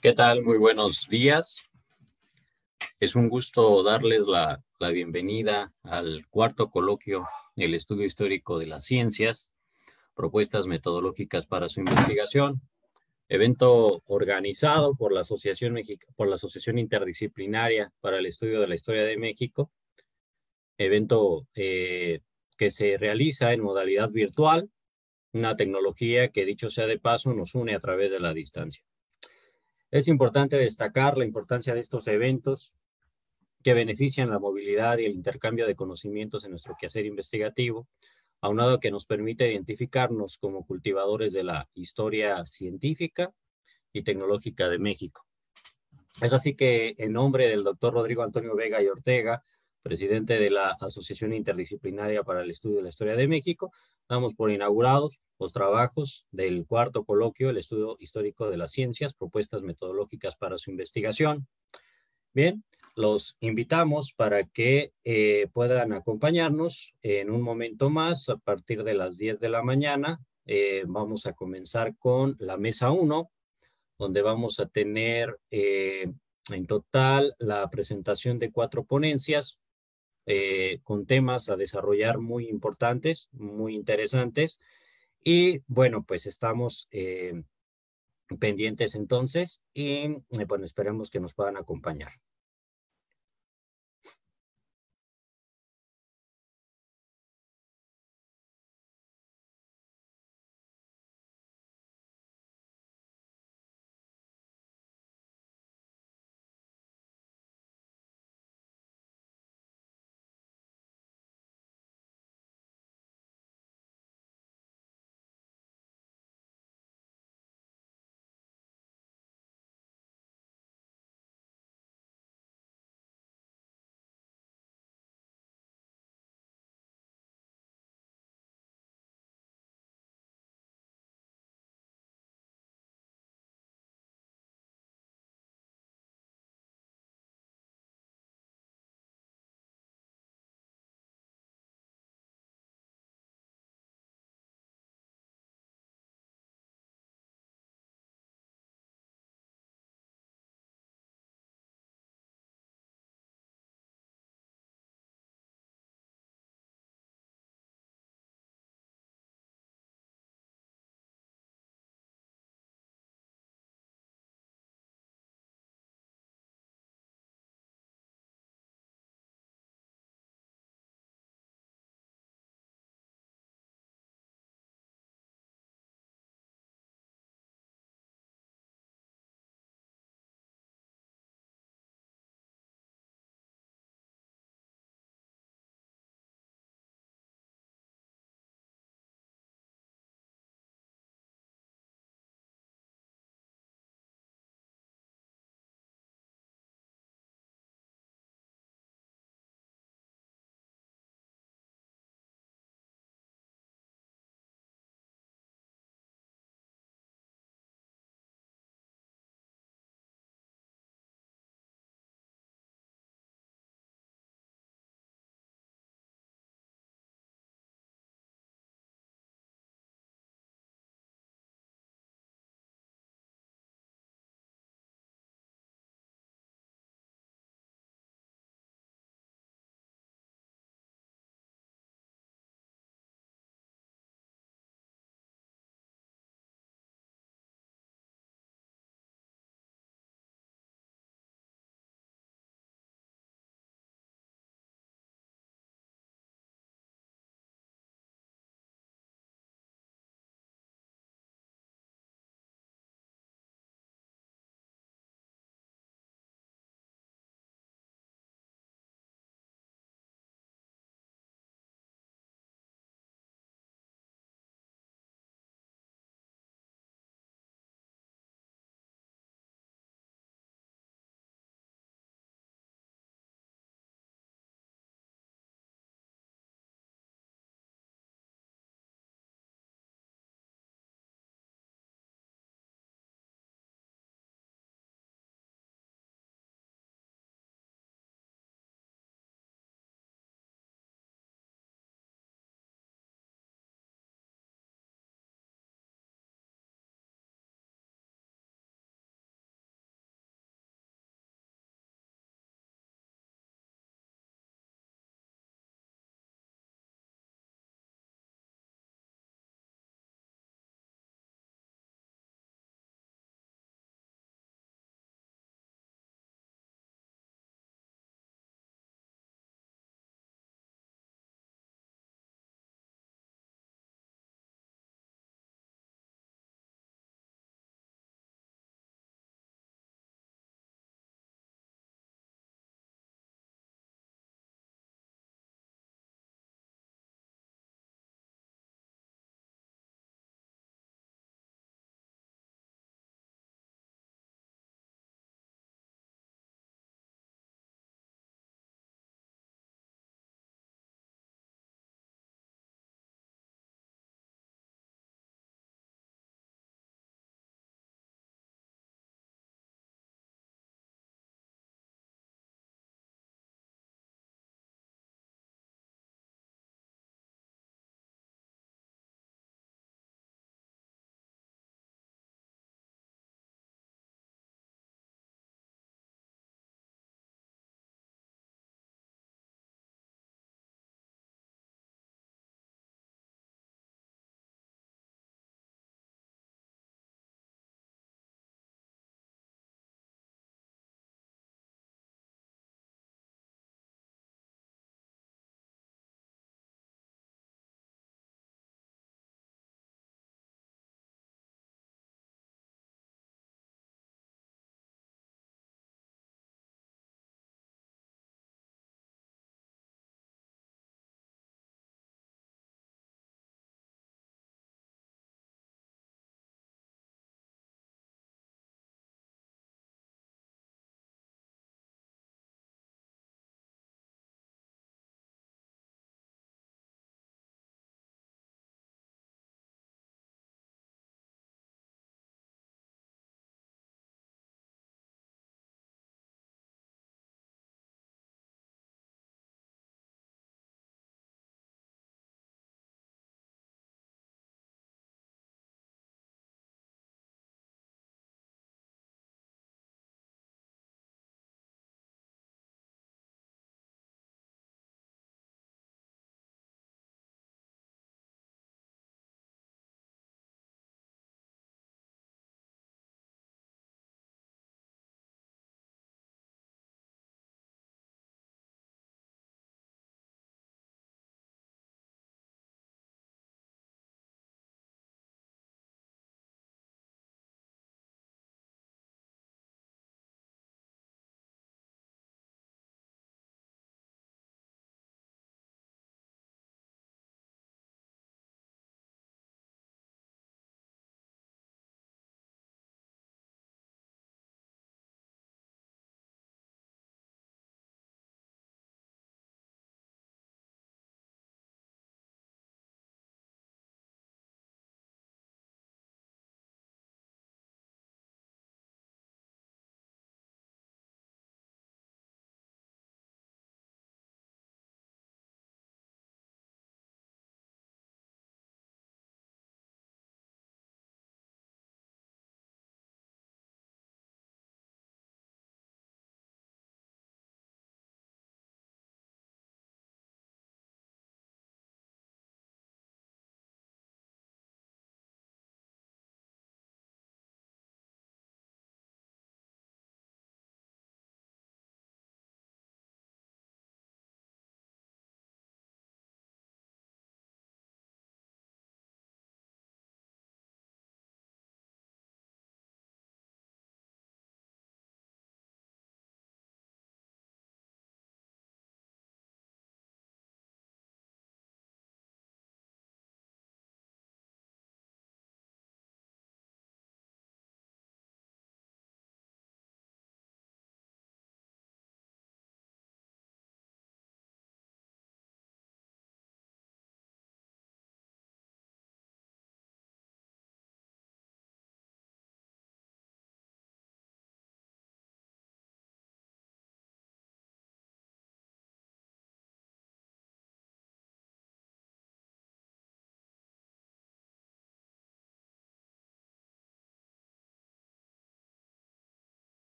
¿Qué tal? Muy buenos días. Es un gusto darles la, bienvenida al cuarto coloquio del estudio histórico de las ciencias, propuestas metodológicas para su investigación, evento organizado por la Asociación, por la Asociación Interdisciplinaria para el Estudio de la Historia de México, evento eh, que se realiza en modalidad virtual, una tecnología que dicho sea de paso nos une a través de la distancia. Es importante destacar la importancia de estos eventos que benefician la movilidad y el intercambio de conocimientos en nuestro quehacer investigativo, aunado que nos permite identificarnos como cultivadores de la historia científica y tecnológica de México. Es así que en nombre del doctor Rodrigo Antonio Vega y Ortega, presidente de la Asociación Interdisciplinaria para el Estudio de la Historia de México, damos por inaugurados los trabajos del cuarto coloquio, el Estudio Histórico de las Ciencias, propuestas metodológicas para su investigación. Bien, los invitamos para que eh, puedan acompañarnos en un momento más, a partir de las 10 de la mañana. Eh, vamos a comenzar con la mesa 1, donde vamos a tener eh, en total la presentación de cuatro ponencias eh, con temas a desarrollar muy importantes, muy interesantes. Y bueno, pues estamos eh, pendientes entonces y eh, bueno, esperamos que nos puedan acompañar.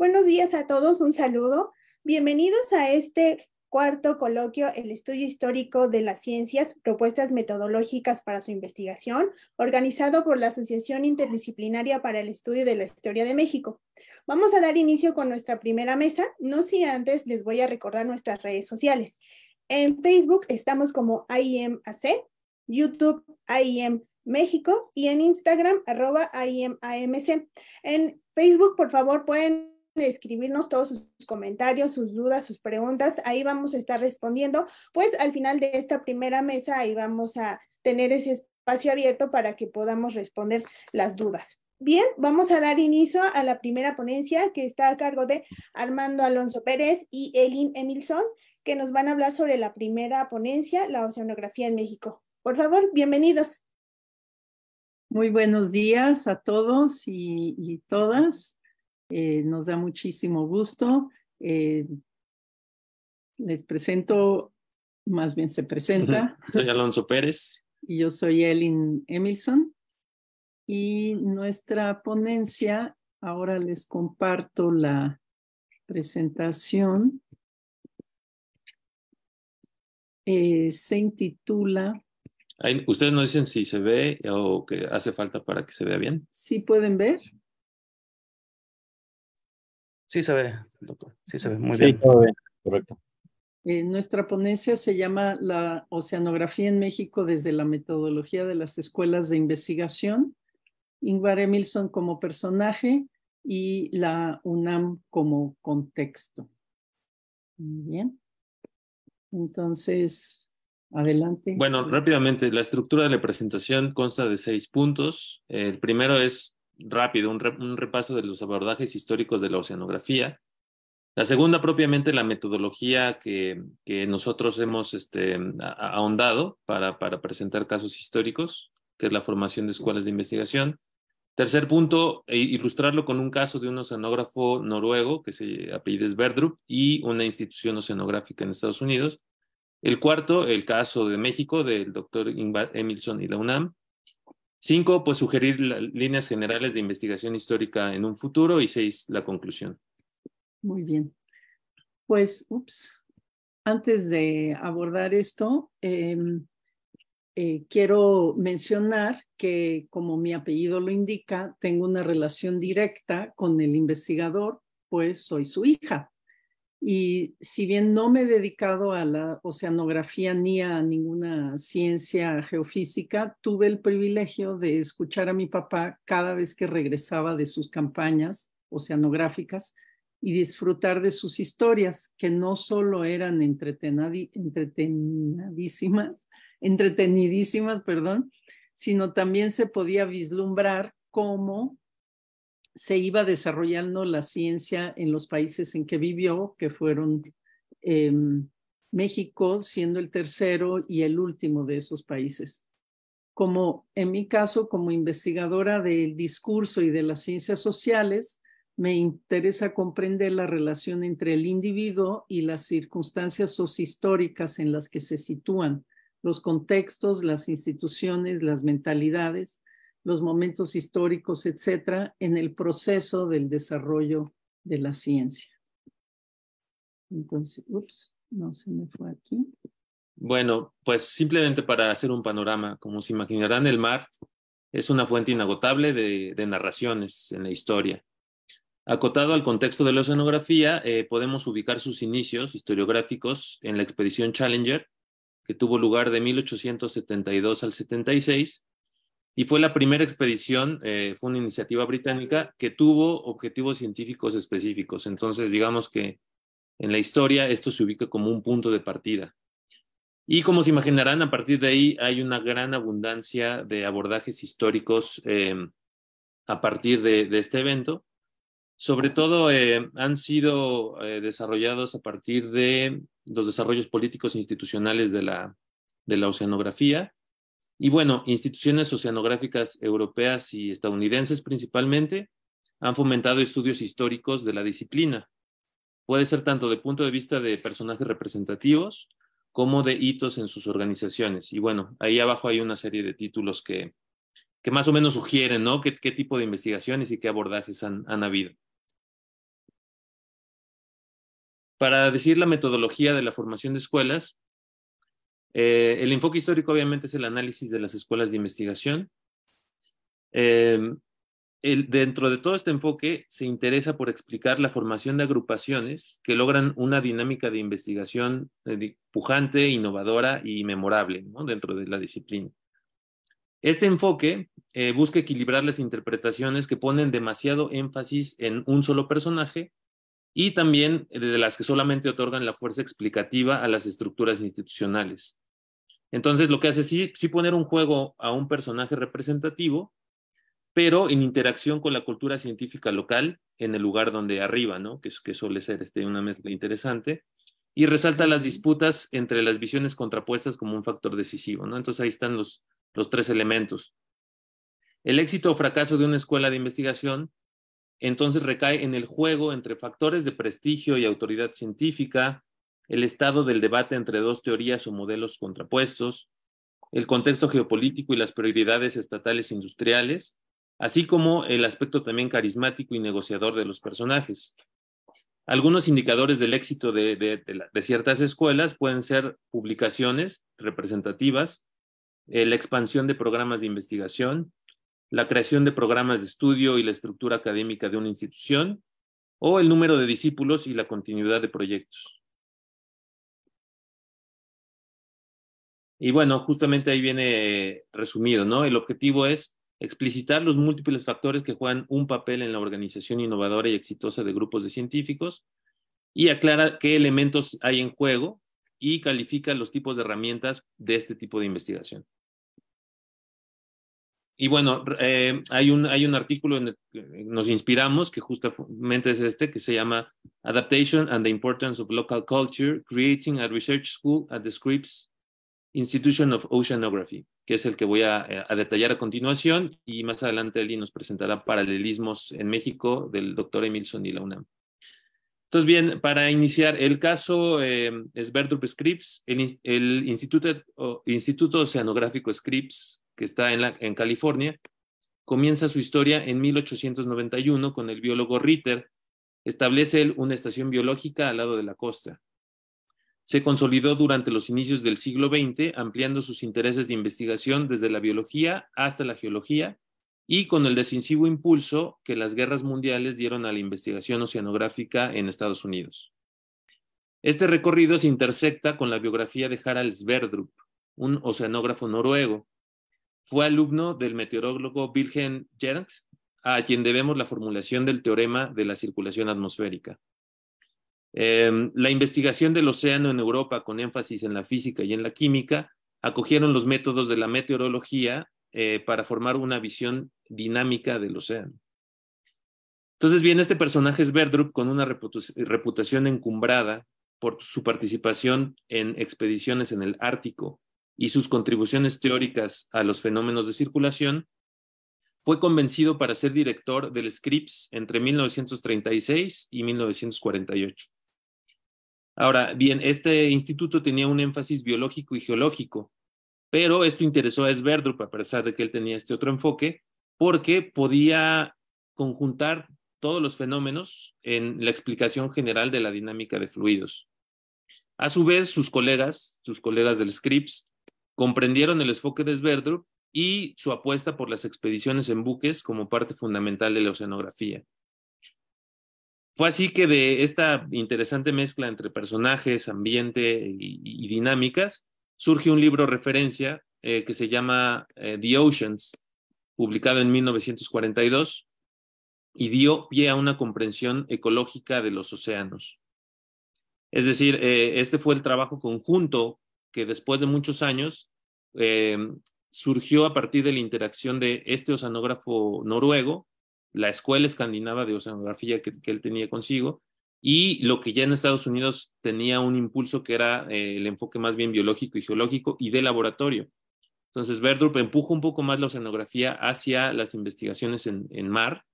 Buenos días a todos, un saludo. Bienvenidos a este cuarto coloquio, el estudio histórico de las ciencias, propuestas metodológicas para su investigación, organizado por la Asociación Interdisciplinaria para el Estudio de la Historia de México. Vamos a dar inicio con nuestra primera mesa, no si antes les voy a recordar nuestras redes sociales. En Facebook estamos como IMAC, YouTube IM México y en Instagram arroba IMAMC. En Facebook, por favor, pueden escribirnos todos sus comentarios, sus dudas, sus preguntas. Ahí vamos a estar respondiendo. Pues al final de esta primera mesa, ahí vamos a tener ese espacio abierto para que podamos responder las dudas. Bien, vamos a dar inicio a la primera ponencia que está a cargo de Armando Alonso Pérez y Elin Emilson, que nos van a hablar sobre la primera ponencia, la oceanografía en México. Por favor, bienvenidos. Muy buenos días a todos y, todas. Eh, nos da muchísimo gusto. Eh, les presento, más bien se presenta. Soy Alonso Pérez. Y yo soy Elin Emilson. Y nuestra ponencia, ahora les comparto la presentación. Eh, se intitula... ¿Ustedes nos dicen si se ve o que hace falta para que se vea bien? Sí pueden ver. Sí se ve, doctor. Sí se ve muy bien. Correcto. Eh, nuestra ponencia se llama La Oceanografía en México desde la metodología de las escuelas de investigación. Ingvar Emilson como personaje y la UNAM como contexto. Muy bien. Entonces, adelante. Bueno, rápidamente, la estructura de la presentación consta de seis puntos. El primero es rápido, un, repaso de los abordajes históricos de la oceanografía. La segunda, propiamente, la metodología que, nosotros hemos este, ahondado para, para presentar casos históricos, que es la formación de escuelas de investigación. Tercer punto, e, ilustrarlo con un caso de un oceanógrafo noruego que se apellida Sverdrup y una institución oceanográfica en Estados Unidos. El cuarto, el caso de México del doctor Emilson y la UNAM. Cinco, pues sugerir líneas generales de investigación histórica en un futuro. Y seis, la conclusión. Muy bien. Pues, ups, antes de abordar esto, em, eh, quiero mencionar que, como mi apellido lo indica, tengo una relación directa con el investigador, pues soy su hija. Y si bien no me he dedicado a la oceanografía ni a ninguna ciencia geofísica, tuve el privilegio de escuchar a mi papá cada vez que regresaba de sus campañas oceanográficas y disfrutar de sus historias, que no solo eran entretenidísimas, entretenidísimas, perdón, sino también se podía vislumbrar cómo se iba desarrollando la ciencia en los países en que vivió, que fueron em, México siendo el tercero y el último de esos países. Como en mi caso, como investigadora del discurso y de las ciencias sociales, me interesa comprender la relación entre el individuo y las circunstancias sociohistóricas en las que se sitúan, los contextos, las instituciones, las mentalidades, los momentos históricos, etcétera, en el proceso del desarrollo de la ciencia. Entonces, ups, no se me fue aquí. Bueno, pues simplemente para hacer un panorama, como se imaginarán, el mar es una fuente inagotable de, narraciones en la historia. Acotado al contexto de la oceanografía, eh, podemos ubicar sus inicios historiográficos en la expedición Challenger, que tuvo lugar de 1872 al 76 y fue la primera expedición, eh, fue una iniciativa británica que tuvo objetivos científicos específicos. Entonces, digamos que en la historia esto se ubica como un punto de partida. Y como se imaginarán, a partir de ahí hay una gran abundancia de abordajes históricos eh, a partir de, este evento. Sobre todo eh, han sido desarrollados a partir de los desarrollos políticos institucionales de la oceanografía y bueno, instituciones oceanográficas europeas y estadounidenses principalmente han fomentado estudios históricos de la disciplina. Puede ser tanto de punto de vista de personajes representativos como de hitos en sus organizaciones. Y bueno, ahí abajo hay una serie de títulos que, que más o menos sugieren, ¿no? ¿Qué, tipo de investigaciones y qué abordajes han, han habido. Para decir la metodología de la formación de escuelas, eh, el enfoque histórico obviamente es el análisis de las escuelas de investigación. Eh, dentro de todo este enfoque se interesa por explicar la formación de agrupaciones que logran una dinámica de investigación eh, pujante, innovadora y memorable dentro de la disciplina. Este enfoque eh, busca equilibrar las interpretaciones que ponen demasiado énfasis en un solo personaje y también de las que solamente otorgan la fuerza explicativa a las estructuras institucionales. Entonces, lo que hace es sí poner un juego a un personaje representativo, pero en interacción con la cultura científica local en el lugar donde arriba, ¿no? Que, que suele ser este, una mezcla interesante. Y resalta las disputas entre las visiones contrapuestas como un factor decisivo, ¿no? Entonces ahí están los, los tres elementos. El éxito o fracaso de una escuela de investigación entonces recae en el juego entre factores de prestigio y autoridad científica, el estado del debate entre dos teorías o modelos contrapuestos, el contexto geopolítico y las prioridades estatales industriales, así como el aspecto también carismático y negociador de los personajes. Algunos indicadores del éxito de, ciertas escuelas pueden ser publicaciones representativas, eh, la expansión de programas de investigación, la creación de programas de estudio y la estructura académica de una institución, o el número de discípulos y la continuidad de proyectos. Y bueno, justamente ahí viene resumido, ¿no? El objetivo es explicitar los múltiples factores que juegan un papel en la organización innovadora y exitosa de grupos de científicos y aclara qué elementos hay en juego y califica los tipos de herramientas de este tipo de investigación. Y bueno, eh, hay, un, hay un artículo en el que nos inspiramos, que justamente es este, que se llama Adaptation and the Importance of Local Culture, Creating a Research School at the Scripps Institution of Oceanography que es el que voy a, detallar a continuación, y más adelante Eli nos presentará paralelismos en México del doctor Emilson y la UNAM. Entonces, bien, para iniciar, el caso eh, Sverdrup Scripps, el, Instituto, Instituto Oceanográfico Scripps, que está en, en California, comienza su historia en 1891 con el biólogo Ritter. Establece él una estación biológica al lado de la costa se consolidó durante los inicios del siglo XX, ampliando sus intereses de investigación desde la biología hasta la geología y con el decisivo impulso que las guerras mundiales dieron a la investigación oceanográfica en Estados Unidos. Este recorrido se intersecta con la biografía de Harald Sverdrup, un oceanógrafo noruego. Fue alumno del meteorólogo Wilhelm Jerks, a quien debemos la formulación del teorema de la circulación atmosférica. Em, la investigación del océano en Europa, con énfasis en la física y en la química, acogieron los métodos de la meteorología eh, para formar una visión dinámica del océano. Entonces viene este personaje es Verdrup con una reputación encumbrada por su participación en expediciones en el Ártico y sus contribuciones teóricas a los fenómenos de circulación, fue convencido para ser director del Scripps entre 1936 y 1948. Ahora, bien, este instituto tenía un énfasis biológico y geológico, pero esto interesó a Sverdrup, a pesar de que él tenía este otro enfoque, porque podía conjuntar todos los fenómenos en la explicación general de la dinámica de fluidos. A su vez, sus colegas, sus colegas del Scripps, comprendieron el enfoque de Sverdrup y su apuesta por las expediciones en buques como parte fundamental de la oceanografía. Fue así que de esta interesante mezcla entre personajes, ambiente y, dinámicas, surge un libro referencia eh, que se llama eh, The Oceans, publicado en 1942, y dio pie a una comprensión ecológica de los océanos. Es decir, eh, este fue el trabajo conjunto que después de muchos años surgió a partir de la interacción de este oceanógrafo noruego la escuela escandinava de oceanografía que, él tenía consigo y lo que ya en Estados Unidos tenía un impulso que era eh, el enfoque más bien biológico y geológico y de laboratorio. Entonces, Verdrup empuja un poco más la oceanografía hacia las investigaciones en, mar,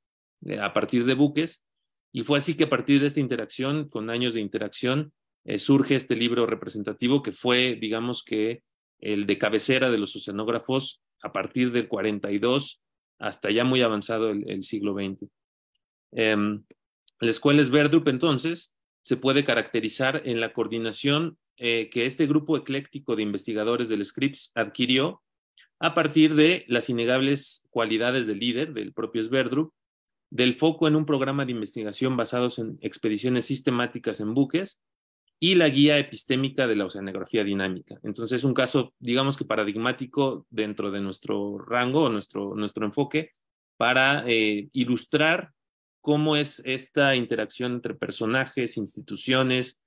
eh, a partir de buques, y fue así que a partir de esta interacción, con años de interacción, eh, surge este libro representativo que fue, digamos que, el de cabecera de los oceanógrafos a partir del 42 hasta ya muy avanzado el, siglo XX. Em, la escuela Sverdrup entonces se puede caracterizar en la coordinación eh, que este grupo ecléctico de investigadores del Scripps adquirió a partir de las innegables cualidades del líder, del propio Sverdrup, del foco en un programa de investigación basados en expediciones sistemáticas en buques y la guía epistémica de la oceanografía dinámica. Entonces, es un caso, digamos que paradigmático dentro de nuestro rango o nuestro, nuestro enfoque para eh, ilustrar cómo es esta interacción entre personajes, instituciones,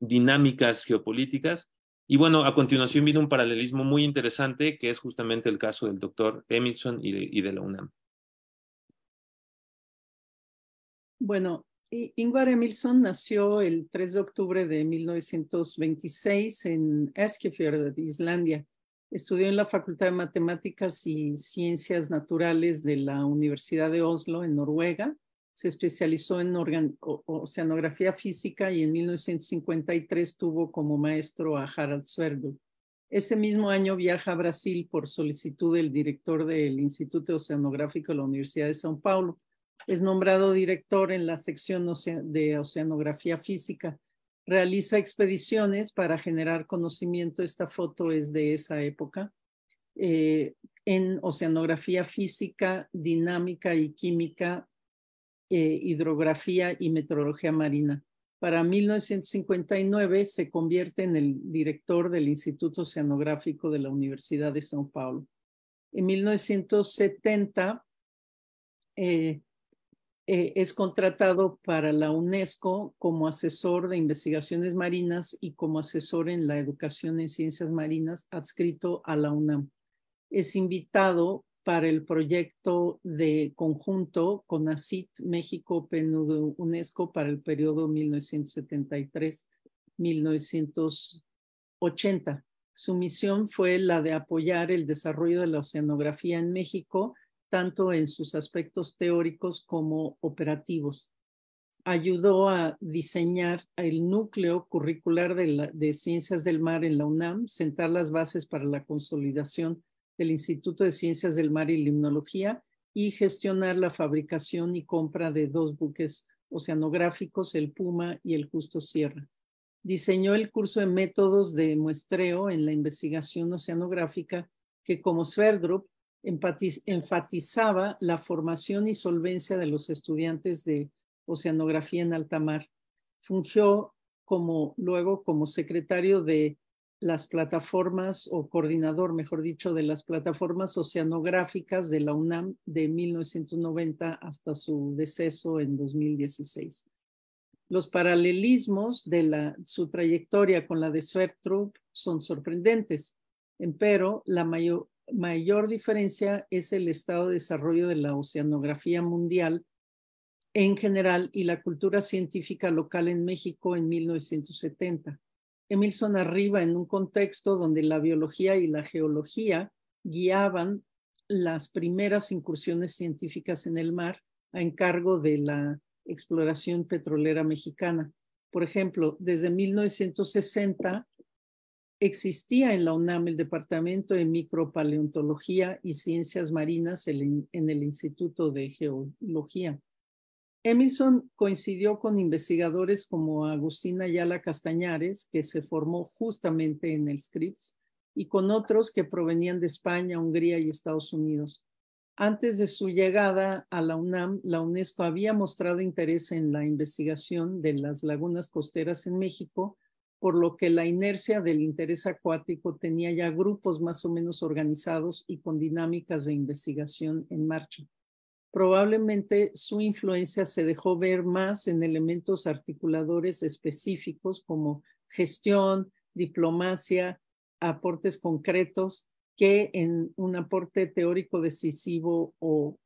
dinámicas geopolíticas. Y bueno, a continuación viene un paralelismo muy interesante que es justamente el caso del doctor Emilson y de, la UNAM. Bueno, Ingvar Emilson nació el 3 de octubre de 1926 en Eskifjord, Islandia. Estudió en la Facultad de Matemáticas y Ciencias Naturales de la Universidad de Oslo, en Noruega, se especializó en oceanografía física y en 1953 tuvo como maestro a Harald Sverdrup. Ese mismo año viaja a Brasil por solicitud del director del Instituto Oceanográfico de la Universidad de São Paulo. Es nombrado director en la sección de Oceanografía Física. Realiza expediciones para generar conocimiento. Esta foto es de esa época. Eh, en oceanografía física, dinámica y química eh, hidrografía y meteorología marina. Para 1959 se convierte en el director del Instituto Oceanográfico de la Universidad de São Paulo. En 1970 eh, eh, es contratado para la UNESCO como asesor de investigaciones marinas y como asesor en la educación en ciencias marinas adscrito a la UNAM. Es invitado para el proyecto de conjunto con ACIT México PNUD UNESCO para el periodo 1973-1980. Su misión fue la de apoyar el desarrollo de la oceanografía en México, tanto en sus aspectos teóricos como operativos. Ayudó a diseñar el núcleo curricular de, ciencias del mar en la UNAM, sentar las bases para la consolidación del Instituto de Ciencias del Mar y Limnología y gestionar la fabricación y compra de dos buques oceanográficos, el Puma y el Justo Sierra. Diseñó el curso de métodos de muestreo en la investigación oceanográfica que como Sverdrup enfatizaba la formación y solvencia de los estudiantes de oceanografía en alta mar. Fungió como luego como secretario de las plataformas o coordinador, mejor dicho, de las plataformas oceanográficas de la UNAM de 1990 hasta su deceso en 2016. Los paralelismos de su trayectoria con la de Sverdrup son sorprendentes, pero la mayor, mayor diferencia es el estado de desarrollo de la oceanografía mundial en general y la cultura científica local en México en 1970 Emilson arriba en un contexto donde la biología y la geología guiaban las primeras incursiones científicas en el mar a encargo de la exploración petrolera mexicana. Por ejemplo, desde 1960 existía en la UNAM el Departamento de Micropaleontología y Ciencias Marinas en el Instituto de Geología. Emilson coincidió con investigadores como Agustina Ayala Castañares, que se formó justamente en el Scripps, y con otros que provenían de España, Hungría y Estados Unidos. Antes de su llegada a la UNAM, la UNESCO había mostrado interés en la investigación de las lagunas costeras en México, por lo que la inercia del interés acuático tenía ya grupos más o menos organizados y con dinámicas de investigación en marcha probablemente su influencia se dejó ver más en elementos articuladores específicos como gestión, diplomacia, aportes concretos, que en un aporte teórico decisivo o,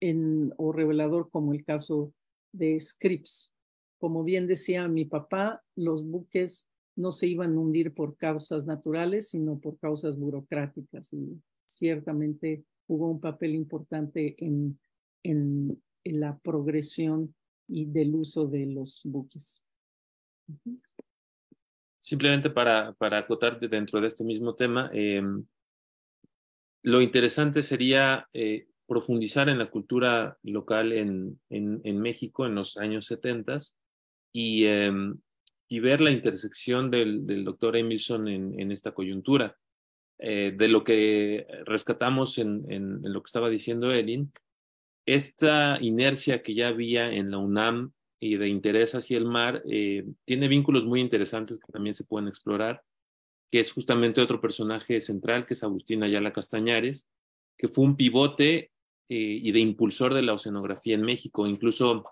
en, o revelador como el caso de Scripps. Como bien decía mi papá, los buques no se iban a hundir por causas naturales, sino por causas burocráticas y ciertamente jugó un papel importante en en, la progresión y del uso de los buques. Simplemente para, para acotar dentro de este mismo tema, em, lo interesante sería eh, profundizar en la cultura local en, en, México en los años 70 y, em, y ver la intersección del, doctor Emilson en, esta coyuntura. Eh, de lo que rescatamos en, lo que estaba diciendo Elin, esta inercia que ya había en la UNAM y de interés hacia el mar eh, tiene vínculos muy interesantes que también se pueden explorar, que es justamente otro personaje central, que es Agustín Ayala Castañares, que fue un pivote eh, y de impulsor de la oceanografía en México. Incluso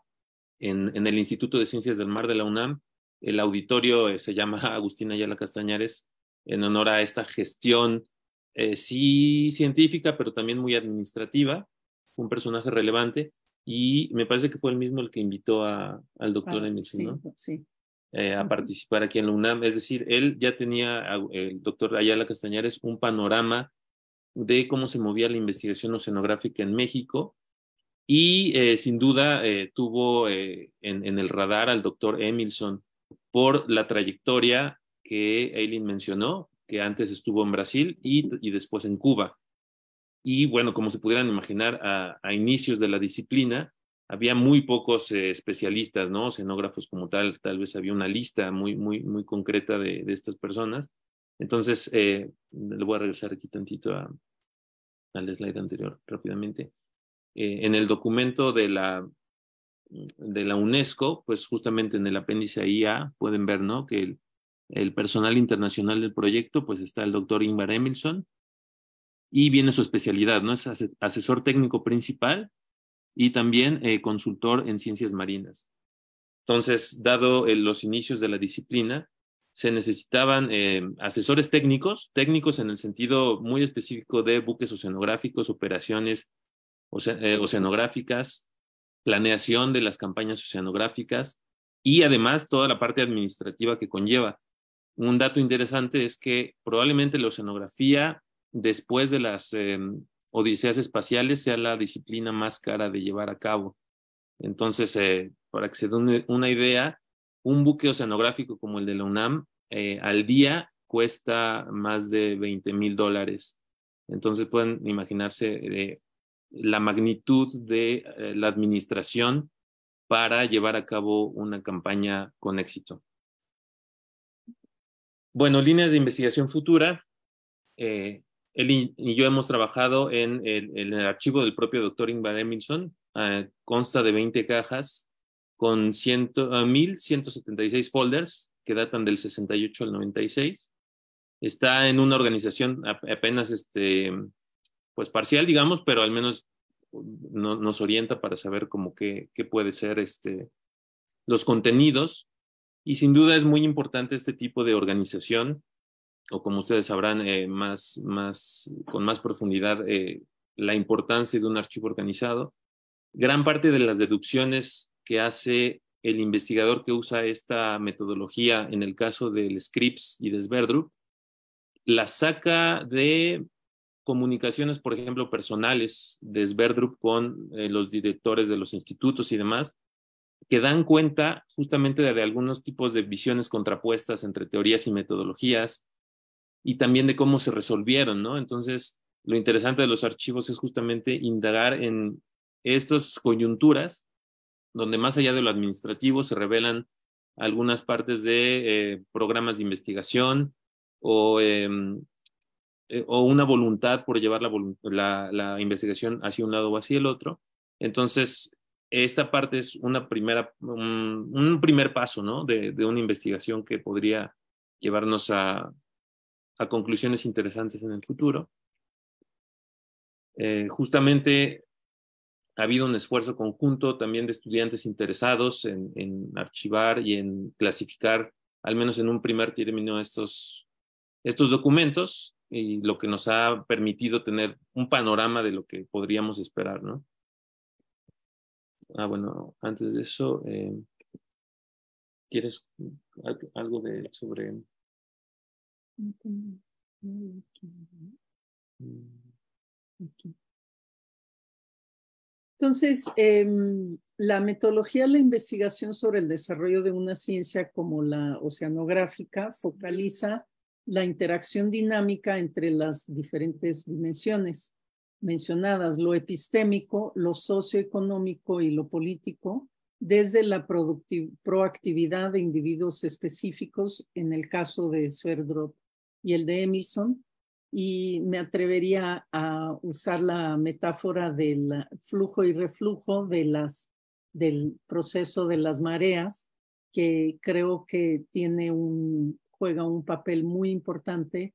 en, el Instituto de Ciencias del Mar de la UNAM, el auditorio eh, se llama Agustín Ayala Castañares en honor a esta gestión, eh, sí científica, pero también muy administrativa, un personaje relevante. Y me parece que fue el mismo el que invitó a, al doctor ah, Emilson, sí, ¿no? Sí. Eh, a participar aquí en la UNAM. Es decir, él ya tenía, el doctor Ayala Castañares, un panorama de cómo se movía la investigación oceanográfica en México y eh, sin duda eh, tuvo en, en, el radar al doctor Emilson por la trayectoria que Eileen mencionó, que antes estuvo en Brasil y, y, después en Cuba. Y bueno, como se pudieran imaginar, a, inicios de la disciplina había muy pocos especialistas, ¿no? Oceanógrafos como tal, tal vez había una lista muy, muy, muy concreta de, de estas personas. Entonces, le voy a regresar aquí tantito a, al slide anterior rápidamente. Eh, en el documento de la, de la UNESCO, pues justamente en el apéndice IA pueden ver, ¿no? Que el, personal internacional del proyecto, pues está el doctor Ingvar Emilson y viene su especialidad, ¿no? Es asesor técnico principal y también eh, consultor en ciencias marinas. Entonces, dado eh, los inicios de la disciplina, se necesitaban eh, asesores técnicos, técnicos en el sentido muy específico de buques oceanográficos, operaciones oceanográficas, planeación de las campañas oceanográficas y además toda la parte administrativa que conlleva. Un dato interesante es que probablemente la oceanografía, después de las eh, odiseas espaciales, sea la disciplina más cara de llevar a cabo. Entonces, eh, para que se den una idea, un buque oceanográfico como el de la UNAM eh, al día cuesta más de 20 mil dólares. Entonces pueden imaginarse eh, la magnitud de eh, la administración para llevar a cabo una campaña con éxito. Bueno, líneas de investigación futura. él y yo hemos trabajado en el, archivo del propio doctor Ingvar Emilson. consta de 20 cajas con 1.176 folders que datan del 68 al 96. Está en una organización apenas este, pues parcial, digamos, pero al menos no, nos orienta para saber cómo qué, puede ser este, los contenidos. Y sin duda es muy importante este tipo de organización, o como ustedes sabrán eh, más, más, con más profundidad, eh, la importancia de un archivo organizado. Gran parte de las deducciones que hace el investigador que usa esta metodología en el caso del Scripps y de Sverdrup, la saca de comunicaciones, por ejemplo, personales de Sverdrup con eh, los directores de los institutos y demás, que dan cuenta justamente de, algunos tipos de visiones contrapuestas entre teorías y metodologías y también de cómo se resolvieron, ¿no? Entonces, lo interesante de los archivos es justamente indagar en estas coyunturas donde más allá de lo administrativo se revelan algunas partes de eh, programas de investigación o, eh, eh, o, una voluntad por llevar la, la, investigación hacia un lado o hacia el otro. Entonces, esta parte es una primera, un, un primer paso ¿no? de, de, una investigación que podría llevarnos a, a conclusiones interesantes en el futuro. Eh, justamente ha habido un esfuerzo conjunto también de estudiantes interesados en, en, archivar y en clasificar, al menos en un primer término, estos, estos documentos y lo que nos ha permitido tener un panorama de lo que podríamos esperar, ¿no? Ah, bueno, antes de eso, eh, ¿quieres algo de sobre... Aquí. Entonces, eh, la metodología de la investigación sobre el desarrollo de una ciencia como la oceanográfica focaliza la interacción dinámica entre las diferentes dimensiones mencionadas, lo epistémico, lo socioeconómico y lo político, desde la proactividad de individuos específicos, en el caso de Sverdrup y el de Emilson, y me atrevería a usar la metáfora del flujo y reflujo del proceso de las mareas, que creo que tiene un, juega un papel muy importante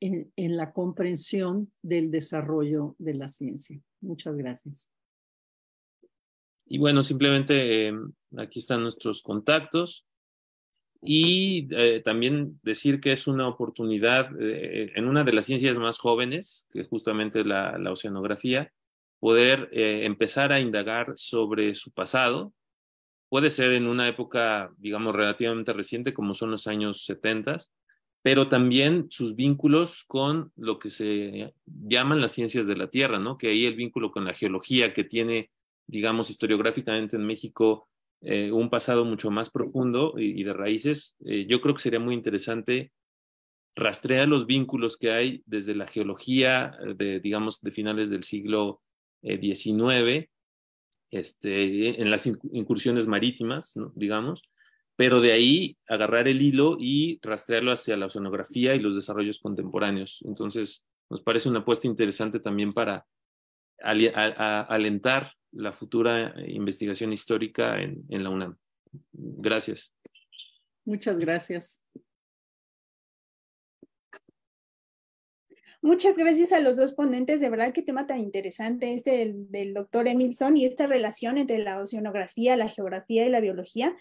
en, en la comprensión del desarrollo de la ciencia. Muchas gracias. Y bueno, simplemente eh, aquí están nuestros contactos. Y eh, también decir que es una oportunidad eh, en una de las ciencias más jóvenes, que justamente la, la oceanografía, poder empezar a indagar sobre su pasado. Puede ser en una época, digamos, relativamente reciente, como son los años 70, pero también sus vínculos con lo que se llaman las ciencias de la Tierra, ¿no? Que ahí el vínculo con la geología que tiene digamos, historiográficamente en México eh, un pasado mucho más profundo y, de raíces, eh, yo creo que sería muy interesante rastrear los vínculos que hay desde la geología de, digamos, de finales del siglo XIX, eh, este, en las incursiones marítimas, digamos, pero de ahí agarrar el hilo y rastrearlo hacia la oceanografía y los desarrollos contemporáneos. Entonces, nos parece una apuesta interesante también para alentar la futura investigación histórica en la UNAM. Gracias. Muchas gracias. Muchas gracias a los dos ponentes, de verdad qué tema tan interesante este del, doctor Emilson y esta relación entre la oceanografía, la geografía y la biología.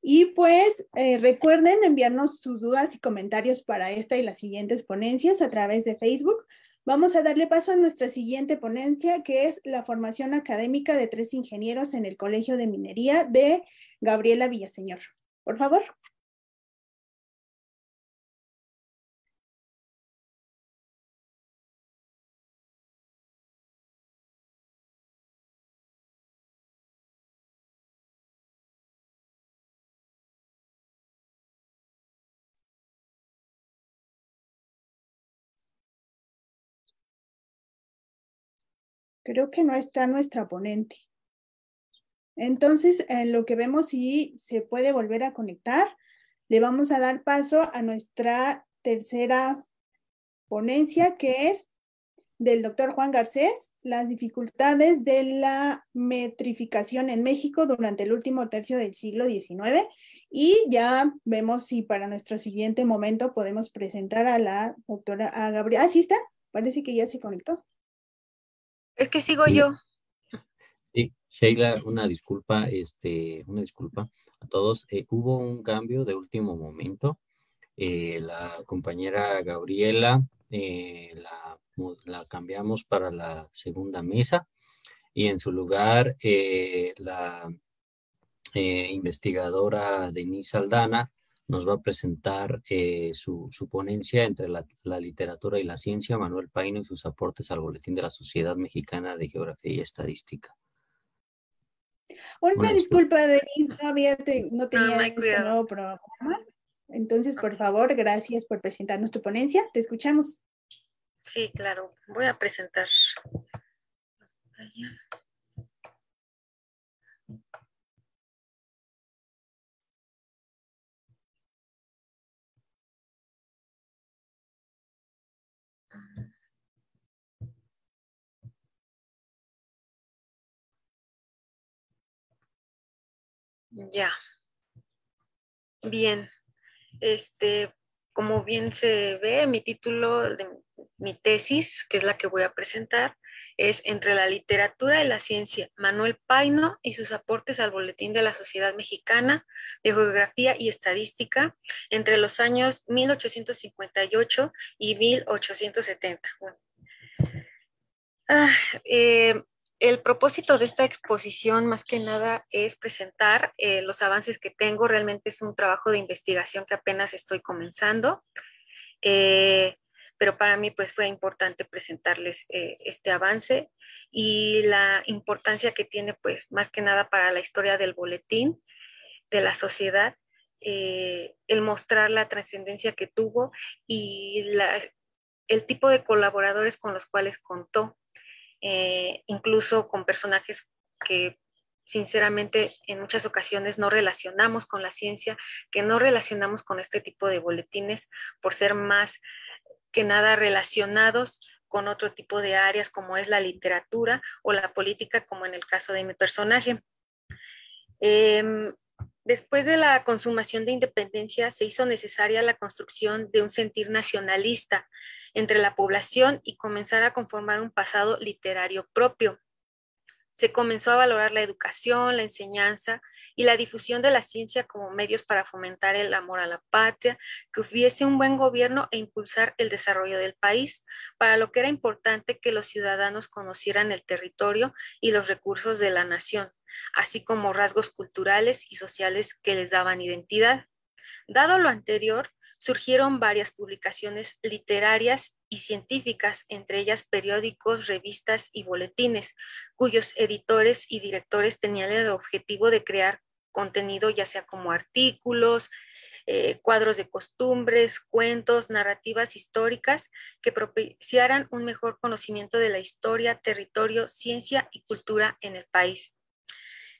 Y pues eh, recuerden enviarnos sus dudas y comentarios para esta y las siguientes ponencias a través de Facebook. Vamos a darle paso a nuestra siguiente ponencia, que es la formación académica de tres ingenieros en el Colegio de Minería de Gabriela Villaseñor. Por favor. Creo que no está nuestra ponente. Entonces, en lo que vemos si se puede volver a conectar, le vamos a dar paso a nuestra tercera ponencia, que es del doctor Juan Garcés, las dificultades de la metrificación en México durante el último tercio del siglo XIX. Y ya vemos si para nuestro siguiente momento podemos presentar a la doctora, Gabriela. Ah, sí está, parece que ya se conectó. Es que sigo yo. Sí, Sheila, una disculpa, este, una disculpa a todos. Eh, hubo un cambio de último momento. Eh, la compañera Gabriela eh, la, la, cambiamos para la segunda mesa y en su lugar la investigadora Denise Aldana nos va a presentar eh, su, ponencia entre la, literatura y la ciencia, Manuel Paino y sus aportes al Boletín de la Sociedad Mexicana de Geografía y Estadística. Una, disculpa, Denise, no, había, no tenía este nuevo programa. Entonces, por favor, gracias por presentarnos tu ponencia. Te escuchamos. Sí, claro. Voy a presentar. Ya. Bien. Este, como bien se ve, mi título de mi tesis, que es la que voy a presentar, es Entre la literatura y la ciencia, Manuel Paino y sus aportes al Boletín de la Sociedad Mexicana de Geografía y Estadística entre los años 1858 y 1870. Ah, eh, el propósito de esta exposición más que nada es presentar eh, los avances que tengo. Realmente es un trabajo de investigación que apenas estoy comenzando, eh, pero para mí pues fue importante presentarles eh, este avance y la importancia que tiene pues más que nada para la historia del boletín, de la sociedad, el mostrar la trascendencia que tuvo y el tipo de colaboradores con los cuales contó eh, incluso con personajes que sinceramente en muchas ocasiones no relacionamos con la ciencia, que no relacionamos con este tipo de boletines por ser más que nada relacionados con otro tipo de áreas como es la literatura o la política, como en el caso de mi personaje. Em, después de la consumación de independencia, se hizo necesaria la construcción de un sentir nacionalista entre la población y comenzar a conformar un pasado literario propio. Se comenzó a valorar la educación, la enseñanza y la difusión de la ciencia como medios para fomentar el amor a la patria, que hubiese un buen gobierno e impulsar el desarrollo del país, para lo que era importante que los ciudadanos conocieran el territorio y los recursos de la nación, así como rasgos culturales y sociales que les daban identidad. Dado lo anterior, surgieron varias publicaciones literarias y científicas, entre ellas periódicos, revistas y boletines, cuyos editores y directores tenían el objetivo de crear contenido ya sea como artículos, eh, cuadros de costumbres, cuentos, narrativas históricas que propiciaran un mejor conocimiento de la historia, territorio, ciencia y cultura en el país.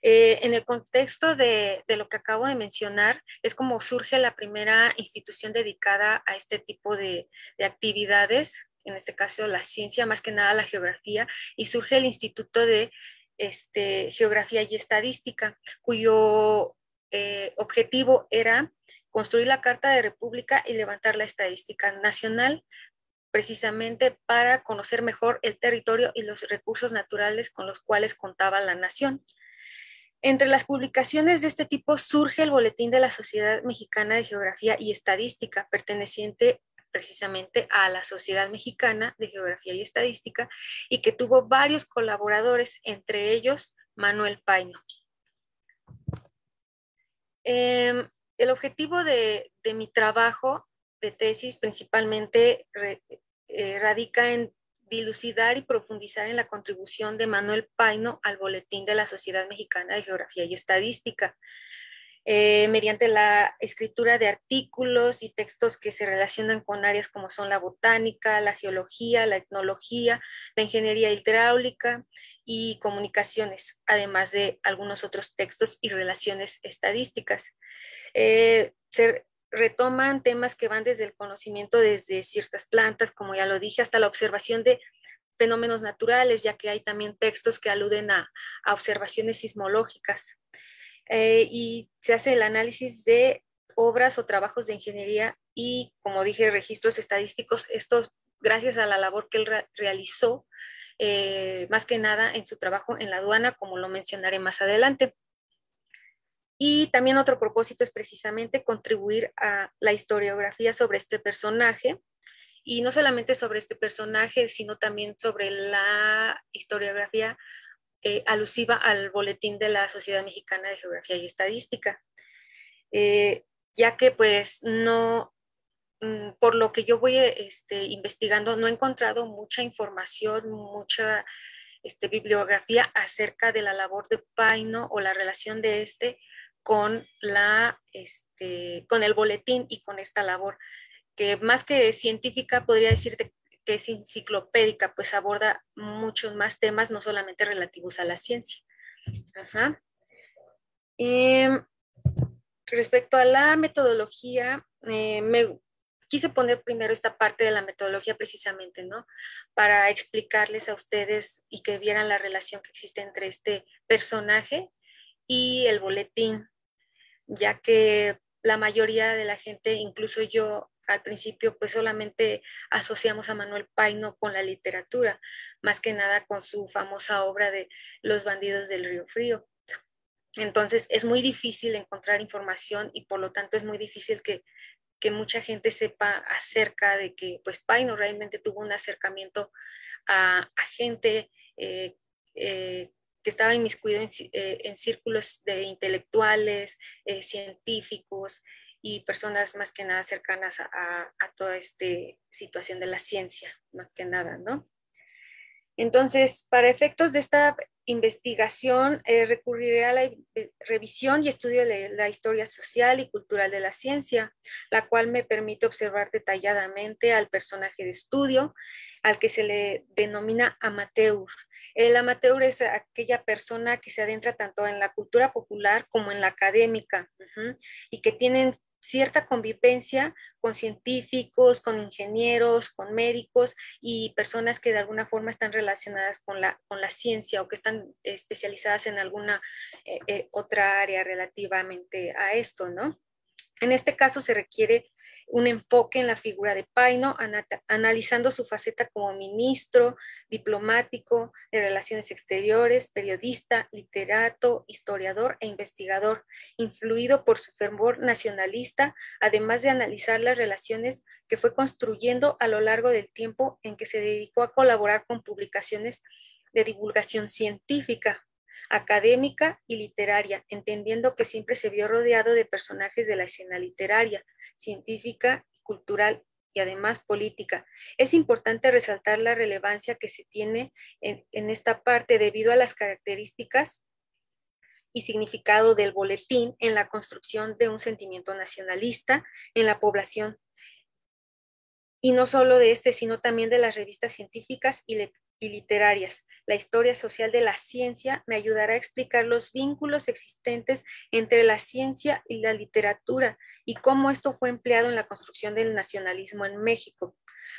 Eh, en el contexto de, lo que acabo de mencionar, es como surge la primera institución dedicada a este tipo de, actividades, en este caso la ciencia, más que nada la geografía, y surge el Instituto de este, Geografía y Estadística, cuyo eh, objetivo era construir la Carta de República y levantar la estadística nacional precisamente para conocer mejor el territorio y los recursos naturales con los cuales contaba la nación. Entre las publicaciones de este tipo surge el Boletín de la Sociedad Mexicana de Geografía y Estadística, perteneciente precisamente a la Sociedad Mexicana de Geografía y Estadística, y que tuvo varios colaboradores, entre ellos Manuel Paino. Em, el objetivo de, mi trabajo de tesis principalmente eh, radica en dilucidar y profundizar en la contribución de Manuel Paino al Boletín de la Sociedad Mexicana de Geografía y Estadística, eh, mediante la escritura de artículos y textos que se relacionan con áreas como son la botánica, la geología, la etnología, la ingeniería hidráulica y comunicaciones, además de algunos otros textos y relaciones estadísticas. Eh, retoman temas que van desde el conocimiento desde ciertas plantas, como ya lo dije, hasta la observación de fenómenos naturales, ya que hay también textos que aluden a, observaciones sismológicas. Eh, y se hace el análisis de obras o trabajos de ingeniería y, como dije, registros estadísticos, estos gracias a la labor que él realizó, eh, más que nada en su trabajo en la aduana, como lo mencionaré más adelante. Y también otro propósito es precisamente contribuir a la historiografía sobre este personaje, y no solamente sobre este personaje, sino también sobre la historiografía eh, alusiva al boletín de la Sociedad Mexicana de Geografía y Estadística, eh, ya que pues no, mm, por lo que yo voy este, investigando, no he encontrado mucha información, mucha este, bibliografía acerca de la labor de Paino o la relación de este con, la, este, con el boletín y con esta labor, que más que científica podría decirte que es enciclopédica, pues aborda muchos más temas, no solamente relativos a la ciencia. Em, respecto a la metodología, eh, me quise poner primero esta parte de la metodología precisamente, ¿no? Para explicarles a ustedes y que vieran la relación que existe entre este personaje y el boletín ya que la mayoría de la gente, incluso yo al principio, pues solamente asociamos a Manuel Paino con la literatura, más que nada con su famosa obra de Los bandidos del río frío. Entonces es muy difícil encontrar información y por lo tanto es muy difícil que, mucha gente sepa acerca de que pues Paino realmente tuvo un acercamiento a, gente eh, eh, estaba inmiscuido en, eh, en círculos de intelectuales, eh, científicos y personas más que nada cercanas a, toda esta situación de la ciencia, más que nada, ¿no? Entonces, para efectos de esta investigación, eh, recurriré a la revisión y estudio de la historia social y cultural de la ciencia, la cual me permite observar detalladamente al personaje de estudio, al que se le denomina amateur, El amateur es aquella persona que se adentra tanto en la cultura popular como en la académica y que tienen cierta convivencia con científicos, con ingenieros, con médicos y personas que de alguna forma están relacionadas con la, con la ciencia o que están especializadas en alguna eh, eh, otra área relativamente a esto, ¿no? En este caso se requiere un enfoque en la figura de Paino, analizando su faceta como ministro, diplomático, de relaciones exteriores, periodista, literato, historiador e investigador, influido por su fervor nacionalista, además de analizar las relaciones que fue construyendo a lo largo del tiempo en que se dedicó a colaborar con publicaciones de divulgación científica, académica y literaria, entendiendo que siempre se vio rodeado de personajes de la escena literaria, científica, cultural y además política. Es importante resaltar la relevancia que se tiene en, esta parte debido a las características y significado del boletín en la construcción de un sentimiento nacionalista en la población. Y no solo de este, sino también de las revistas científicas y literarias. La historia social de la ciencia me ayudará a explicar los vínculos existentes entre la ciencia y la literatura y cómo esto fue empleado en la construcción del nacionalismo en México.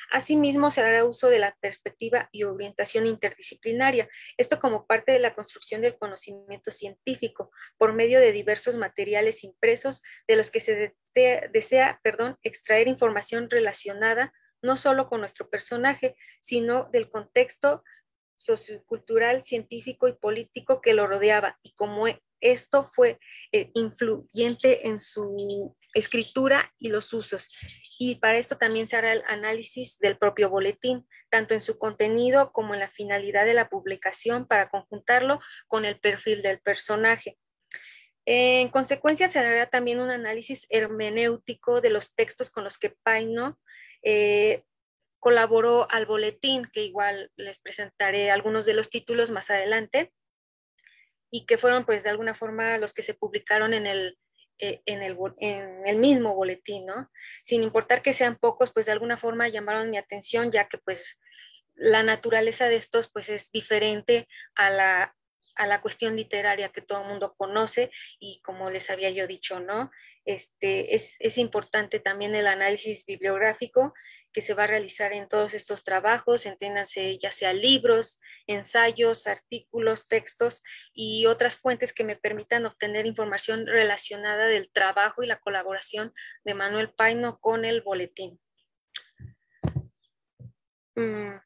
Asimismo, se hará uso de la perspectiva y orientación interdisciplinaria, esto como parte de la construcción del conocimiento científico por medio de diversos materiales impresos de los que se desea perdón, extraer información relacionada no solo con nuestro personaje, sino del contexto sociocultural, científico y político que lo rodeaba y cómo esto fue eh, influyente en su escritura y los usos. Y para esto también se hará el análisis del propio boletín, tanto en su contenido como en la finalidad de la publicación para conjuntarlo con el perfil del personaje. En consecuencia, se hará también un análisis hermenéutico de los textos con los que Paino eh, colaboró al boletín, que igual les presentaré algunos de los títulos más adelante, y que fueron pues de alguna forma los que se publicaron en el, eh, en el, en el mismo boletín, ¿no? Sin importar que sean pocos, pues de alguna forma llamaron mi atención, ya que pues la naturaleza de estos pues es diferente a la, a la cuestión literaria que todo el mundo conoce y como les había yo dicho, ¿no? Este, es, es importante también el análisis bibliográfico que se va a realizar en todos estos trabajos, entiéndanse ya sea libros, ensayos, artículos, textos y otras fuentes que me permitan obtener información relacionada del trabajo y la colaboración de Manuel Paino con el boletín. Mm,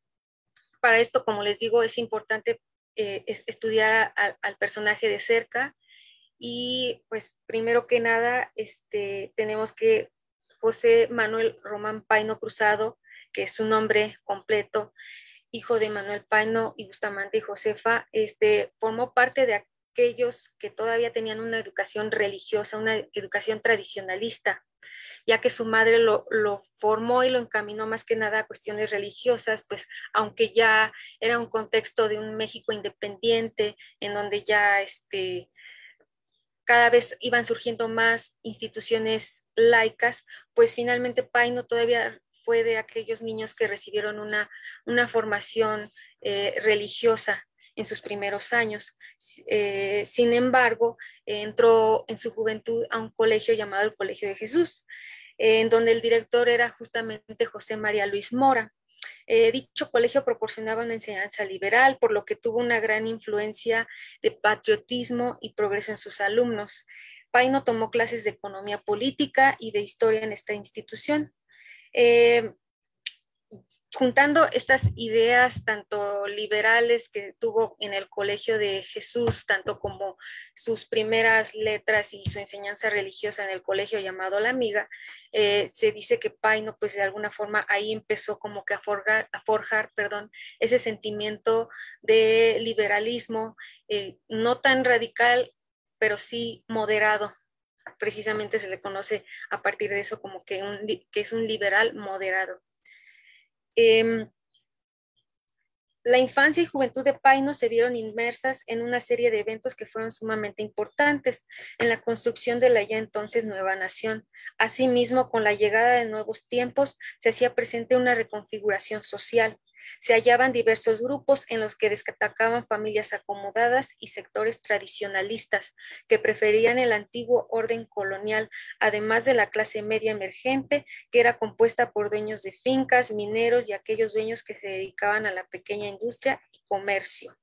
para esto, como les digo, es importante eh, estudiar al personaje de cerca y pues primero que nada este, tenemos que José Manuel Román Paino Cruzado, que es su nombre completo, hijo de Manuel Paino y Bustamante y Josefa, este, formó parte de aquellos que todavía tenían una educación religiosa, una educación tradicionalista, ya que su madre lo, lo, formó y lo encaminó más que nada a cuestiones religiosas, pues aunque ya era un contexto de un México independiente, en donde ya este, cada vez iban surgiendo más instituciones laicas, pues finalmente Paino todavía fue de aquellos niños que recibieron una, una formación eh, religiosa en sus primeros años. Eh, sin embargo, entró en su juventud a un colegio llamado el Colegio de Jesús, en donde el director era justamente José María Luis Mora. Eh, dicho colegio proporcionaba una enseñanza liberal, por lo que tuvo una gran influencia de patriotismo y progreso en sus alumnos. Paino tomó clases de economía política y de historia en esta institución. Eh, juntando estas ideas tanto liberales que tuvo en el Colegio de Jesús, tanto como sus primeras letras y su enseñanza religiosa en el colegio llamado La Amiga, eh, se dice que Paino, pues de alguna forma ahí empezó como que a forjar, ese sentimiento de liberalismo, eh, no tan radical, pero sí moderado. Precisamente se le conoce a partir de eso como que es un liberal moderado. Em, la infancia y juventud de Paino se vieron inmersas en una serie de eventos que fueron sumamente importantes en la construcción de la ya entonces nueva nación. Asimismo, con la llegada de nuevos tiempos, se hacía presente una reconfiguración social. Se hallaban diversos grupos en los que destacaban familias acomodadas y sectores tradicionalistas que preferían el antiguo orden colonial, además de la clase media emergente, que era compuesta por dueños de fincas, mineros y aquellos dueños que se dedicaban a la pequeña industria y comercio.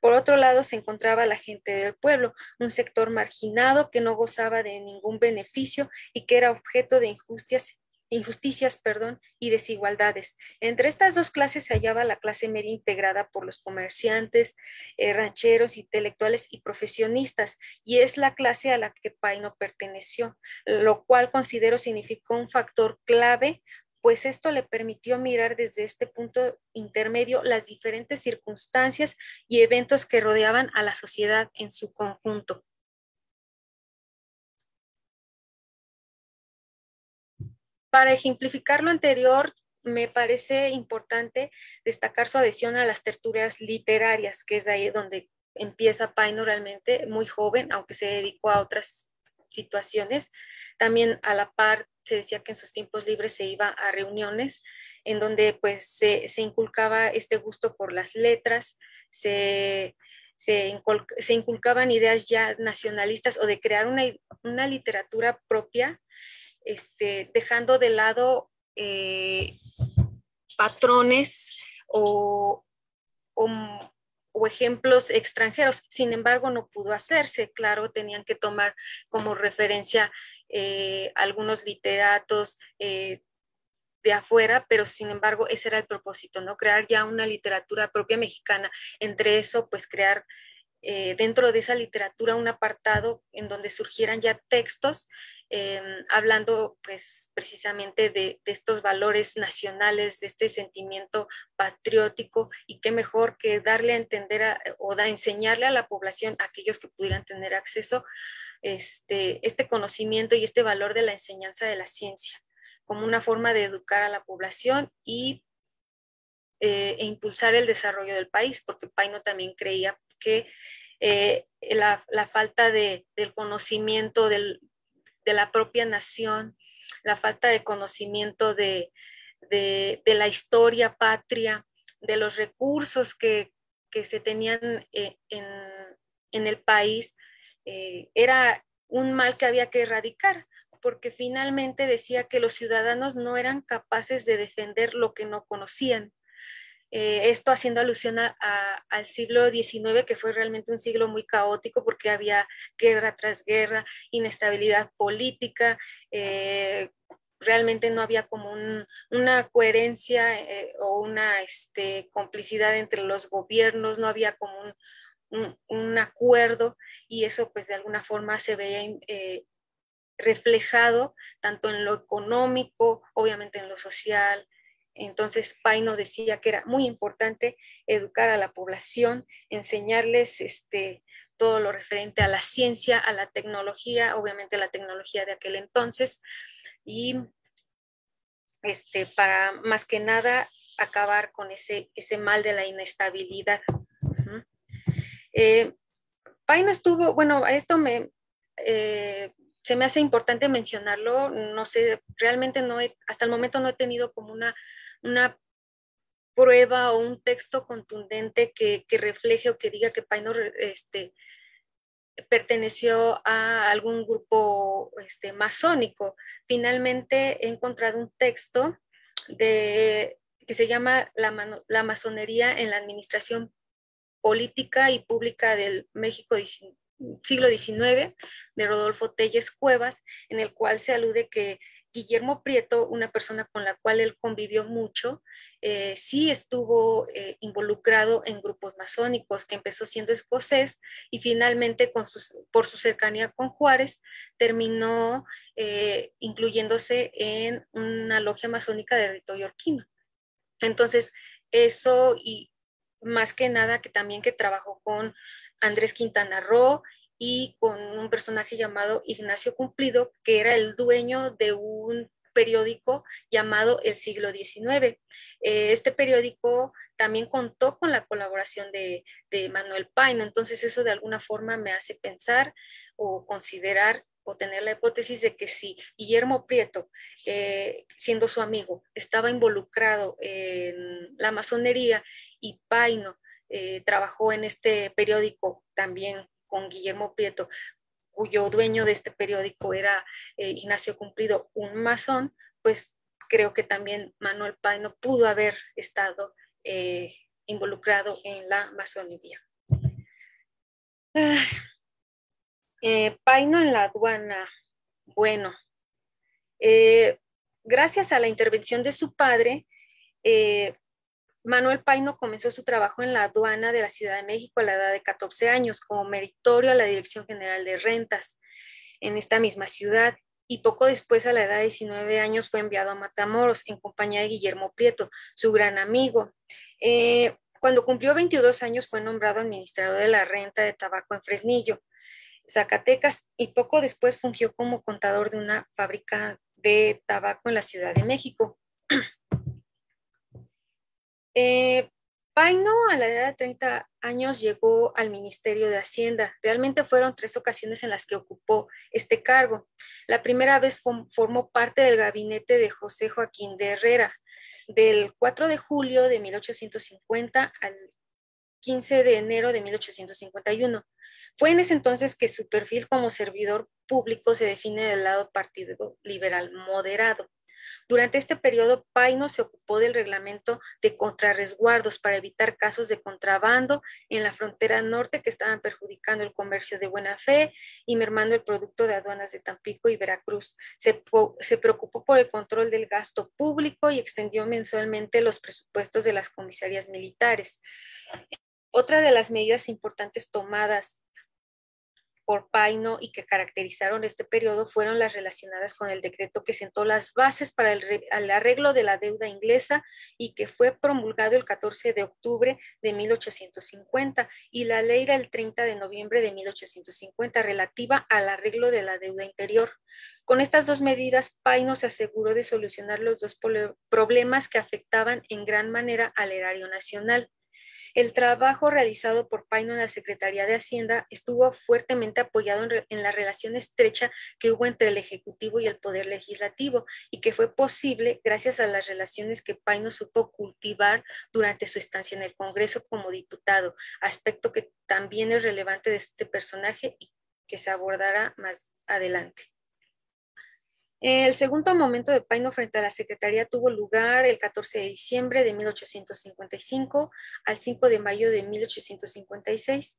Por otro lado, se encontraba la gente del pueblo, un sector marginado que no gozaba de ningún beneficio y que era objeto de injusticias injusticias perdón, y desigualdades. Entre estas dos clases se hallaba la clase media integrada por los comerciantes, eh, rancheros, intelectuales y profesionistas, y es la clase a la que Paino perteneció, lo cual considero significó un factor clave pues esto le permitió mirar desde este punto intermedio las diferentes circunstancias y eventos que rodeaban a la sociedad en su conjunto. Para ejemplificar lo anterior, me parece importante destacar su adhesión a las tertulias literarias, que es ahí donde empieza Paino realmente muy joven, aunque se dedicó a otras situaciones. También a la par se decía que en sus tiempos libres se iba a reuniones en donde pues se, inculcaba este gusto por las letras, se, inculcaban ideas ya nacionalistas o de crear una, una literatura propia este, dejando de lado eh, patrones o, ejemplos extranjeros. Sin embargo, no pudo hacerse. Claro, tenían que tomar como referencia eh, algunos literatos eh, de afuera, pero sin embargo ese era el propósito, ¿no? Crear ya una literatura propia mexicana. Entre eso, pues crear dentro de esa literatura un apartado en donde surgieran ya textos Em, hablando pues precisamente de, estos valores nacionales, de este sentimiento patriótico y qué mejor que darle a entender o da, enseñarle a la población, a aquellos que pudieran tener acceso, este, este conocimiento y este valor de la enseñanza de la ciencia como una forma de educar a la población y, eh, e impulsar el desarrollo del país, porque Paino también creía que eh, la, falta de, del conocimiento del, de la propia nación, la falta de conocimiento de, la historia patria, de los recursos que, se tenían eh, en, el país, eh, era un mal que había que erradicar, porque finalmente decía que los ciudadanos no eran capaces de defender lo que no conocían. Eh, esto haciendo alusión al siglo XIX, que fue realmente un siglo muy caótico porque había guerra tras guerra, inestabilidad política, eh, realmente no había como una coherencia eh, o una este, complicidad entre los gobiernos, no había como un, un, acuerdo y eso pues de alguna forma se veía reflejado tanto en lo económico, obviamente en lo social, entonces, Paino decía que era muy importante educar a la población, enseñarles este, todo lo referente a la ciencia, a la tecnología, obviamente la tecnología de aquel entonces, y este, para más que nada acabar con ese, ese mal de la inestabilidad. Paino estuvo, bueno, esto me, eh, se me hace importante mencionarlo, no sé, realmente no he, hasta el momento no he tenido como una una prueba o un texto contundente que, refleje o que diga que Paino este, perteneció a algún grupo este, masónico. Finalmente he encontrado un texto de, que se llama la, la masonería en la administración política y pública del México siglo XIX, de Rodolfo Telles Cuevas, en el cual se alude que Guillermo Prieto, una persona con la cual él convivió mucho, eh, sí estuvo eh, involucrado en grupos masónicos, que empezó siendo escocés y finalmente por su cercanía con Juárez terminó eh, incluyéndose en una logia masónica de rito yorquino. Entonces, eso y más que nada que también que trabajó con Andrés Quintana Roo y con un personaje llamado Ignacio Cumplido, que era el dueño de un periódico llamado El Siglo XIX. Eh, este periódico también contó con la colaboración de, Manuel Paino, entonces eso de alguna forma me hace pensar o considerar o tener la hipótesis de que si Guillermo Prieto, eh, siendo su amigo, estaba involucrado en la masonería y Paino eh, trabajó en este periódico también con Guillermo Prieto, cuyo dueño de este periódico era eh, Ignacio Cumplido, un masón, pues creo que también Manuel Paino pudo haber estado involucrado en la masonería. Eh, Paino en la aduana. Bueno, eh, gracias a la intervención de su padre, eh, Manuel Paino comenzó su trabajo en la aduana de la Ciudad de México a la edad de 14 años como meritorio a la Dirección General de Rentas en esta misma ciudad y poco después a la edad de 19 años fue enviado a Matamoros en compañía de Guillermo Prieto, su gran amigo. cuando cumplió 22 años fue nombrado administrador de la renta de tabaco en Fresnillo. Zacatecas y poco después fungió como contador de una fábrica de tabaco en la Ciudad de México. Eh, Paino a la edad de 30 años llegó al Ministerio de Hacienda. Realmente fueron tres ocasiones en las que ocupó este cargo. La primera vez formó parte del gabinete de José Joaquín de Herrera, del 4 de julio de 1850 al 15 de enero de 1851. Fue en ese entonces que su perfil como servidor público se define del lado Partido Liberal Moderado. Durante este periodo, Paino se ocupó del reglamento de contrarresguardos para evitar casos de contrabando en la frontera norte que estaban perjudicando el comercio de buena fe y mermando el producto de aduanas de Tampico y Veracruz. Se, se preocupó por el control del gasto público y extendió mensualmente los presupuestos de las comisarías militares. Otra de las medidas importantes tomadas por Paino y que caracterizaron este periodo fueron las relacionadas con el decreto que sentó las bases para el, arreglo de la deuda inglesa y que fue promulgado el 14 de octubre de 1850 y la ley del 30 de noviembre de 1850 relativa al arreglo de la deuda interior. Con estas dos medidas, Paino se aseguró de solucionar los dos problemas que afectaban en gran manera al erario nacional. El trabajo realizado por Paino en la Secretaría de Hacienda estuvo fuertemente apoyado en, la relación estrecha que hubo entre el Ejecutivo y el Poder Legislativo y que fue posible gracias a las relaciones que Paino supo cultivar durante su estancia en el Congreso como diputado, aspecto que también es relevante de este personaje y que se abordará más adelante. El segundo momento de Paino frente a la Secretaría tuvo lugar el 14 de diciembre de 1855 al 5 de mayo de 1856,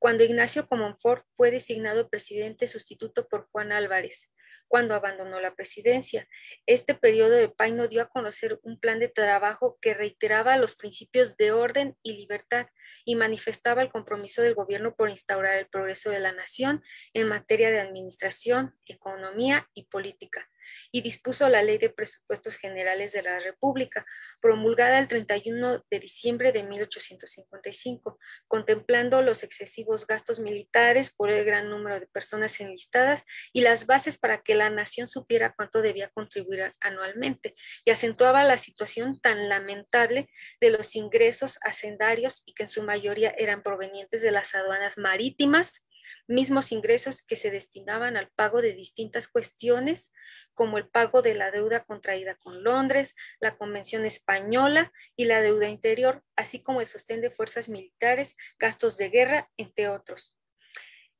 cuando Ignacio Comonfort fue designado presidente sustituto por Juan Álvarez cuando abandonó la presidencia. Este periodo de Paino dio a conocer un plan de trabajo que reiteraba los principios de orden y libertad y manifestaba el compromiso del gobierno por instaurar el progreso de la nación en materia de administración, economía y política y dispuso la Ley de Presupuestos Generales de la República, promulgada el 31 de diciembre de 1855, contemplando los excesivos gastos militares por el gran número de personas enlistadas y las bases para que la nación supiera cuánto debía contribuir anualmente, y acentuaba la situación tan lamentable de los ingresos hacendarios y que en su mayoría eran provenientes de las aduanas marítimas, mismos ingresos que se destinaban al pago de distintas cuestiones, como el pago de la deuda contraída con Londres, la Convención Española y la deuda interior, así como el sostén de fuerzas militares, gastos de guerra, entre otros.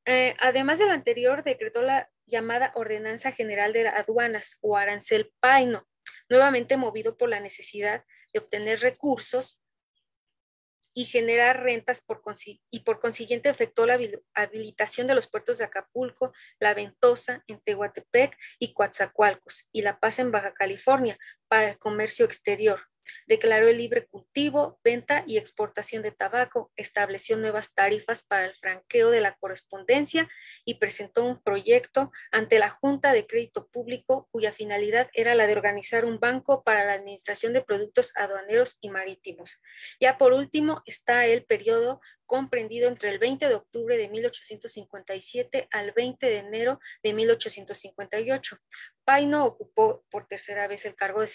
Eh, además de lo anterior, decretó la llamada Ordenanza General de Aduanas o Arancel Paino, nuevamente movido por la necesidad de obtener recursos y generar rentas por y por consiguiente efectuó la habilitación de los puertos de Acapulco, La Ventosa en Tehuantepec y Coatzacoalcos y La Paz en Baja California para el comercio exterior. Declaró el libre cultivo, venta y exportación de tabaco, estableció nuevas tarifas para el franqueo de la correspondencia y presentó un proyecto ante la Junta de Crédito Público cuya finalidad era la de organizar un banco para la administración de productos aduaneros y marítimos. Ya por último está el periodo comprendido entre el 20 de octubre de 1857 al 20 de enero de 1858. Paino ocupó por tercera vez el cargo de,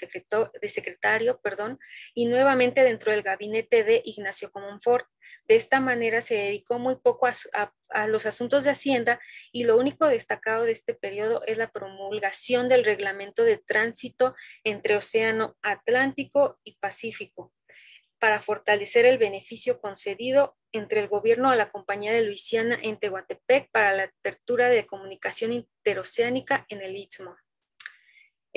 secretario perdón, y nuevamente dentro del gabinete de Ignacio Comonfort. De esta manera se dedicó muy poco a, los asuntos de Hacienda y lo único destacado de este periodo es la promulgación del reglamento de tránsito entre Océano Atlántico y Pacífico para fortalecer el beneficio concedido entre el gobierno a la Compañía de Luisiana en Tehuantepec para la apertura de comunicación interoceánica en el Istmo.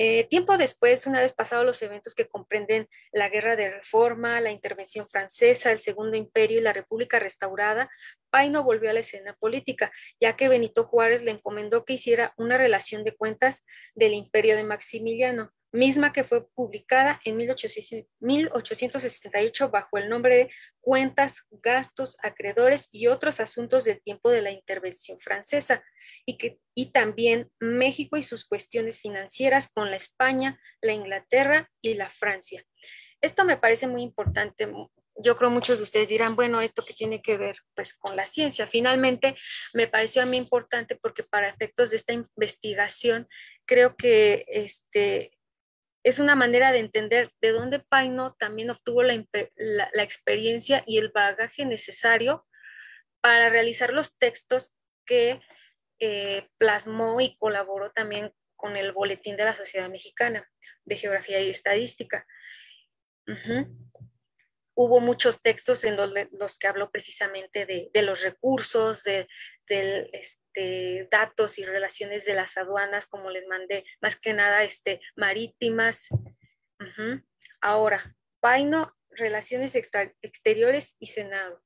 Eh, tiempo después, una vez pasados los eventos que comprenden la Guerra de Reforma, la intervención francesa, el Segundo Imperio y la República restaurada, Paino volvió a la escena política, ya que Benito Juárez le encomendó que hiciera una relación de cuentas del imperio de Maximiliano misma que fue publicada en 1868 bajo el nombre de Cuentas, Gastos, Acreedores y otros asuntos del tiempo de la intervención francesa, y, que, y también México y sus cuestiones financieras con la España, la Inglaterra y la Francia. Esto me parece muy importante. Yo creo muchos de ustedes dirán, bueno, esto que tiene que ver pues con la ciencia. Finalmente, me pareció a mí importante porque para efectos de esta investigación, creo que este, es una manera de entender de dónde Paino también obtuvo la, experiencia y el bagaje necesario para realizar los textos que eh, plasmó y colaboró también con el Boletín de la Sociedad Mexicana de Geografía y Estadística hubo muchos textos en los, que habló precisamente de, los recursos, de, este, datos y relaciones de las aduanas, como les mandé, más que nada este, marítimas. Ahora, Paino, Relaciones Exteriores y Senado.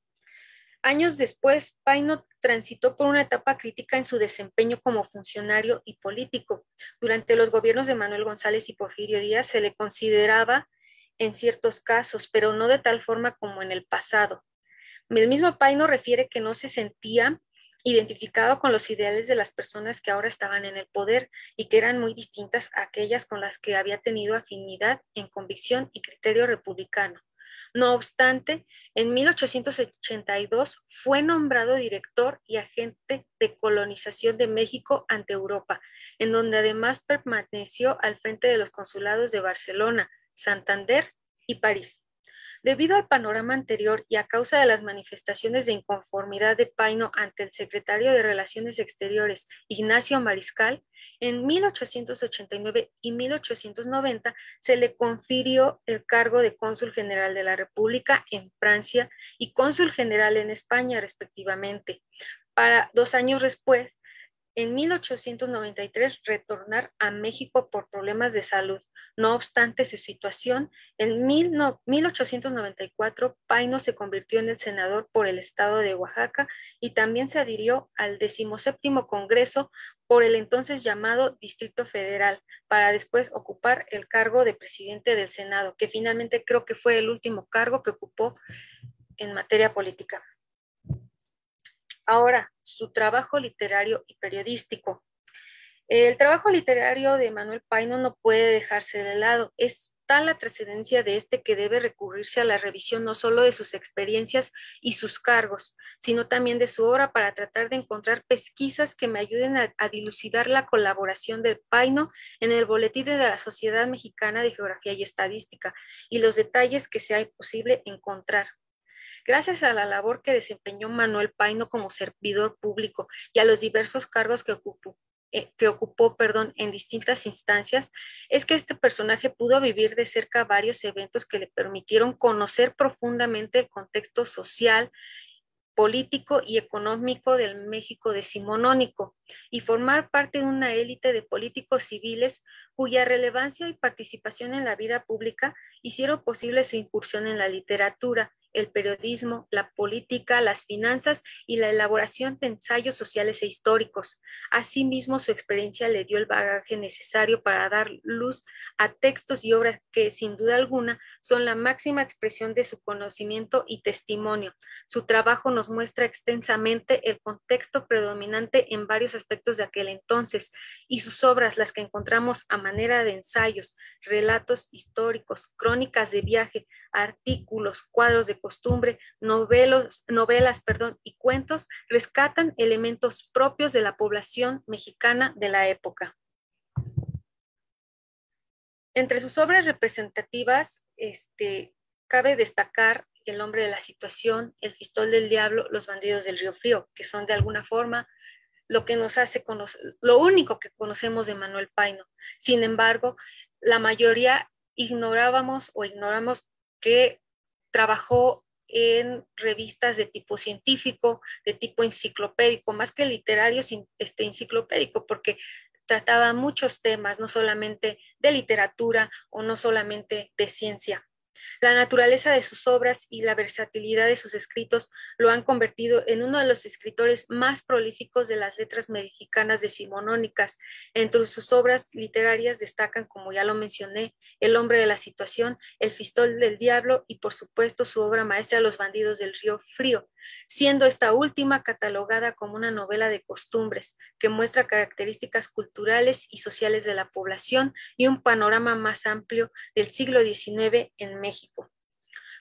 Años después, Paino transitó por una etapa crítica en su desempeño como funcionario y político. Durante los gobiernos de Manuel González y Porfirio Díaz se le consideraba en ciertos casos, pero no de tal forma como en el pasado. El mismo Paino refiere que no se sentía identificado con los ideales de las personas que ahora estaban en el poder y que eran muy distintas a aquellas con las que había tenido afinidad en convicción y criterio republicano. No obstante, en 1882 fue nombrado director y agente de colonización de México ante Europa, en donde además permaneció al frente de los consulados de Barcelona, Santander y París. Debido al panorama anterior y a causa de las manifestaciones de inconformidad de Paino ante el secretario de Relaciones Exteriores, Ignacio Mariscal, en 1889 y 1890 se le confirió el cargo de cónsul general de la República en Francia y cónsul general en España, respectivamente. Para dos años después, en 1893, retornar a México por problemas de salud. No obstante su situación, en 1894 Paino se convirtió en el senador por el estado de Oaxaca y también se adhirió al 17 Congreso por el entonces llamado Distrito Federal, para después ocupar el cargo de presidente del Senado, que finalmente creo que fue el último cargo que ocupó en materia política. Ahora, su trabajo literario y periodístico. El trabajo literario de Manuel Paino no puede dejarse de lado. Es tal la trascendencia de este que debe recurrirse a la revisión no solo de sus experiencias y sus cargos, sino también de su obra para tratar de encontrar pesquisas que me ayuden a, dilucidar la colaboración de Paino en el boletín de la Sociedad Mexicana de Geografía y Estadística y los detalles que sea posible encontrar. Gracias a la labor que desempeñó Manuel Paino como servidor público y a los diversos cargos que ocupó, eh, que ocupó, perdón, en distintas instancias, es que este personaje pudo vivir de cerca varios eventos que le permitieron conocer profundamente el contexto social, político y económico del México decimonónico y formar parte de una élite de políticos civiles cuya relevancia y participación en la vida pública hicieron posible su incursión en la literatura, el periodismo, la política, las finanzas y la elaboración de ensayos sociales e históricos. Asimismo, su experiencia le dio el bagaje necesario para dar luz a textos y obras que, sin duda alguna, son la máxima expresión de su conocimiento y testimonio. Su trabajo nos muestra extensamente el contexto predominante en varios aspectos de aquel entonces y sus obras, las que encontramos a manera de ensayos, relatos históricos, crónicas de viaje, artículos, cuadros de costumbre, novelos, novelas perdón, y cuentos rescatan elementos propios de la población mexicana de la época. entre sus obras representativas, este, cabe destacar El hombre de la situación, El pistol del diablo, Los bandidos del río frío, que son de alguna forma lo que nos hace conocer, lo único que conocemos de Manuel Paino. Sin embargo, la mayoría ignorábamos o ignoramos que trabajó en revistas de tipo científico, de tipo enciclopédico, más que literario, este, enciclopédico, porque trataba muchos temas, no solamente de literatura o no solamente de ciencia. La naturaleza de sus obras y la versatilidad de sus escritos lo han convertido en uno de los escritores más prolíficos de las letras mexicanas decimonónicas. Entre sus obras literarias destacan, como ya lo mencioné, El hombre de la situación, El fistol del diablo y, por supuesto, su obra maestra Los bandidos del río frío, siendo esta última catalogada como una novela de costumbres que muestra características culturales y sociales de la población y un panorama más amplio del siglo XIX en México.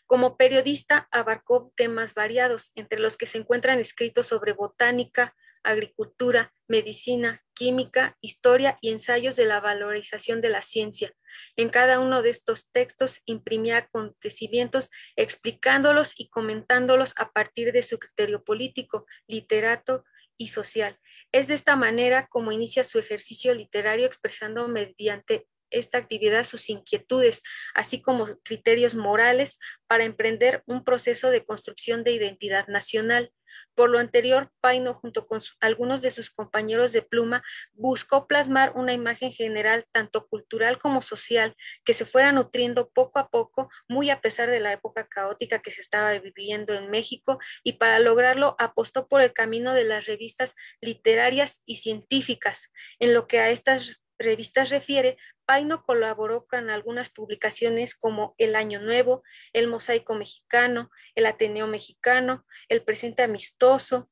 Como periodista abarcó temas variados, entre los que se encuentran escritos sobre botánica, agricultura, medicina, química, historia y ensayos de la valorización de la ciencia. En cada uno de estos textos imprimía acontecimientos explicándolos y comentándolos a partir de su criterio político, literato y social. Es de esta manera como inicia su ejercicio literario expresando mediante esta actividad sus inquietudes, así como criterios morales para emprender un proceso de construcción de identidad nacional. Por lo anterior, Paino, junto con algunos de sus compañeros de pluma, buscó plasmar una imagen general, tanto cultural como social, que se fuera nutriendo poco a poco, muy a pesar de la época caótica que se estaba viviendo en México, y para lograrlo apostó por el camino de las revistas literarias y científicas. En lo que a estas revistas refiere, Paino colaboró con algunas publicaciones como El Año Nuevo, El Mosaico Mexicano, El Ateneo Mexicano, El Presente Amistoso,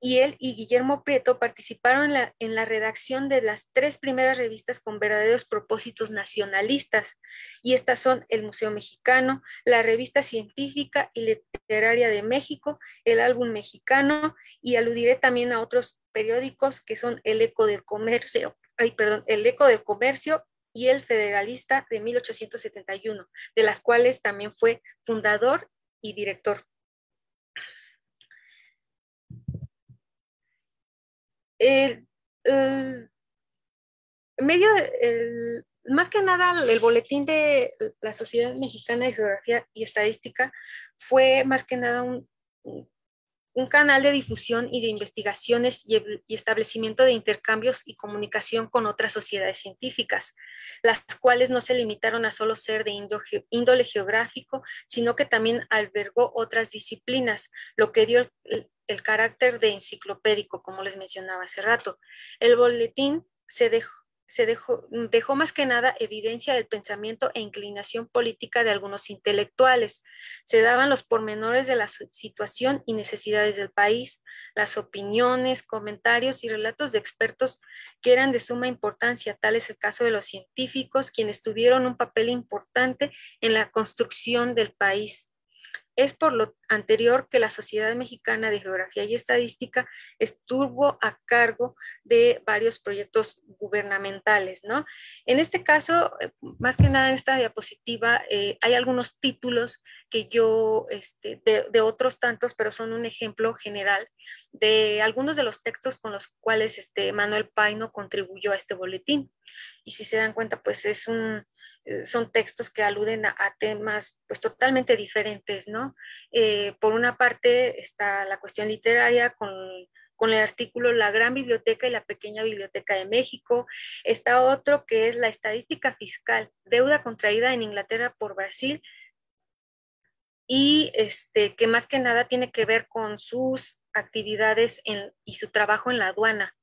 y él y Guillermo Prieto participaron en la, en la, redacción de las tres primeras revistas con verdaderos propósitos nacionalistas, y estas son el Museo Mexicano, la Revista Científica y Literaria de México, el Álbum Mexicano, y aludiré también a otros periódicos que son el Eco del Comercio, ay, perdón, el Eco del Comercio y el Federalista de 1871, de las cuales también fue fundador y director. El, medio, más que nada, el boletín de la Sociedad Mexicana de Geografía y Estadística fue más que nada un canal de difusión y de investigaciones y, establecimiento de intercambios y comunicación con otras sociedades científicas, las cuales no se limitaron a solo ser de índole geográfico, sino que también albergó otras disciplinas, lo que dio el carácter de enciclopédico, como les mencionaba hace rato. El boletín se dejó se dejó, dejó, más que nada evidencia del pensamiento e inclinación política de algunos intelectuales. Se daban los pormenores de la situación y necesidades del país, las opiniones, comentarios y relatos de expertos que eran de suma importancia. Tal es el caso de los científicos, quienes tuvieron un papel importante en la construcción del país. Es por lo anterior que la Sociedad Mexicana de Geografía y Estadística estuvo a cargo de varios proyectos gubernamentales, ¿no? En este caso, eh, más que nada en esta diapositiva, eh, hay algunos títulos que yo, este, de, otros tantos, pero son un ejemplo general de algunos de los textos con los cuales este, Manuel Paino contribuyó a este boletín. Y si se dan cuenta, pues es un, son textos que aluden a, temas pues totalmente diferentes, ¿no? Eh, por una parte está la cuestión literaria con, con, el artículo La Gran Biblioteca y la Pequeña Biblioteca de México. Está otro que es la estadística fiscal, deuda contraída en Inglaterra por Brasil y este, que más que nada tiene que ver con sus actividades y su trabajo en la aduana.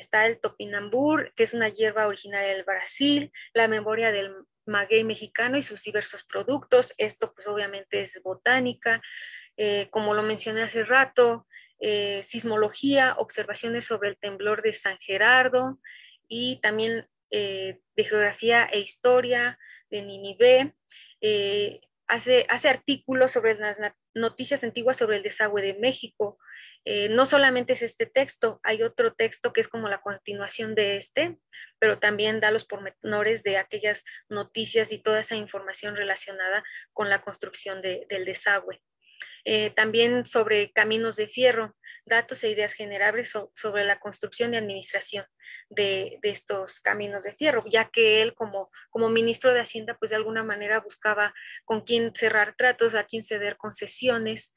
Está el topinambur, que es una hierba originaria del Brasil, la memoria del maguey mexicano y sus diversos productos. Esto pues obviamente es botánica, eh, como lo mencioné hace rato, eh, sismología, observaciones sobre el temblor de San Gerardo y también eh, de geografía e historia de Ninive. hace, hace artículos sobre las noticias antiguas sobre el desagüe de México Eh, no solamente es este texto, hay otro texto que es como la continuación de este, pero también da los pormenores de aquellas noticias y toda esa información relacionada con la construcción del desagüe. Eh, también sobre caminos de fierro, datos e ideas generables sobre la construcción y administración de, estos caminos de fierro, ya que él como, como ministro de Hacienda, pues de alguna manera buscaba con quién cerrar tratos, a quién ceder concesiones,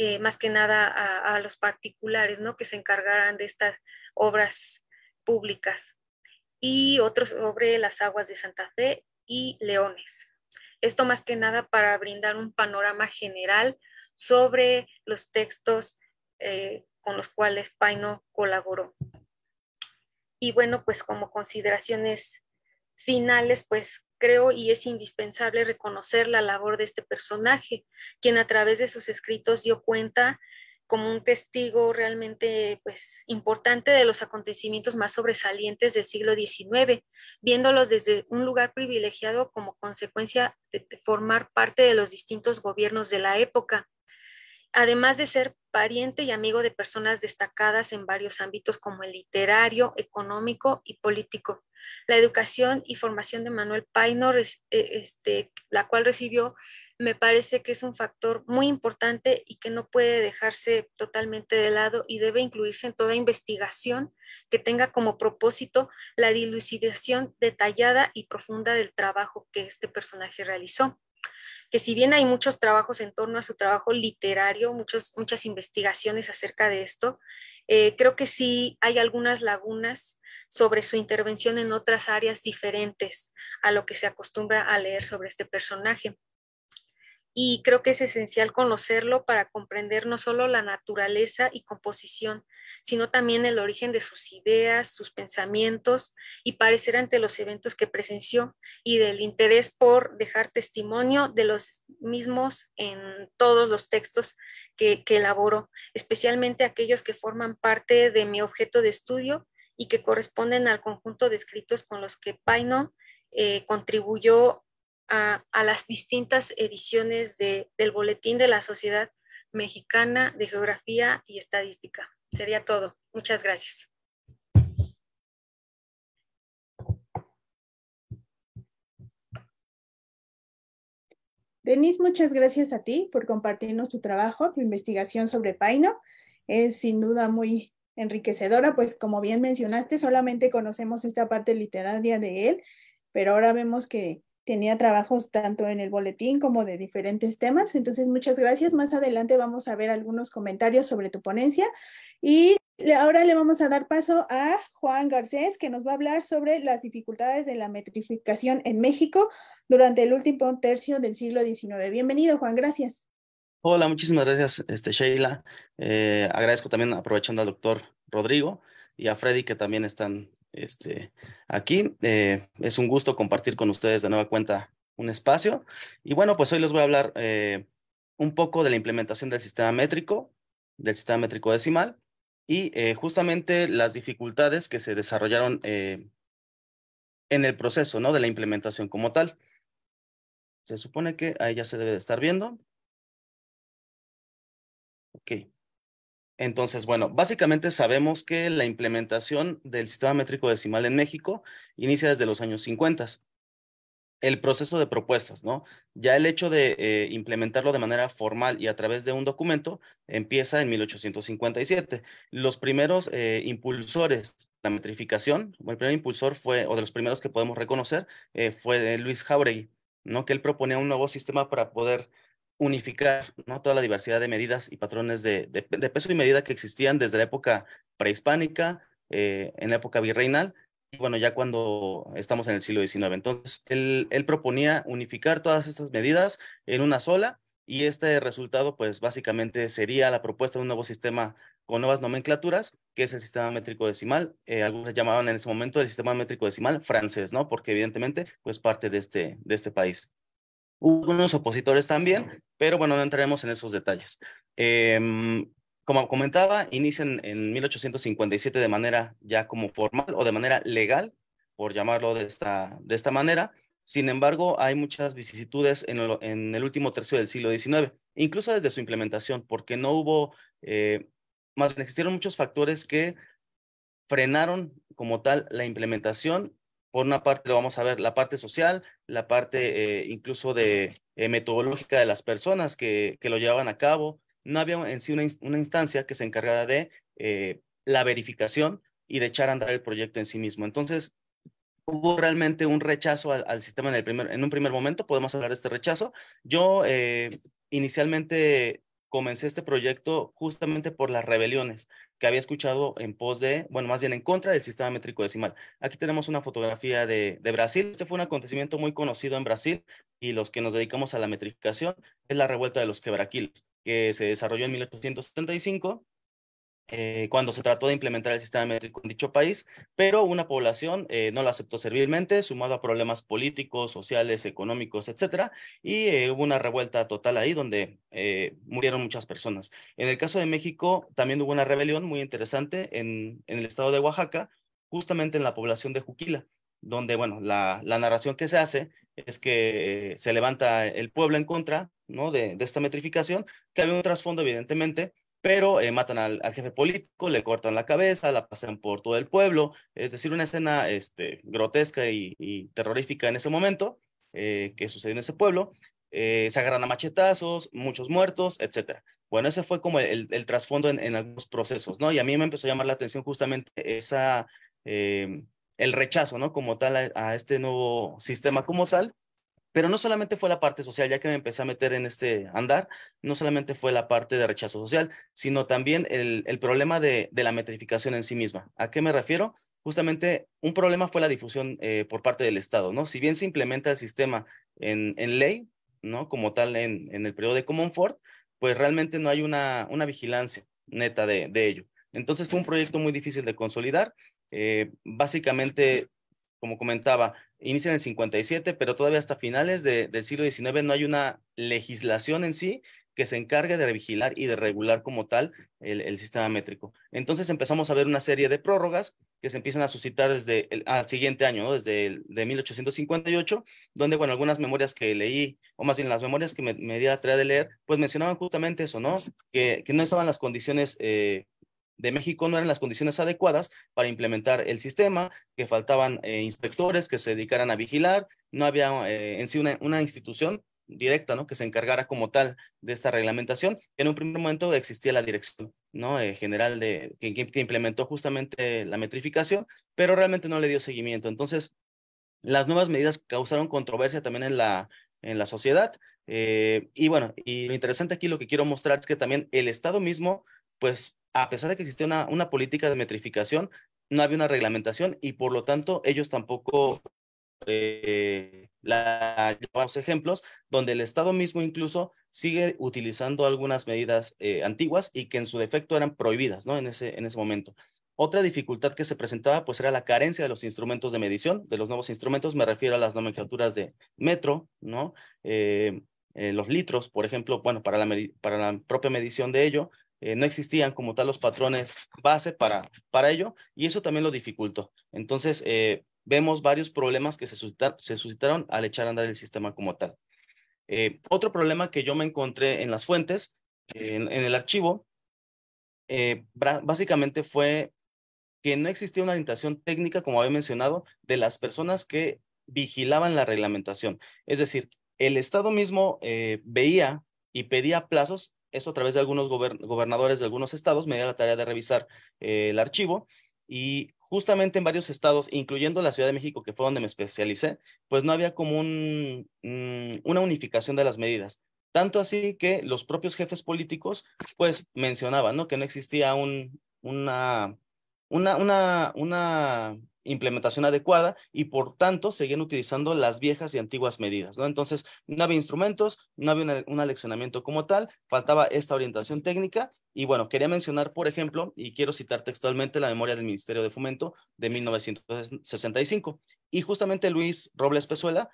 eh, más que nada a, los particulares, ¿no? Que se encargaran de estas obras públicas y otros sobre las aguas de Santa Fe y Leones. Esto más que nada para brindar un panorama general sobre los textos eh, con los cuales Paino colaboró. Y bueno, pues como consideraciones finales, pues creo y es indispensable reconocer la labor de este personaje, quien a través de sus escritos dio cuenta como un testigo realmente pues importante de los acontecimientos más sobresalientes del siglo XIX, viéndolos desde un lugar privilegiado como consecuencia de formar parte de los distintos gobiernos de la época además de ser pariente y amigo de personas destacadas en varios ámbitos como el literario, económico y político. La educación y formación de Manuel Painor, eh, este, la cual recibió, me parece que es un factor muy importante y que no puede dejarse totalmente de lado y debe incluirse en toda investigación que tenga como propósito la dilucidación detallada y profunda del trabajo que este personaje realizó. Que si bien hay muchos trabajos en torno a su trabajo literario, muchos, muchas investigaciones acerca de esto, eh, creo que sí hay algunas lagunas sobre su intervención en otras áreas diferentes a lo que se acostumbra a leer sobre este personaje. Y creo que es esencial conocerlo para comprender no solo la naturaleza y composición, sino también el origen de sus ideas, sus pensamientos y parecer ante los eventos que presenció y del interés por dejar testimonio de los mismos en todos los textos que, elaboró, especialmente aquellos que forman parte de mi objeto de estudio y que corresponden al conjunto de escritos con los que Paino eh, contribuyó a, las distintas ediciones del Boletín de la Sociedad Mexicana de Geografía y Estadística. Sería todo. Muchas gracias. Denise, muchas gracias a ti por compartirnos tu trabajo, tu investigación sobre Paino. Es sin duda muy enriquecedora, pues como bien mencionaste, solamente conocemos esta parte literaria de él, pero ahora vemos que tenía trabajos tanto en el boletín como de diferentes temas. Entonces, muchas gracias. Más adelante vamos a ver algunos comentarios sobre tu ponencia. Y ahora le vamos a dar paso a Juan Garcés, que nos va a hablar sobre las dificultades de la metrificación en México durante el último tercio del siglo XIX. Bienvenido, Juan. Gracias. Hola, muchísimas gracias, este, Sheila. Eh, agradezco también, aprovechando al doctor Rodrigo y a Freddy, que también están este, aquí. Eh, es un gusto compartir con ustedes de nueva cuenta un espacio. Y bueno, pues hoy les voy a hablar eh, un poco de la implementación del sistema métrico, del sistema métrico decimal y justamente las dificultades que se desarrollaron en el proceso ¿no? de la implementación como tal. Se supone que ahí ya se debe de estar viendo. Ok. Entonces, bueno, básicamente sabemos que la implementación del sistema métrico decimal en México inicia desde los años 50. El proceso de propuestas, ¿no? Ya el hecho de eh, implementarlo de manera formal y a través de un documento empieza en 1857. Los primeros eh, impulsores de la metrificación, el primer impulsor fue, o de los primeros que podemos reconocer, eh, fue Luis Jauregui, ¿no? Que él proponía un nuevo sistema para poder unificar ¿no? toda la diversidad de medidas y patrones de, de, peso y medida que existían desde la época prehispánica, eh, en la época virreinal, y bueno, ya cuando estamos en el siglo XIX. Entonces, él, proponía unificar todas estas medidas en una sola, y este resultado, pues básicamente sería la propuesta de un nuevo sistema con nuevas nomenclaturas, que es el sistema métrico decimal. Eh, algunos llamaban en ese momento el sistema métrico decimal francés, ¿no? Porque evidentemente, pues parte de este, de este país. Hubo unos opositores también, pero bueno, no entraremos en esos detalles. Em, como comentaba, inician en 1857 de manera ya como formal o de manera legal, por llamarlo de esta, de esta manera. Sin embargo, hay muchas vicisitudes en el, en el último tercio del siglo XIX, incluso desde su implementación, porque no hubo eh, más bien existieron muchos factores que frenaron como tal la implementación. Por una parte, lo vamos a ver, la parte social, la parte eh, incluso de eh, metodológica de las personas que, que, lo llevaban a cabo. No había en sí una, una instancia que se encargara de eh, la verificación y de echar a andar el proyecto en sí mismo. Entonces, hubo realmente un rechazo al, al sistema en, el primer, en un primer momento, podemos hablar de este rechazo. Yo inicialmente comencé este proyecto justamente por las rebeliones que había escuchado en pos de, bueno, más bien en contra del sistema métrico decimal. Aquí tenemos una fotografía de, Brasil. Este fue un acontecimiento muy conocido en Brasil y los que nos dedicamos a la metrificación es la revuelta de los quebraquiles, que se desarrolló en 1875 eh, cuando se trató de implementar el sistema métrico en dicho país, pero una población eh, no lo aceptó servilmente, sumado a problemas políticos, sociales, económicos, etcétera, y eh, hubo una revuelta total ahí donde murieron muchas personas. En el caso de México, también hubo una rebelión muy interesante en, en el estado de Oaxaca, justamente en la población de Juquila donde, bueno, la, la, narración que se hace es que se levanta el pueblo en contra, ¿no? De, de, esta metrificación, que había un trasfondo, evidentemente, pero eh, matan al, jefe político, le cortan la cabeza, la pasan por todo el pueblo, es decir, una escena este, grotesca y, terrorífica en ese momento eh, que sucedió en ese pueblo. Eh, se agarran a machetazos, muchos muertos, etcétera. Bueno, ese fue como el, trasfondo en, algunos procesos, ¿no? Y a mí me empezó a llamar la atención justamente esa, el rechazo, ¿no? Como tal a, a este nuevo sistema como tal, pero no solamente fue la parte social, ya que me empecé a meter en este andar, no solamente fue la parte de rechazo social, sino también el, el problema de, de, la metrificación en sí misma. ¿A qué me refiero? Justamente un problema fue la difusión eh, por parte del Estado, ¿no? Si bien se implementa el sistema en, en ley, ¿no? Como tal en, en el periodo de Fort, pues realmente no hay una, una vigilancia neta de, de ello. Entonces fue un proyecto muy difícil de consolidar. Eh, básicamente, como comentaba, inicia en el 57, pero todavía hasta finales de, del siglo XIX no hay una legislación en sí que se encargue de vigilar y de regular como tal el, sistema métrico. Entonces empezamos a ver una serie de prórrogas que se empiezan a suscitar desde el al siguiente año, desde el, de 1858, donde, bueno, algunas memorias que leí, o más bien las memorias que me, me di a tarea de leer, pues mencionaban justamente eso, ¿no? Que, que no estaban las condiciones eh, de México no eran las condiciones adecuadas para implementar el sistema, que faltaban eh, inspectores que se dedicaran a vigilar, no había eh, en sí una, institución directa, ¿no? Que se encargara como tal de esta reglamentación. En un primer momento existía la dirección, ¿no? Eh, general de, que, implementó justamente la metrificación, pero realmente no le dio seguimiento. Entonces, las nuevas medidas causaron controversia también en la, en la sociedad. y bueno, y lo interesante aquí lo que quiero mostrar es que también el Estado mismo, pues a pesar de que existía una, una política de metrificación, no había una reglamentación y por lo tanto ellos tampoco eh, la, los ejemplos donde el Estado mismo incluso sigue utilizando algunas medidas eh, antiguas y que en su defecto eran prohibidas ¿no? en, ese, en ese momento. Otra dificultad que se presentaba pues era la carencia de los instrumentos de medición, de los nuevos instrumentos, me refiero a las nomenclaturas de metro, ¿no? Eh, eh, los litros, por ejemplo, bueno, para la, para la propia medición de ello, eh, no existían como tal los patrones base para, para ello y eso también lo dificultó. Entonces, eh, vemos varios problemas que se, suscitaron al echar a andar el sistema como tal. Eh, otro problema que yo me encontré en las fuentes, en, en el archivo, básicamente fue que no existía una orientación técnica, como había mencionado, de las personas que vigilaban la reglamentación. Es decir, el Estado mismo veía y pedía plazos eso a través de algunos gobernadores de algunos estados, me dio la tarea de revisar eh, el archivo y justamente en varios estados, incluyendo la Ciudad de México, que fue donde me especialicé, pues no había como mm, una unificación de las medidas. Tanto así que los propios jefes políticos, pues mencionaban, ¿no? Que no existía un, una, una, una, una implementación adecuada y por tanto seguían utilizando las viejas y antiguas medidas, ¿no? Entonces, no había instrumentos, no había un aleccionamiento como tal, faltaba esta orientación técnica. Y bueno, quería mencionar, por ejemplo, y quiero citar textualmente la memoria del Ministerio de Fomento de 1965 y justamente Luis Robles Pezuela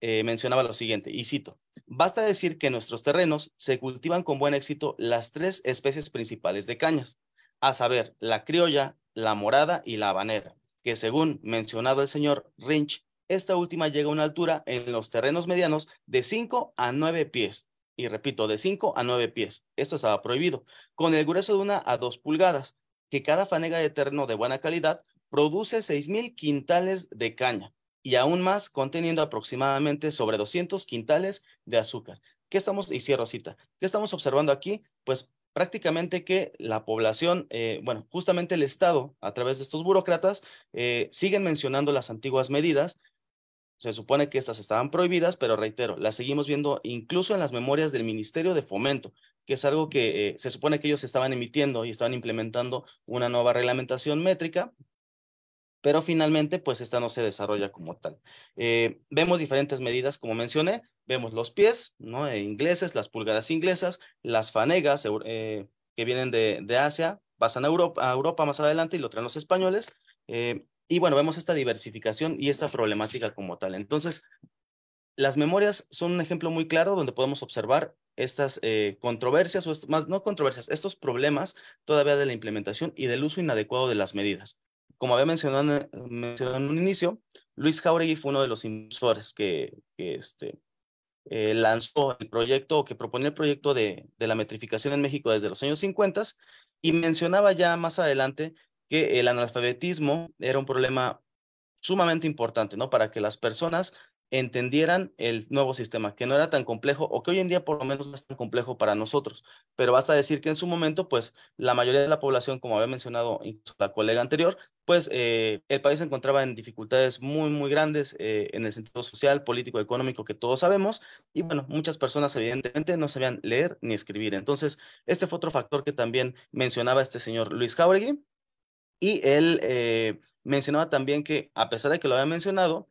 eh, mencionaba lo siguiente, y cito, basta decir que nuestros terrenos se cultivan con buen éxito las tres especies principales de cañas, a saber, la criolla, la morada y la habanera que según mencionado el señor Rinch, esta última llega a una altura en los terrenos medianos de 5 a 9 pies y repito, de 5 a 9 pies. Esto estaba prohibido, con el grueso de 1 a 2 pulgadas, que cada fanega de terreno de buena calidad produce 6.000 quintales de caña y aún más conteniendo aproximadamente sobre 200 quintales de azúcar. ¿Qué estamos, y cierro cita, qué estamos observando aquí? Pues prácticamente que la población, eh, bueno, justamente el Estado, a través de estos burócratas, eh, siguen mencionando las antiguas medidas. Se supone que estas estaban prohibidas, pero reitero, las seguimos viendo incluso en las memorias del Ministerio de Fomento, que es algo que eh, se supone que ellos estaban emitiendo y estaban implementando una nueva reglamentación métrica pero finalmente pues esta no se desarrolla como tal. Eh, vemos diferentes medidas, como mencioné, vemos los pies, ¿no? Eh, ingleses, las pulgadas inglesas, las fanegas eh, que vienen de, Asia, pasan a Europa, a Europa más adelante y lo traen los españoles. y bueno, vemos esta diversificación y esta problemática como tal. Entonces, las memorias son un ejemplo muy claro donde podemos observar estas controversias, o más no controversias, estos problemas todavía de la implementación y del uso inadecuado de las medidas como había mencionado, en un inicio, Luis Jauregui fue uno de los impulsores que, este, eh, lanzó el proyecto o que proponía el proyecto de, de, la metrificación en México desde los años 50 y mencionaba ya más adelante que el analfabetismo era un problema sumamente importante, ¿no? Para que las personas entendieran el nuevo sistema, que no era tan complejo o que hoy en día por lo menos no es tan complejo para nosotros. Pero basta decir que en su momento, pues la mayoría de la población, como había mencionado la colega anterior, pues eh, el país se encontraba en dificultades muy, muy grandes eh, en el sentido social, político, económico que todos sabemos. Y bueno, muchas personas evidentemente no sabían leer ni escribir. Entonces, este fue otro factor que también mencionaba este señor Luis Jauregui. Y él eh, mencionaba también que, a pesar de que lo había mencionado,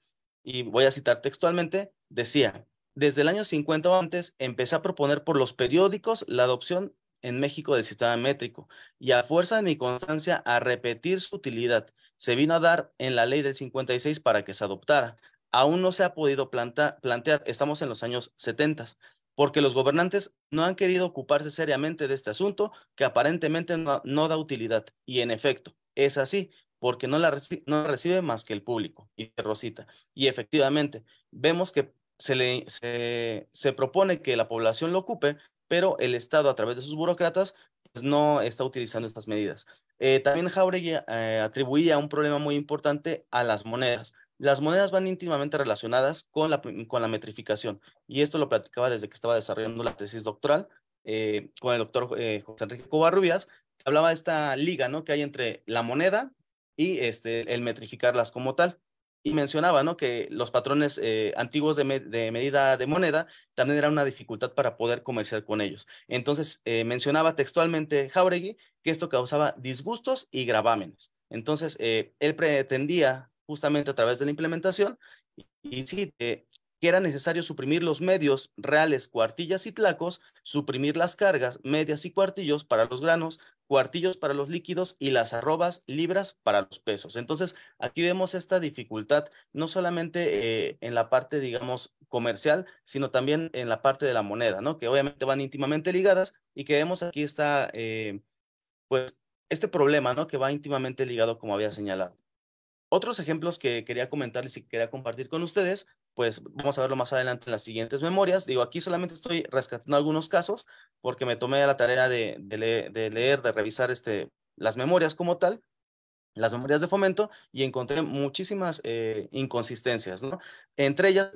y voy a citar textualmente, decía, desde el año 50 o antes empecé a proponer por los periódicos la adopción en México del sistema métrico y a fuerza de mi constancia a repetir su utilidad, se vino a dar en la ley del 56 para que se adoptara. Aún no se ha podido plantear, estamos en los años 70, porque los gobernantes no han querido ocuparse seriamente de este asunto que aparentemente no da utilidad. Y en efecto, es así, porque no la, recibe más que el público, y Rosita. Y efectivamente, vemos que se, le, se, propone que la población lo ocupe, pero el Estado, a través de sus burócratas, pues no está utilizando estas medidas. Eh, también Jauregui eh, atribuía un problema muy importante a las monedas. Las monedas van íntimamente relacionadas con la, con la metrificación, y esto lo platicaba desde que estaba desarrollando la tesis doctoral eh, con el doctor José Enrique Covarrubias, hablaba de esta liga ¿no? que hay entre la moneda y este, el metrificarlas como tal. Y mencionaba ¿no? que los patrones eh, antiguos de, medida de moneda también era una dificultad para poder comerciar con ellos. Entonces, eh, mencionaba textualmente Jauregui que esto causaba disgustos y gravámenes. Entonces, eh, él pretendía justamente a través de la implementación, y, sí, que era necesario suprimir los medios reales, cuartillas y tlacos, suprimir las cargas, medias y cuartillos para los granos, cuartillos para los líquidos y las arrobas libras para los pesos. Entonces, aquí vemos esta dificultad, no solamente eh, en la parte, digamos, comercial, sino también en la parte de la moneda, ¿no? Que obviamente van íntimamente ligadas y que vemos aquí está, eh, pues, este problema, ¿no? Que va íntimamente ligado, como había señalado. Otros ejemplos que quería comentarles y quería compartir con ustedes, pues vamos a verlo más adelante en las siguientes memorias. Digo, aquí solamente estoy rescatando algunos casos porque me tomé la tarea de, leer, de revisar este, las memorias como tal, las memorias de fomento y encontré muchísimas eh, inconsistencias. Entre ellas,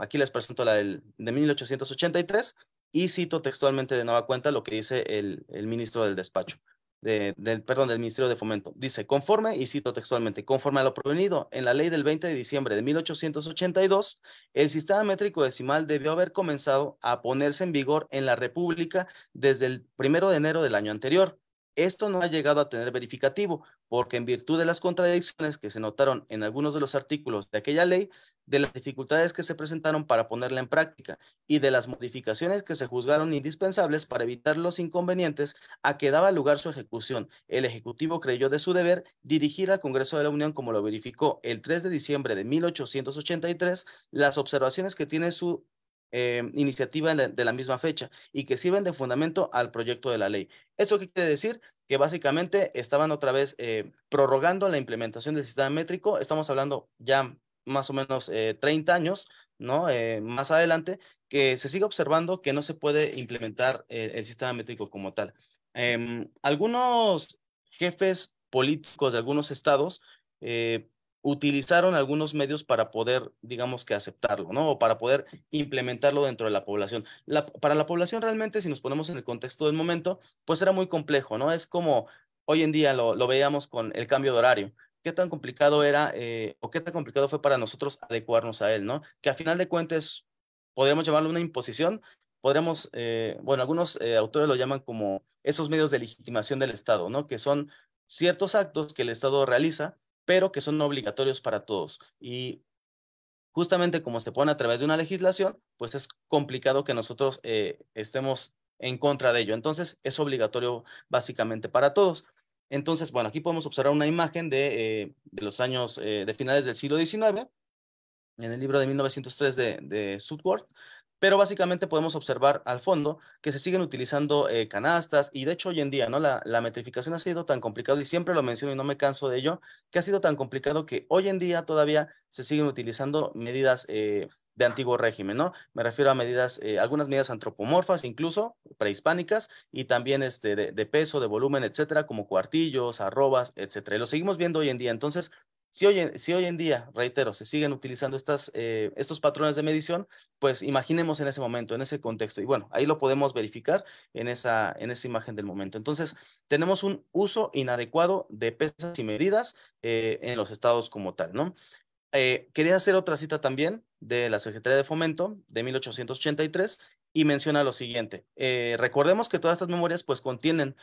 aquí les presento la del, de 1883 y cito textualmente de nueva cuenta lo que dice el ministro del despacho del, perdón, del Ministerio de Fomento. Dice, conforme, y cito textualmente, conforme a lo provenido en la ley del 20 de diciembre de 1882, el sistema métrico decimal debió haber comenzado a ponerse en vigor en la República desde el primero de enero del año anterior. Esto no ha llegado a tener verificativo, porque en virtud de las contradicciones que se notaron en algunos de los artículos de aquella ley, de las dificultades que se presentaron para ponerla en práctica y de las modificaciones que se juzgaron indispensables para evitar los inconvenientes a que daba lugar su ejecución. El Ejecutivo creyó de su deber dirigir al Congreso de la Unión, como lo verificó el 3 de diciembre de 1883, las observaciones que tiene su eh, iniciativa de la misma fecha y que sirven de fundamento al proyecto de la ley. ¿Eso qué quiere decir? Que básicamente estaban otra vez eh, prorrogando la implementación del sistema métrico. Estamos hablando ya más o menos 30 eh, años, ¿no? Eh, más adelante, que se sigue observando que no se puede implementar el sistema métrico como tal. Em, algunos jefes políticos de algunos estados eh, utilizaron algunos medios para poder, digamos que aceptarlo, ¿no? O para poder implementarlo dentro de la población. para la población realmente, si nos ponemos en el contexto del momento, pues era muy complejo, ¿no? Es como hoy en día lo, veíamos con el cambio de horario. ¿Qué tan complicado era eh, o qué tan complicado fue para nosotros adecuarnos a él, ¿no? Que a final de cuentas podríamos llamarlo una imposición, podríamos, eh, bueno, algunos autores lo llaman como esos medios de legitimación del Estado, ¿no? Que son ciertos actos que el Estado realiza, pero que son obligatorios para todos. Y justamente como se pone a través de una legislación, pues es complicado que nosotros eh, estemos en contra de ello. Entonces, es obligatorio básicamente para todos. Entonces, bueno, aquí podemos observar una imagen de, eh, los años, eh, de finales del siglo XIX, en el libro de 1903 de, de Sudworth, pero básicamente podemos observar al fondo que se siguen utilizando eh, canastas y de hecho hoy en día, ¿no? La, la, metrificación ha sido tan complicado y siempre lo menciono y no me canso de ello, que ha sido tan complicado que hoy en día todavía se siguen utilizando medidas eh, de antiguo régimen, ¿no? Me refiero a medidas, eh, algunas medidas antropomorfas, incluso prehispánicas, y también este, de, de, peso, de volumen, etcétera, como cuartillos, arrobas, etcétera. Y lo seguimos viendo hoy en día. Entonces, si hoy, en día, reitero, se siguen utilizando eh, estos patrones de medición, pues imaginemos en ese momento, en ese contexto. Y bueno, ahí lo podemos verificar en esa, en esa imagen del momento. Entonces, tenemos un uso inadecuado de pesas y medidas eh, en los estados como tal, ¿no? Eh, quería hacer otra cita también de la Secretaría de Fomento de 1883 y menciona lo siguiente. recordemos que todas estas memorias pues contienen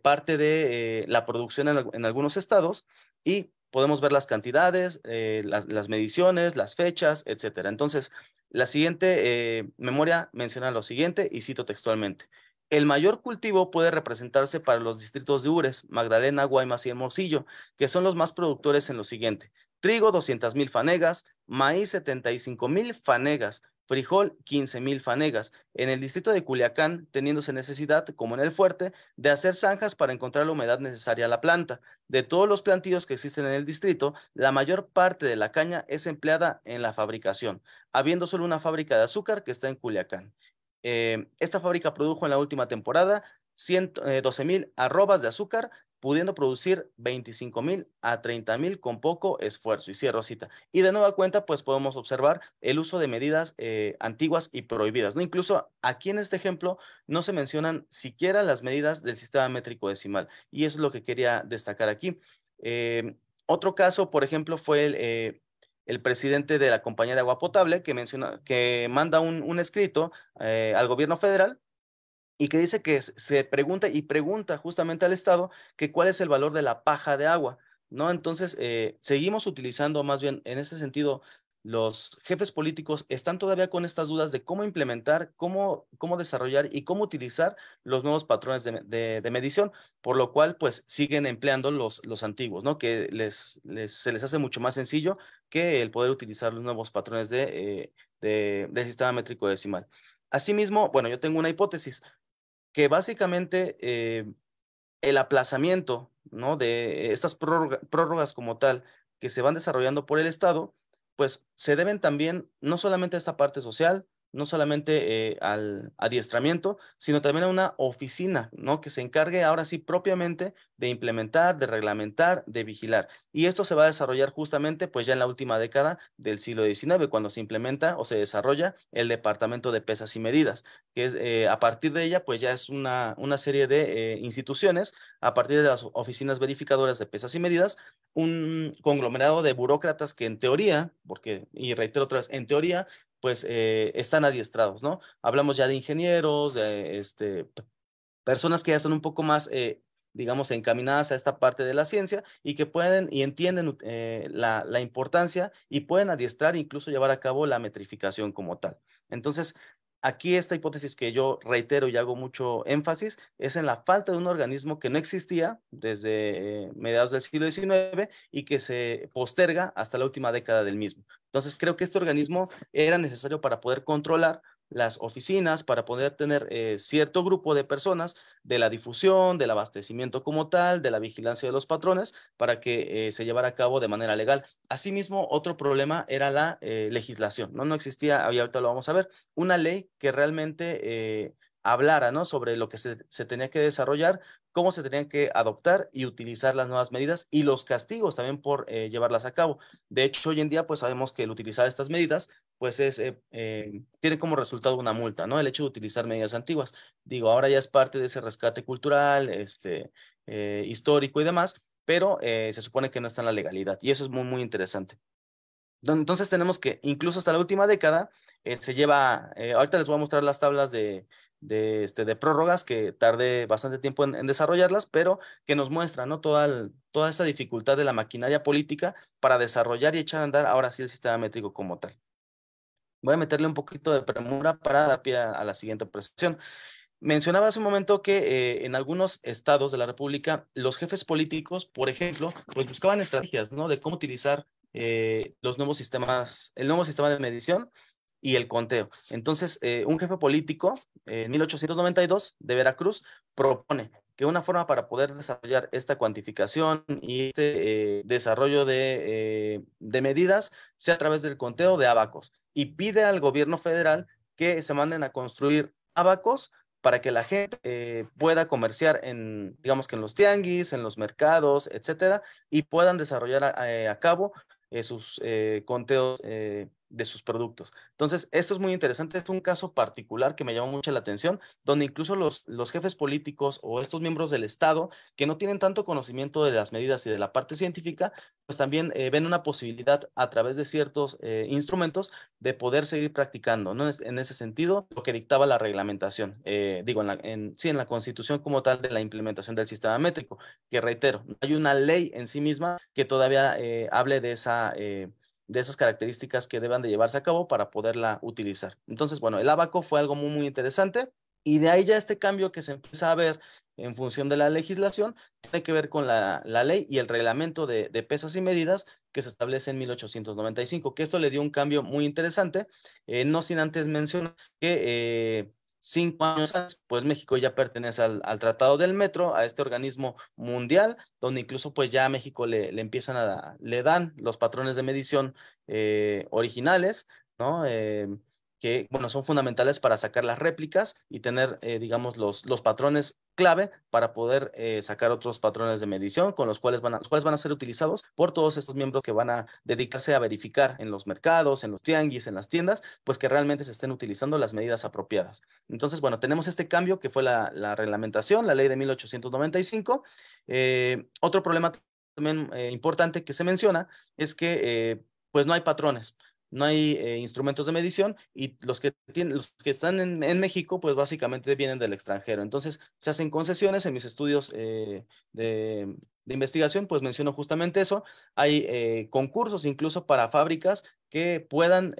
parte de la producción en, en, algunos estados y podemos ver las cantidades, eh, las, mediciones, las fechas, etcétera. Entonces, la siguiente eh, memoria menciona lo siguiente y cito textualmente. El mayor cultivo puede representarse para los distritos de Ures, Magdalena, Guaymas y Hermosillo, que son los más productores en lo siguiente. Trigo, 200 mil fanegas, maíz, 75 mil fanegas, frijol 15 mil fanegas. En el distrito de Culiacán, teniéndose necesidad, como en el fuerte, de hacer zanjas para encontrar la humedad necesaria a la planta. De todos los plantíos que existen en el distrito, la mayor parte de la caña es empleada en la fabricación, habiendo solo una fábrica de azúcar que está en Culiacán. Eh, esta fábrica produjo en la última temporada 112 eh, arrobas de azúcar, pudiendo producir 25 mil a 30 mil con poco esfuerzo. Y cierro cita. Y de nueva cuenta, pues podemos observar el uso de medidas eh, antiguas y prohibidas. ¿no? Incluso aquí en este ejemplo no se mencionan siquiera las medidas del sistema métrico decimal. Y eso es lo que quería destacar aquí. Eh, otro caso, por ejemplo, fue el, eh, el, presidente de la compañía de agua potable que, menciona, que manda un, un escrito al gobierno federal y que dice que se pregunta y pregunta justamente al Estado que cuál es el valor de la paja de agua, ¿no? Entonces, eh, seguimos utilizando más bien en ese sentido, los jefes políticos están todavía con estas dudas de cómo implementar, cómo, cómo desarrollar y cómo utilizar los nuevos patrones de, medición, por lo cual pues siguen empleando los, los antiguos, ¿no? Que les, se les hace mucho más sencillo que el poder utilizar los nuevos patrones de, eh, del sistema métrico decimal. Asimismo, bueno, yo tengo una hipótesis que básicamente eh, el aplazamiento ¿no? de estas prórrogas como tal que se van desarrollando por el Estado, pues se deben también no solamente a esta parte social, no solamente eh, al adiestramiento, sino también a una oficina, ¿no? Que se encargue ahora sí propiamente de implementar, de reglamentar, de vigilar. Y esto se va a desarrollar justamente pues ya en la última década del siglo XIX, cuando se implementa o se desarrolla el Departamento de Pesas y Medidas, que es, eh, a partir de ella pues ya es una, una serie de eh, instituciones, a partir de las oficinas verificadoras de pesas y medidas, un conglomerado de burócratas que en teoría, porque, y reitero otra en teoría pues eh, están adiestrados, ¿no? Hablamos ya de ingenieros, de este, personas que ya están un poco más, eh, digamos, encaminadas a esta parte de la ciencia y que pueden y entienden eh, la, la importancia y pueden adiestrar, incluso llevar a cabo la metrificación como tal. Entonces, Aquí esta hipótesis que yo reitero y hago mucho énfasis es en la falta de un organismo que no existía desde mediados del siglo XIX y que se posterga hasta la última década del mismo. Entonces creo que este organismo era necesario para poder controlar las oficinas para poder tener eh, cierto grupo de personas de la difusión, del abastecimiento como tal, de la vigilancia de los patrones, para que eh, se llevara a cabo de manera legal. Asimismo, otro problema era la eh, legislación, ¿no? No existía, ahorita lo vamos a ver, una ley que realmente hablara ¿no? sobre lo que se, tenía que desarrollar, cómo se tenían que adoptar y utilizar las nuevas medidas y los castigos también por eh, llevarlas a cabo. De hecho, hoy en día pues sabemos que el utilizar estas medidas pues es, eh, eh, tiene como resultado una multa, ¿no? El hecho de utilizar medidas antiguas. Digo, ahora ya es parte de ese rescate cultural, este, histórico y demás, pero se supone que no está en la legalidad y eso es muy, muy interesante. Entonces tenemos que incluso hasta la última década se lleva, ahorita les voy a mostrar las tablas de, de, este, de prórrogas que tardé bastante tiempo en, desarrollarlas, pero que nos muestra ¿no? toda, toda esa dificultad de la maquinaria política para desarrollar y echar a andar ahora sí el sistema métrico como tal. Voy a meterle un poquito de premura para dar pie a, la siguiente presentación. Mencionaba hace un momento que eh, en algunos estados de la República, los jefes políticos, por ejemplo, pues buscaban estrategias, ¿no? De cómo utilizar eh, los nuevos sistemas, el nuevo sistema de medición y el conteo. Entonces, eh, un jefe político en 1892 de Veracruz propone que una forma para poder desarrollar esta cuantificación y este eh, desarrollo de, eh, de, medidas sea a través del conteo de abacos y pide al gobierno federal que se manden a construir abacos para que la gente pueda comerciar en, digamos que en los tianguis, en los mercados, etcétera, y puedan desarrollar a, a cabo sus conteos de sus productos. Entonces, esto es muy interesante. Es un caso particular que me llamó mucho la atención, donde incluso los, los jefes políticos o estos miembros del Estado que no tienen tanto conocimiento de las medidas y de la parte científica, pues también eh, ven una posibilidad a través de ciertos eh, instrumentos de poder seguir practicando, ¿no? En ese sentido, lo que dictaba la reglamentación, eh, digo, en la, en, sí, en la constitución como tal de la implementación del sistema métrico, que reitero, hay una ley en sí misma que todavía hable de esa de esas características que deban de llevarse a cabo para poderla utilizar. Entonces, bueno, el abaco fue algo muy, muy interesante y de ahí ya este cambio que se empieza a ver en función de la legislación tiene que ver con la, ley y el reglamento de, pesas y medidas que se establece en 1895, que esto le dio un cambio muy interesante, eh, no sin antes mencionar que eh, cinco años antes, pues México ya pertenece al, Tratado del Metro, a este organismo mundial, donde incluso pues ya a México le, le empiezan a, le dan los patrones de medición eh, originales, ¿no? Eh, que, bueno, son fundamentales para sacar las réplicas y tener, eh, digamos, los, los patrones clave para poder eh, sacar otros patrones de medición con los cuales, van a, los cuales van a ser utilizados por todos estos miembros que van a dedicarse a verificar en los mercados, en los tianguis, en las tiendas, pues que realmente se estén utilizando las medidas apropiadas. Entonces, bueno, tenemos este cambio que fue la, la reglamentación, la ley de 1895. Eh, otro problema también importante que se menciona es que pues no hay patrones no hay eh, instrumentos de medición y los que, tienen, los que están en, México, pues básicamente vienen del extranjero. Entonces, se hacen concesiones en mis estudios eh, de, investigación, pues menciono justamente eso. Hay eh, concursos incluso para fábricas que puedan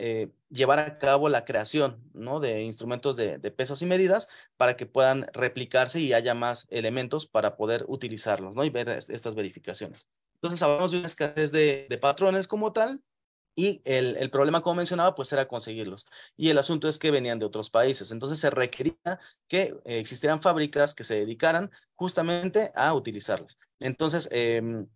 llevar a cabo la creación ¿no? de instrumentos de, pesas y medidas para que puedan replicarse y haya más elementos para poder utilizarlos ¿no? y ver estas verificaciones. Entonces, hablamos de una escasez de, de patrones como tal, y el, el, problema, como mencionaba, pues era conseguirlos. Y el asunto es que venían de otros países. Entonces se requería que eh, existieran fábricas que se dedicaran justamente a utilizarlas. Entonces, em,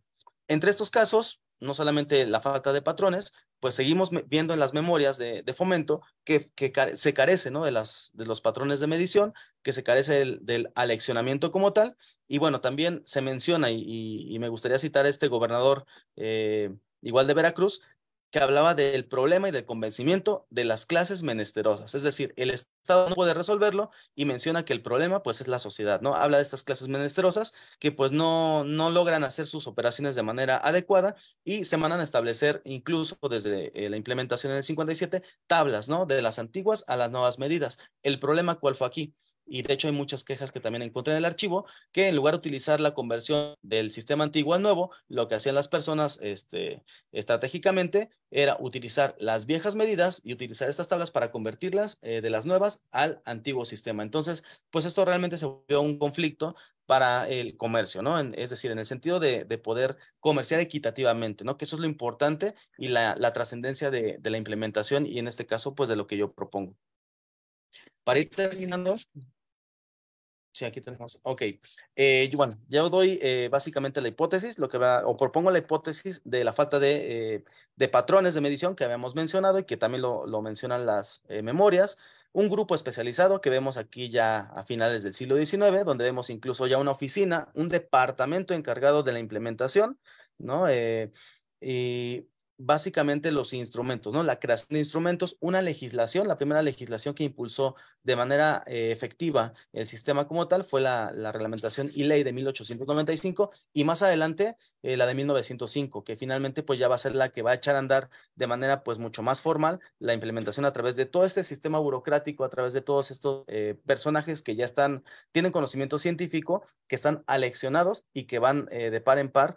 entre estos casos, no solamente la falta de patrones, pues seguimos viendo en las memorias de, fomento que, que se carece ¿no? de, las, de los patrones de medición, que se carece del, aleccionamiento como tal. Y bueno, también se menciona, y, y, me gustaría citar a este gobernador eh, igual de Veracruz, que hablaba del problema y del convencimiento de las clases menesterosas. Es decir, el Estado no puede resolverlo y menciona que el problema pues es la sociedad, ¿no? Habla de estas clases menesterosas que pues no, no logran hacer sus operaciones de manera adecuada y se mandan a establecer incluso desde eh, la implementación en el 57 tablas, ¿no? De las antiguas a las nuevas medidas. El problema cuál fue aquí? Y de hecho hay muchas quejas que también encontré en el archivo, que en lugar de utilizar la conversión del sistema antiguo al nuevo, lo que hacían las personas este, estratégicamente era utilizar las viejas medidas y utilizar estas tablas para convertirlas eh, de las nuevas al antiguo sistema. Entonces, pues esto realmente se volvió un conflicto para el comercio, ¿no? es decir, en el sentido de, poder comerciar equitativamente, ¿no? Que eso es lo importante y la, trascendencia de, de la implementación y en este caso, pues de lo que yo propongo. para ir terminando, Sí, aquí tenemos. Ok. Eh, bueno, yo doy eh, básicamente la hipótesis, lo que va, o propongo la hipótesis de la falta de, eh, de patrones de medición que habíamos mencionado y que también lo, lo mencionan las memorias. Un grupo especializado que vemos aquí ya a finales del siglo XIX, donde vemos incluso ya una oficina, un departamento encargado de la implementación, ¿no? y básicamente los instrumentos, ¿no? La creación de instrumentos, una legislación, la primera legislación que impulsó de manera eh, efectiva el sistema como tal fue la, reglamentación y ley de 1895 y más adelante eh, la de 1905, que finalmente pues ya va a ser la que va a echar a andar de manera pues mucho más formal la implementación a través de todo este sistema burocrático, a través de todos estos eh, personajes que ya están, tienen conocimiento científico, que están aleccionados y que van de par en par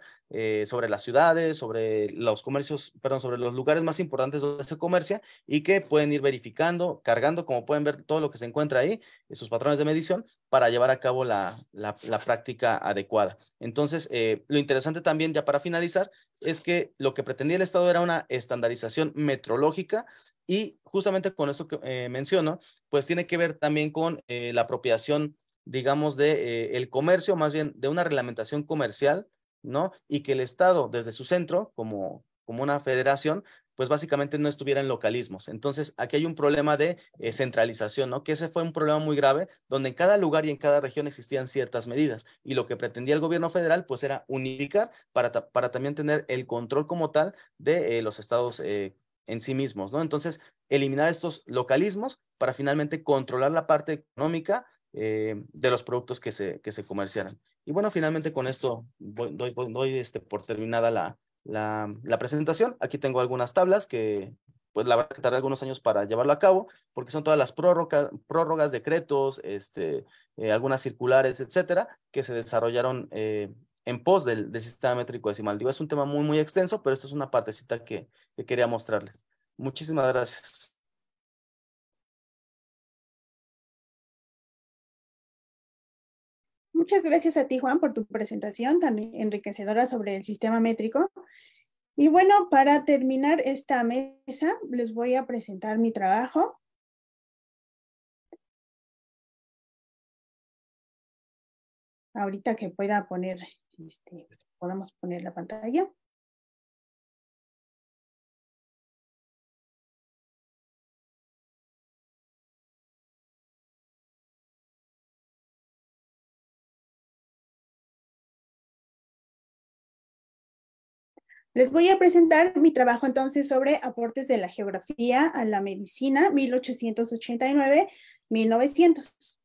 sobre las ciudades, sobre los comercios perdón, sobre los lugares más importantes donde se comercia y que pueden ir verificando, cargando, como pueden ver, todo lo que se encuentra ahí, sus patrones de medición, para llevar a cabo la, la, práctica adecuada. Entonces, eh, lo interesante también, ya para finalizar, es que lo que pretendía el Estado era una estandarización metrológica y justamente con esto que eh, menciono, pues tiene que ver también con eh, la apropiación, digamos, de el comercio, más bien de una reglamentación comercial, ¿no? Y que el Estado, desde su centro, como, como una federación, pues básicamente no estuviera en localismos. Entonces, aquí hay un problema de eh, centralización, ¿no? Que ese fue un problema muy grave, donde en cada lugar y en cada región existían ciertas medidas. Y lo que pretendía el gobierno federal, pues era unificar para, para también tener el control como tal de eh, los estados eh, en sí mismos, ¿no? Entonces, eliminar estos localismos para finalmente controlar la parte económica de los productos que se, que se comerciaran. Y bueno, finalmente con esto doy, doy este, por terminada la, la, presentación. Aquí tengo algunas tablas que pues la verdad que tardé algunos años para llevarlo a cabo, porque son todas las prórrogas, decretos, este, eh, algunas circulares, etcétera, que se desarrollaron eh, en pos del, sistema métrico decimal. Digo, es un tema muy, muy extenso, pero esto es una partecita que, que quería mostrarles. Muchísimas gracias. Muchas gracias a ti, Juan, por tu presentación tan enriquecedora sobre el sistema métrico. Y bueno, para terminar esta mesa, les voy a presentar mi trabajo. Ahorita que pueda poner, este, podamos poner la pantalla. Les voy a presentar mi trabajo entonces sobre aportes de la geografía a la medicina 1889-1900.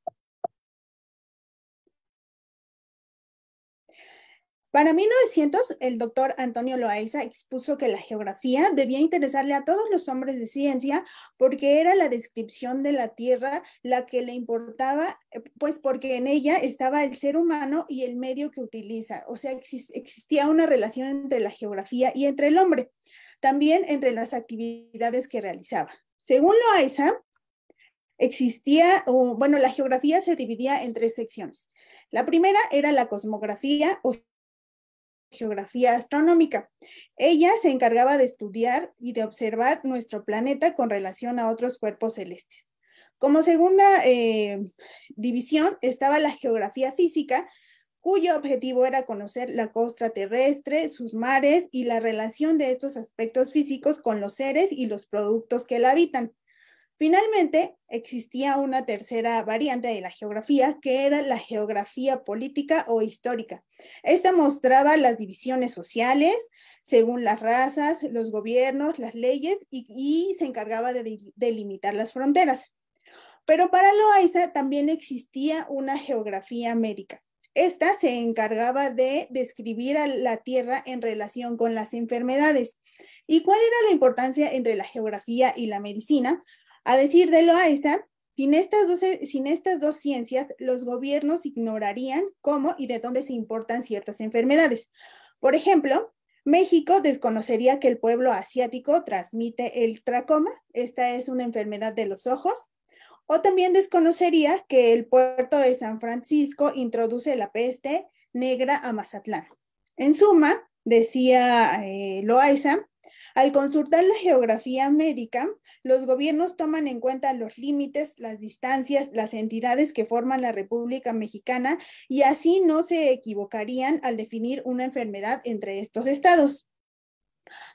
Para 1900, el doctor Antonio Loaiza expuso que la geografía debía interesarle a todos los hombres de ciencia porque era la descripción de la Tierra la que le importaba, eh, pues porque en ella estaba el ser humano y el medio que utiliza. O sea, existía una relación entre la geografía y entre el hombre, también entre las actividades que realizaba. Según Loaiza, existía, bueno, la geografía se dividía en tres secciones. La primera era la cosmografía o geografía astronómica. Ella se encargaba de estudiar y de observar nuestro planeta con relación a otros cuerpos celestes. Como segunda eh, división estaba la geografía física, cuyo objetivo era conocer la costa terrestre, sus mares y la relación de estos aspectos físicos con los seres y los productos que la habitan. Finalmente, existía una tercera variante de la geografía, que era la geografía política o histórica. Esta mostraba las divisiones sociales según las razas, los gobiernos, las leyes y, se encargaba de delimitar las fronteras. Pero para Loaiza también existía una geografía médica. Esta se encargaba de describir a la Tierra en relación con las enfermedades. ¿Y cuál era la importancia entre la geografía y la medicina? A decir de Loaiza, sin estas, dos, ciencias, los gobiernos ignorarían cómo y de dónde se importan ciertas enfermedades. Por ejemplo, México desconocería que el pueblo asiático transmite el tracoma, esta es una enfermedad de los ojos, o también desconocería que el puerto de San Francisco introduce la peste negra a Mazatlán. En suma, decía eh, Loaiza, Al consultar la geografía médica, los gobiernos toman en cuenta los límites, las distancias, las entidades que forman la República Mexicana y así no se equivocarían al definir una enfermedad entre estos estados.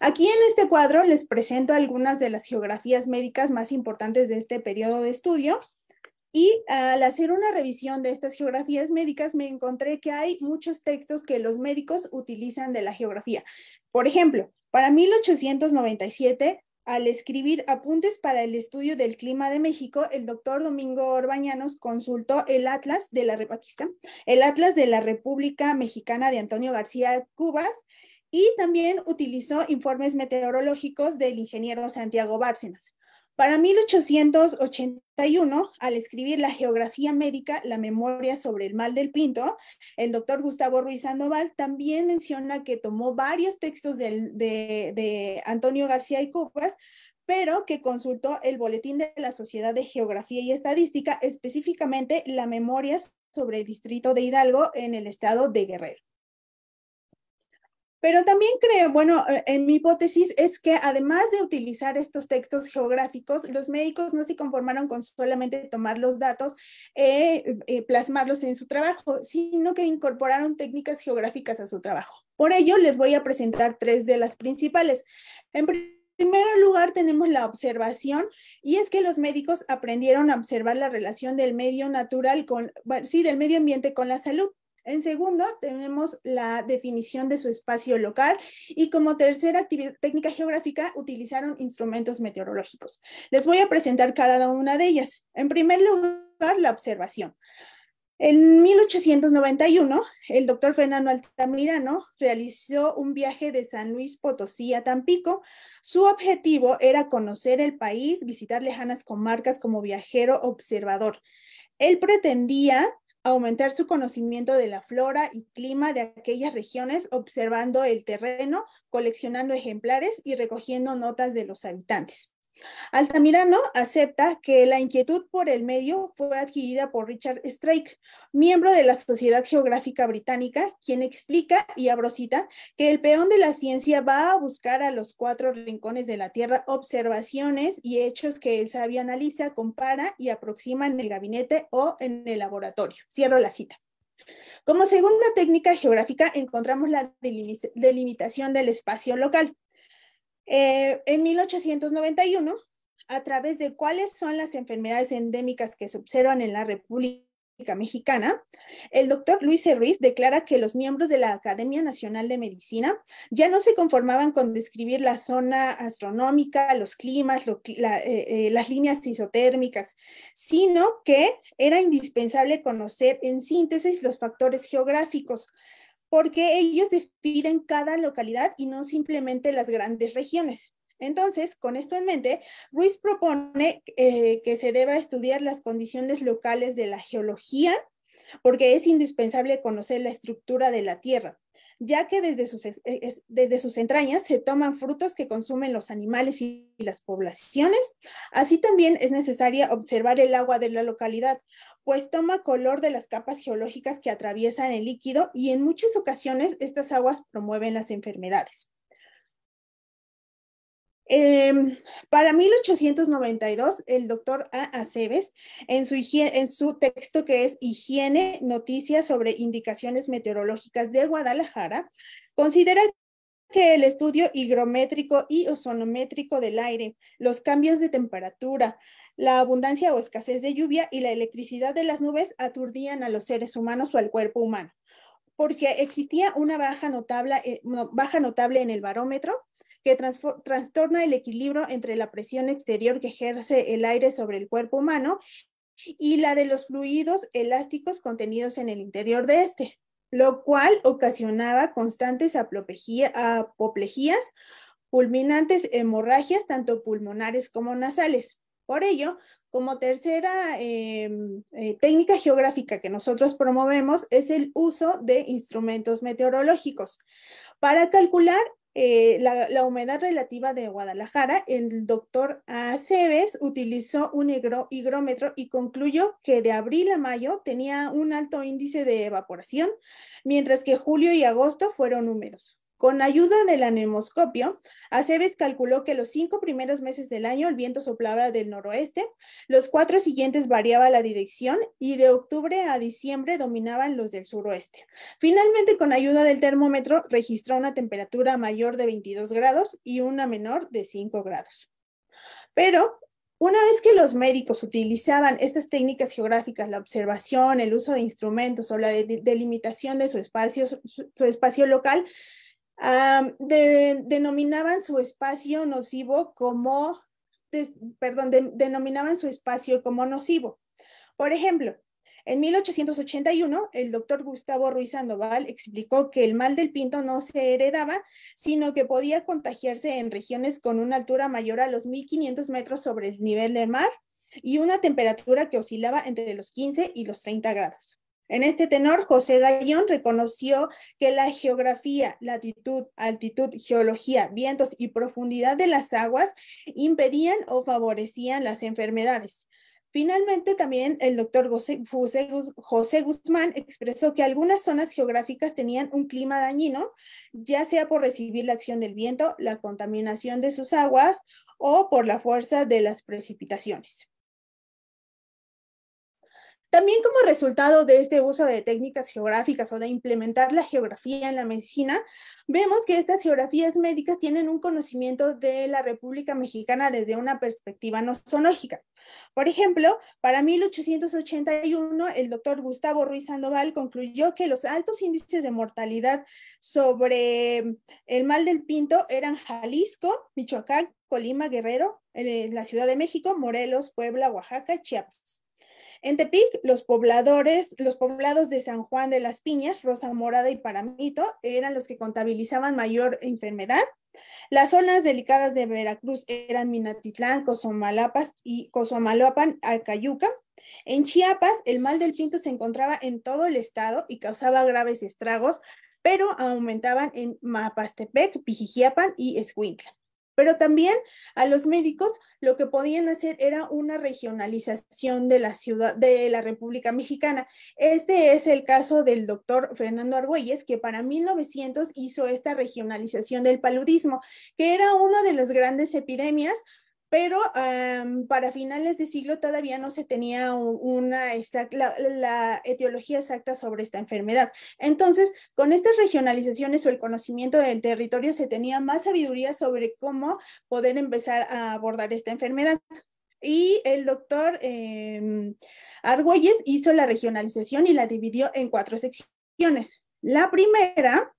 Aquí en este cuadro les presento algunas de las geografías médicas más importantes de este periodo de estudio. Y al hacer una revisión de estas geografías médicas, me encontré que hay muchos textos que los médicos utilizan de la geografía. Por ejemplo, para 1897, al escribir apuntes para el estudio del clima de México, el doctor Domingo Orbañanos consultó el Atlas de la, el Atlas de la República Mexicana de Antonio García Cubas y también utilizó informes meteorológicos del ingeniero Santiago Bárcenas. Para 1881, al escribir la geografía médica, la memoria sobre el mal del pinto, el doctor Gustavo Ruiz Sandoval también menciona que tomó varios textos de, Antonio García y Cupas, pero que consultó el boletín de la Sociedad de Geografía y Estadística, específicamente la memoria sobre el distrito de Hidalgo en el estado de Guerrero. Pero también creo, bueno, eh, en mi hipótesis es que además de utilizar estos textos geográficos, los médicos no se conformaron con solamente tomar los datos, eh, eh, plasmarlos en su trabajo, sino que incorporaron técnicas geográficas a su trabajo. Por ello, les voy a presentar tres de las principales. En primer lugar, tenemos la observación, y es que los médicos aprendieron a observar la relación del medio natural con, sí, del medio ambiente con la salud. En segundo, tenemos la definición de su espacio local y como tercera técnica geográfica utilizaron instrumentos meteorológicos. Les voy a presentar cada una de ellas. En primer lugar, la observación. En 1891, el doctor Fernando Altamirano realizó un viaje de San Luis Potosí a Tampico. Su objetivo era conocer el país, visitar lejanas comarcas como viajero observador. Él pretendía aumentar su conocimiento de la flora y clima de aquellas regiones, observando el terreno, coleccionando ejemplares y recogiendo notas de los habitantes. Altamirano acepta que la inquietud por el medio fue adquirida por Richard Strake, miembro de la Sociedad Geográfica Británica, quien explica, y abro cita, que el peón de la ciencia va a buscar a los cuatro rincones de la Tierra observaciones y hechos que el sabio analiza, compara y aproxima en el gabinete o en el laboratorio. Cierro la cita. Como segunda técnica geográfica encontramos la delimitación del espacio local. Eh, en 1891, a través de cuáles son las enfermedades endémicas que se observan en la República Mexicana, el doctor Luis Ruiz declara que los miembros de la Academia Nacional de Medicina ya no se conformaban con describir la zona astronómica, los climas, eh, eh, las líneas isotérmicas, sino que era indispensable conocer en síntesis los factores geográficos, porque ellos definen cada localidad y no simplemente las grandes regiones. Entonces, con esto en mente, Ruiz propone eh, que se deba estudiar las condiciones locales de la geología, porque es indispensable conocer la estructura de la Tierra, ya que desde sus, desde sus entrañas se toman frutos que consumen los animales y las poblaciones. Así también es necesaria observar el agua de la localidad, pues toma color de las capas geológicas que atraviesan el líquido y en muchas ocasiones estas aguas promueven las enfermedades. Em, para 1892, el doctor A. Aceves, en su, en su texto que es Higiene, Noticias sobre Indicaciones Meteorológicas de Guadalajara, considera que el estudio higrométrico y ozonométrico del aire, los cambios de temperatura, la abundancia o escasez de lluvia y la electricidad de las nubes aturdían a los seres humanos o al cuerpo humano, porque existía una baja notable, eh, baja notable en el barómetro que trastorna el equilibrio entre la presión exterior que ejerce el aire sobre el cuerpo humano y la de los fluidos elásticos contenidos en el interior de este, lo cual ocasionaba constantes apoplejías, fulminantes hemorragias, tanto pulmonares como nasales. Por ello, como tercera em, eh, técnica geográfica que nosotros promovemos es el uso de instrumentos meteorológicos. Para calcular eh, la, humedad relativa de Guadalajara, el doctor Aceves utilizó un higrómetro y concluyó que de abril a mayo tenía un alto índice de evaporación, mientras que julio y agosto fueron húmedos. Con ayuda del anemoscopio, Aceves calculó que los cinco primeros meses del año el viento soplaba del noroeste, los cuatro siguientes variaba la dirección y de octubre a diciembre dominaban los del suroeste. Finalmente, con ayuda del termómetro, registró una temperatura mayor de 22 grados y una menor de 5 grados. Pero una vez que los médicos utilizaban estas técnicas geográficas, la observación, el uso de instrumentos o la delimitación de su espacio, su espacio local, denominaban su espacio nocivo como, perdón, denominaban su espacio como nocivo. Por ejemplo, en 1881, el doctor Gustavo Ruiz Sandoval explicó que el mal del pinto no se heredaba, sino que podía contagiarse en regiones con una altura mayor a los 1500 metros sobre el nivel del mar y una temperatura que oscilaba entre los 15 y los 30 grados. En este tenor, José Gallón reconoció que la geografía, latitud, altitud, geología, vientos y profundidad de las aguas impedían o favorecían las enfermedades. Finalmente, también el doctor José, José, Guzmán expresó que algunas zonas geográficas tenían un clima dañino, ya sea por recibir la acción del viento, la contaminación de sus aguas o por la fuerza de las precipitaciones. También como resultado de este uso de técnicas geográficas o de implementar la geografía en la medicina, vemos que estas geografías médicas tienen un conocimiento de la República Mexicana desde una perspectiva nosológica. Por ejemplo, para 1881, el doctor Gustavo Ruiz Sandoval concluyó que los altos índices de mortalidad sobre el mal del pinto eran Jalisco, Michoacán, Colima, Guerrero, eh, la Ciudad de México, Morelos, Puebla, Oaxaca, Chiapas. En Tepic, los pobladores, los poblados de San Juan de las Piñas, Rosa Morada y Paramito eran los que contabilizaban mayor enfermedad. Las zonas delicadas de Veracruz eran Minatitlán, Cozumalapas y Cozumalapan, Alcayuca. En Chiapas, el mal del pinto se encontraba en todo el estado y causaba graves estragos, pero aumentaban en Mapastepec, Pijijiapan y Escuintla pero también a los médicos lo que podían hacer era una regionalización de la ciudad de la República Mexicana. Este es el caso del doctor Fernando Argüelles, que para 1900 hizo esta regionalización del paludismo, que era una de las grandes epidemias pero para finales de siglo todavía no se tenía una la, etiología exacta sobre esta enfermedad. Entonces, con estas regionalizaciones o el conocimiento del territorio se tenía más sabiduría sobre cómo poder empezar a abordar esta enfermedad. Y el doctor eh, Argüelles hizo la regionalización y la dividió en cuatro secciones. La primera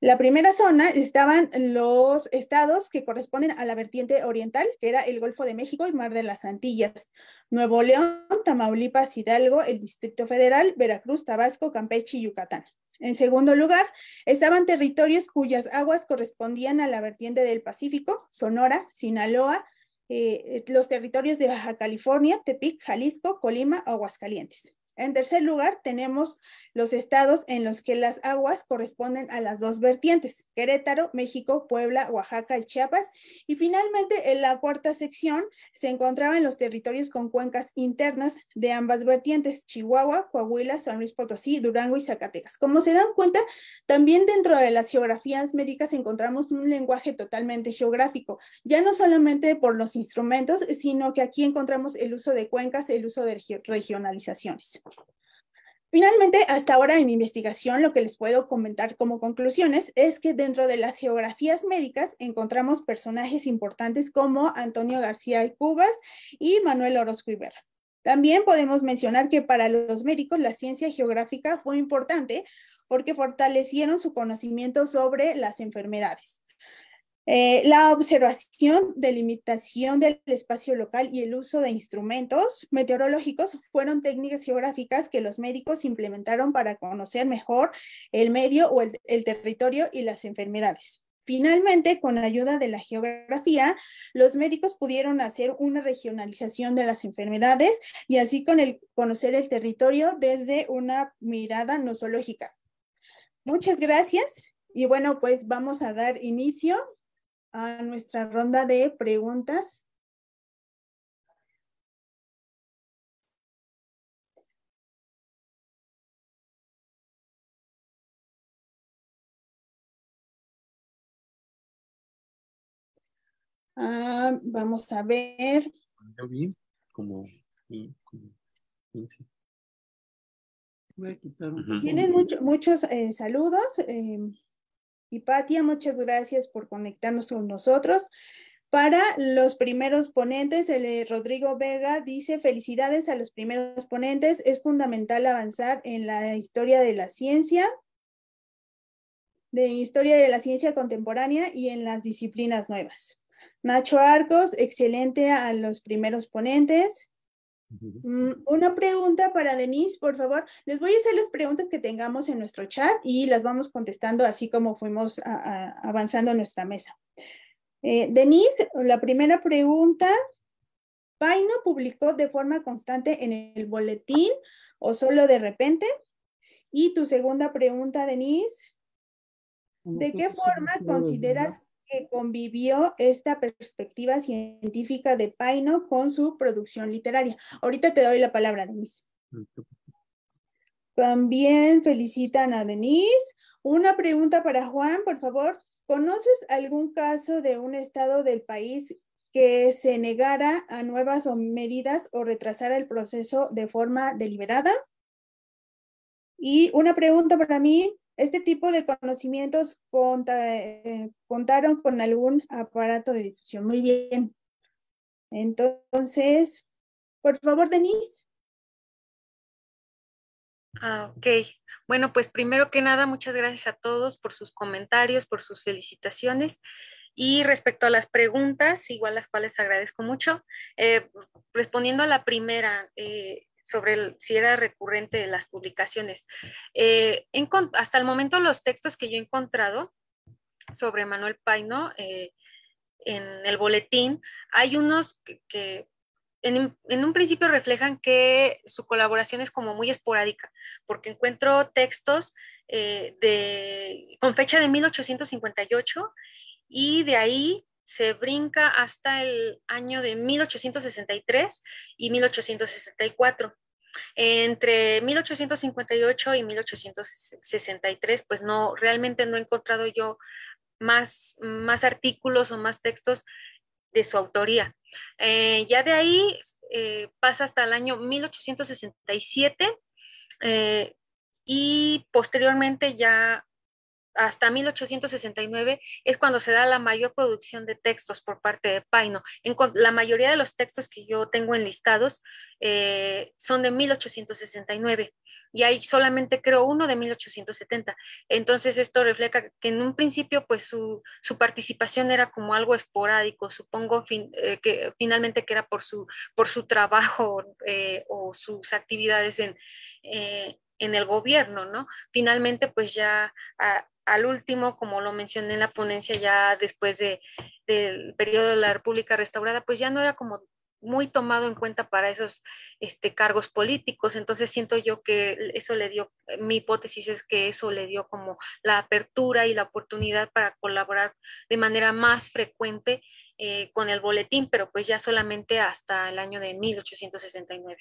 la primera zona estaban los estados que corresponden a la vertiente oriental, que era el Golfo de México y Mar de las Antillas, Nuevo León, Tamaulipas, Hidalgo, el Distrito Federal, Veracruz, Tabasco, Campeche y Yucatán. En segundo lugar, estaban territorios cuyas aguas correspondían a la vertiente del Pacífico, Sonora, Sinaloa, eh, los territorios de Baja California, Tepic, Jalisco, Colima, Aguascalientes. En tercer lugar, tenemos los estados en los que las aguas corresponden a las dos vertientes, Querétaro, México, Puebla, Oaxaca y Chiapas. Y finalmente, en la cuarta sección se encontraban los territorios con cuencas internas de ambas vertientes, Chihuahua, Coahuila, San Luis Potosí, Durango y Zacatecas. Como se dan cuenta, también dentro de las geografías médicas encontramos un lenguaje totalmente geográfico, ya no solamente por los instrumentos, sino que aquí encontramos el uso de cuencas, el uso de regionalizaciones. Finalmente, hasta ahora en mi investigación, lo que les puedo comentar como conclusiones es que dentro de las geografías médicas encontramos personajes importantes como Antonio García Cubas y Manuel Orozco Iberra. También podemos mencionar que para los médicos la ciencia geográfica fue importante porque fortalecieron su conocimiento sobre las enfermedades. Eh, la observación, delimitación del espacio local y el uso de instrumentos meteorológicos fueron técnicas geográficas que los médicos implementaron para conocer mejor el medio o el, territorio y las enfermedades. Finalmente, con ayuda de la geografía, los médicos pudieron hacer una regionalización de las enfermedades y así con el conocer el territorio desde una mirada nosológica. Muchas gracias. Y bueno, pues vamos a dar inicio a nuestra ronda de preguntas. Ah, vamos a ver. Como, quitar. Tienen mucho, muchos eh, saludos. Eh, y Patia, muchas gracias por conectarnos con nosotros. Para los primeros ponentes, el eh, Rodrigo Vega dice, felicidades a los primeros ponentes, es fundamental avanzar en la historia de la ciencia, de historia de la ciencia contemporánea y en las disciplinas nuevas. Nacho Arcos, excelente a los primeros ponentes. Mm, una pregunta para Denise, por favor. Les voy a hacer las preguntas que tengamos en nuestro chat y las vamos contestando así como fuimos avanzando en nuestra mesa. Eh, Denise, la primera pregunta. ¿Paino publicó de forma constante en el boletín o solo de repente? Y tu segunda pregunta, Denise. ¿De qué forma consideras que convivió esta perspectiva científica de Paino con su producción literaria. Ahorita te doy la palabra, Denise. También felicitan a Denise. Una pregunta para Juan, por favor. ¿Conoces algún caso de un estado del país que se negara a nuevas medidas o retrasara el proceso de forma deliberada? Y una pregunta para mí, este tipo de conocimientos eh, contaron con algún aparato de difusión. Muy bien. Entonces, por favor, Denise. Ah, ok. Bueno, pues primero que nada, muchas gracias a todos por sus comentarios, por sus felicitaciones. Y respecto a las preguntas, igual las cuales agradezco mucho, eh, respondiendo a la primera, eh, sobre si era recurrente las publicaciones. Eh, hasta el momento los textos que yo he encontrado sobre Manuel Paino eh, en el boletín, hay unos que, en, un principio reflejan que su colaboración es como muy esporádica, porque encuentro textos eh, de, con fecha de 1858 y de ahí se brinca hasta el año de 1863 y 1864. Entre 1858 y 1863, pues no, realmente no he encontrado yo más, más artículos o más textos de su autoría. Eh, ya de ahí eh, pasa hasta el año 1867 eh, y posteriormente ya hasta 1869 es cuando se da la mayor producción de textos por parte de Paino. En, la mayoría de los textos que yo tengo enlistados eh, son de 1869 y hay solamente creo uno de 1870. Entonces esto refleja que en un principio pues su, participación era como algo esporádico, supongo eh, que finalmente que era por su, por su trabajo eh, o sus actividades en, en el gobierno, ¿no? Finalmente pues ya al último, como lo mencioné en la ponencia ya después de, del periodo de la República restaurada, pues ya no era como muy tomado en cuenta para esos este, cargos políticos. Entonces siento yo que eso le dio, mi hipótesis es que eso le dio como la apertura y la oportunidad para colaborar de manera más frecuente eh, con el boletín, pero pues ya solamente hasta el año de 1869.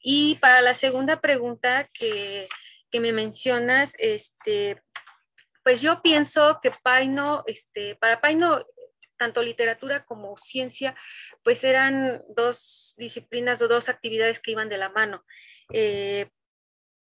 Y para la segunda pregunta que, que me mencionas, este, pues yo pienso que Paino, este, para Paino, tanto literatura como ciencia, pues eran dos disciplinas o dos actividades que iban de la mano. Eh,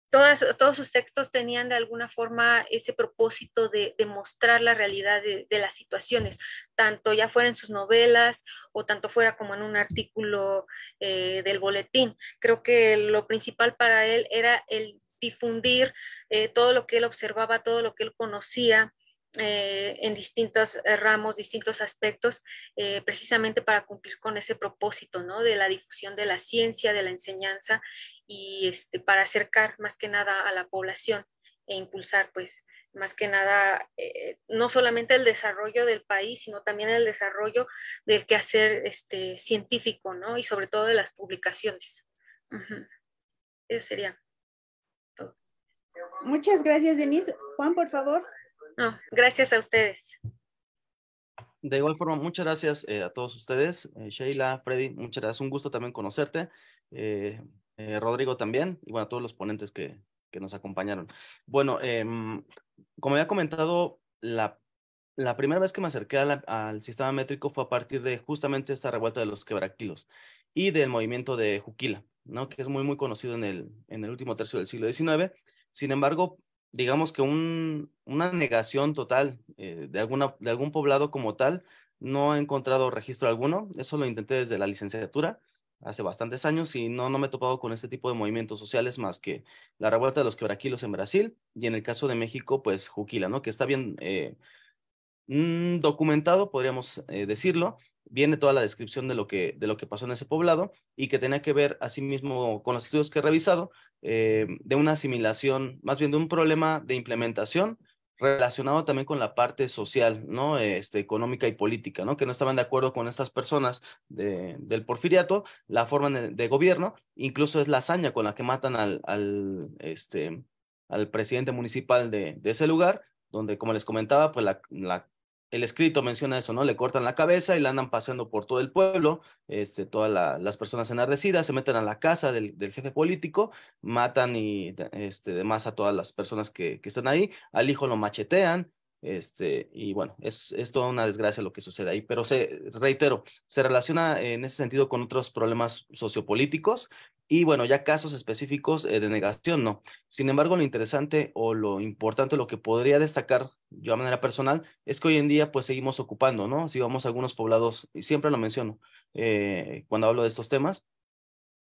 todos sus textos tenían de alguna forma ese propósito de, mostrar la realidad de, las situaciones, tanto ya fuera en sus novelas o tanto fuera como en un artículo eh, del boletín. Creo que lo principal para él era el difundir eh, todo lo que él observaba, todo lo que él conocía eh, en distintos eh, ramos, distintos aspectos, precisamente para cumplir con ese propósito, ¿no? De la difusión de la ciencia, de la enseñanza y este, para acercar más que nada a la población e impulsar, pues, más que nada, no solamente el desarrollo del país, sino también el desarrollo del quehacer este, científico, ¿no? Y sobre todo de las publicaciones. Eso sería. Muchas gracias, Denise. Juan, por favor. No, gracias a ustedes. De igual forma, muchas gracias eh, a todos ustedes. Eh, Sheila, Freddy, muchas gracias. Un gusto también conocerte. Eh, Rodrigo también. Y bueno, a todos los ponentes que, que nos acompañaron. Bueno, em, como había comentado, la la primera vez que me acerqué al sistema métrico fue a partir de justamente esta revuelta de los quebraquilos y del movimiento de Juquila, ¿no? que es muy, muy conocido en el, en el último tercio del siglo XIX. Sin embargo, digamos que un, una negación total eh, de, alguna, de algún poblado como tal, no he encontrado registro alguno. Eso lo intenté desde la licenciatura hace bastantes años y no, no me he topado con este tipo de movimientos sociales más que la revuelta de los quebraquilos en Brasil y en el caso de México, pues Juquila, ¿no? Que está bien eh, mm, documentado, podríamos eh, decirlo. Viene toda la descripción de lo, que, de lo que pasó en ese poblado y que tenía que ver, asimismo, con los estudios que he revisado, eh, de una asimilación, más bien de un problema de implementación relacionado también con la parte social, ¿no? Este, económica y política, ¿no? Que no estaban de acuerdo con estas personas de, del porfiriato, la forma de, gobierno, incluso es la hazaña con la que matan al, este, al presidente municipal de, de ese lugar, donde, como les comentaba, pues la el escrito menciona eso, ¿no? Le cortan la cabeza y la andan paseando por todo el pueblo, este, todas las personas enardecidas, se meten a la casa del, jefe político, matan y este, demás a todas las personas que, están ahí, al hijo lo machetean, este, y bueno, es, es toda una desgracia lo que sucede ahí, pero se, reitero, se relaciona en ese sentido con otros problemas sociopolíticos y bueno, ya casos específicos eh, de negación, no. Sin embargo, lo interesante o lo importante, lo que podría destacar yo a manera personal, es que hoy en día pues seguimos ocupando, ¿no? Si vamos a algunos poblados, y siempre lo menciono eh, cuando hablo de estos temas,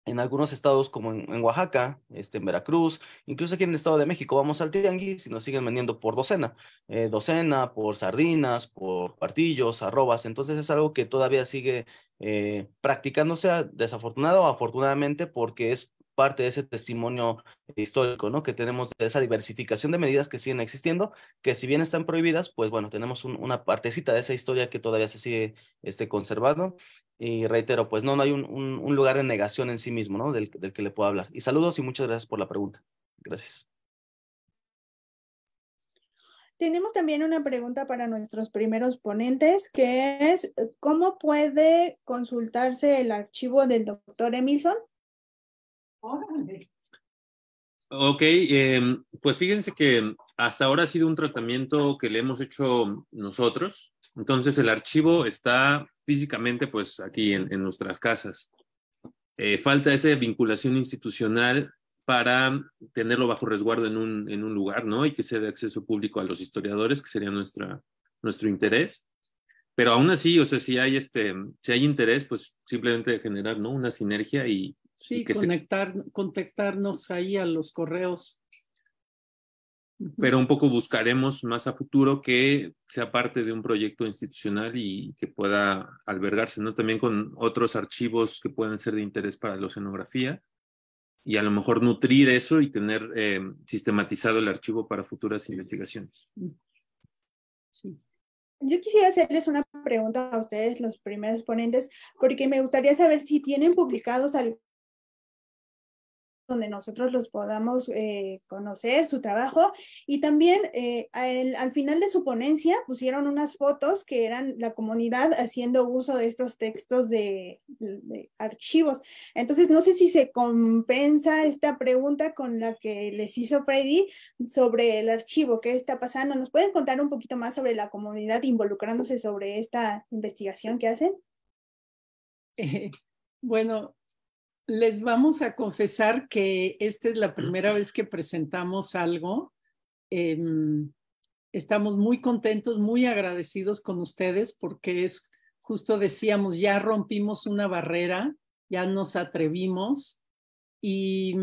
en algunos estados como en, Oaxaca, este, en Veracruz, incluso aquí en el Estado de México, vamos al tianguis y nos siguen vendiendo por docena, eh, docena, por sardinas, por partillos, arrobas, entonces es algo que todavía sigue eh, practicándose desafortunado o afortunadamente porque es parte de ese testimonio histórico, ¿no? Que tenemos de esa diversificación de medidas que siguen existiendo, que si bien están prohibidas, pues bueno, tenemos una partecita de esa historia que todavía se sigue este, conservando. Y reitero, pues no, no hay un, lugar de negación en sí mismo, ¿no? Del, del que le puedo hablar. Y saludos y muchas gracias por la pregunta. Gracias. Tenemos también una pregunta para nuestros primeros ponentes, que es, ¿cómo puede consultarse el archivo del doctor Emilson? Ok, em, pues fíjense que hasta ahora ha sido un tratamiento que le hemos hecho nosotros. Entonces el archivo está físicamente pues aquí en, nuestras casas. Eh, falta esa vinculación institucional para tenerlo bajo resguardo en un, en un lugar, ¿no? Y que sea de acceso público a los historiadores, que sería nuestra, nuestro interés. Pero aún así, o sea, si hay, este, si hay interés, pues simplemente generar, ¿no? Una sinergia y, Sí, conectar, contactarnos ahí a los correos. Pero un poco buscaremos más a futuro que sea parte de un proyecto institucional y que pueda albergarse, ¿no? También con otros archivos que pueden ser de interés para la oceanografía y a lo mejor nutrir eso y tener eh, sistematizado el archivo para futuras investigaciones. Sí. Yo quisiera hacerles una pregunta a ustedes, los primeros ponentes, porque me gustaría saber si tienen publicados algo donde nosotros los podamos eh, conocer su trabajo. Y también eh, al, final de su ponencia pusieron unas fotos que eran la comunidad haciendo uso de estos textos de, archivos. Entonces, no sé si se compensa esta pregunta con la que les hizo Freddy sobre el archivo, qué está pasando. ¿Nos pueden contar un poquito más sobre la comunidad involucrándose sobre esta investigación que hacen? bueno, les vamos a confesar que esta es la primera vez que presentamos algo. Em, estamos muy contentos, muy agradecidos con ustedes porque es, justo decíamos, ya rompimos una barrera, ya nos atrevimos y,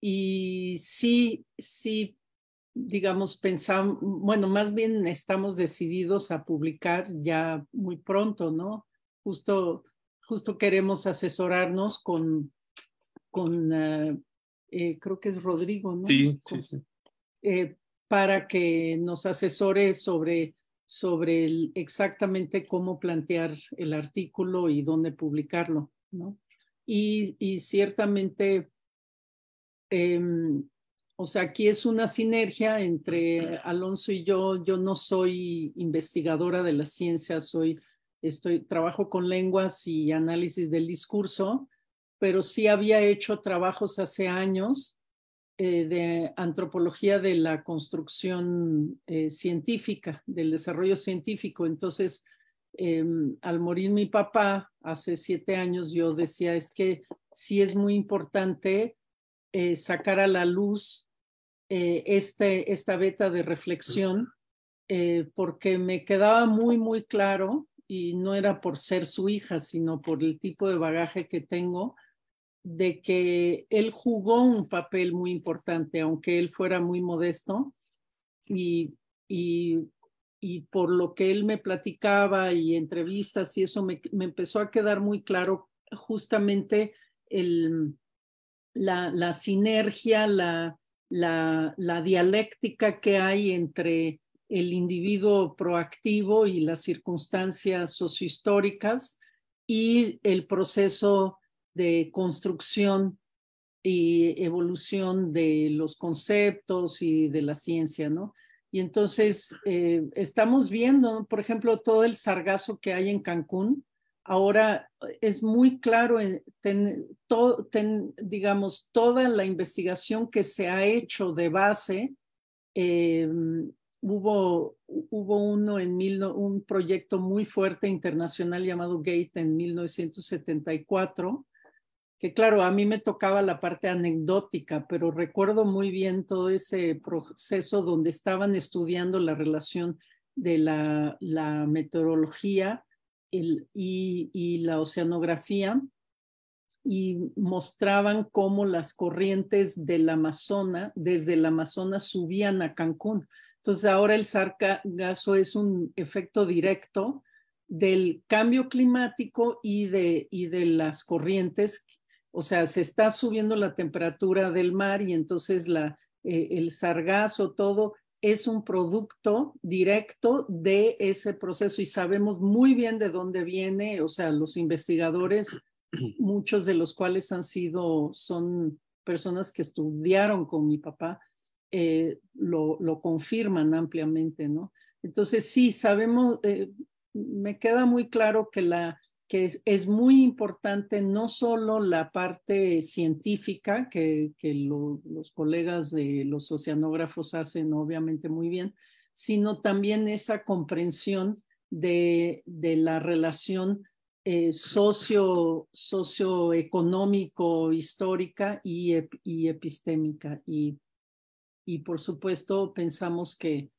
y sí, sí, digamos, pensamos, bueno, más bien estamos decididos a publicar ya muy pronto, ¿no? Justo justo queremos asesorarnos con, con eh, eh, creo que es Rodrigo, ¿no? Sí, sí, sí. Eh, para que nos asesore sobre, sobre exactamente cómo plantear el artículo y dónde publicarlo, ¿no? Y, y ciertamente, em, o sea, aquí es una sinergia entre Alonso y yo. Yo no soy investigadora de la ciencia, soy estoy, trabajo con lenguas y análisis del discurso, pero sí había hecho trabajos hace años eh, de antropología de la construcción eh, científica, del desarrollo científico. Entonces, em, al morir mi papá hace siete años, yo decía, es que sí es muy importante eh, sacar a la luz este, esta beta de reflexión, porque me quedaba muy, muy claro, y no era por ser su hija, sino por el tipo de bagaje que tengo, de que él jugó un papel muy importante, aunque él fuera muy modesto, y, y, por lo que él me platicaba y entrevistas y eso me, empezó a quedar muy claro justamente el, la, la sinergia, la, la, la dialéctica que hay entre el individuo proactivo y las circunstancias sociohistóricas y el proceso de construcción y evolución de los conceptos y de la ciencia, ¿no? Y entonces eh, estamos viendo, por ejemplo, todo el sargazo que hay en Cancún. Ahora es muy claro, digamos, toda la investigación que se ha hecho de base. Eh, hubo, hubo uno en mil, un proyecto muy fuerte internacional llamado GATE en 1974 que claro, a mí me tocaba la parte anecdótica, pero recuerdo muy bien todo ese proceso donde estaban estudiando la relación de la, la meteorología y, la oceanografía y mostraban cómo las corrientes del Amazonas, desde el Amazonas, subían a Cancún. Entonces ahora el sargazo es un efecto directo del cambio climático y de, y de las corrientes. O sea, se está subiendo la temperatura del mar y entonces la, eh, el sargazo, todo es un producto directo de ese proceso y sabemos muy bien de dónde viene, o sea, los investigadores, muchos de los cuales han sido, son personas que estudiaron con mi papá, eh, lo, lo, confirman ampliamente, ¿no? Entonces, sí, sabemos, eh, me queda muy claro que la, que es, muy importante no solo la parte científica, que, los colegas de los oceanógrafos hacen obviamente muy bien, sino también esa comprensión de, la relación eh, socio, socioeconómico, histórica y, epistémica. Y, y, por supuesto pensamos que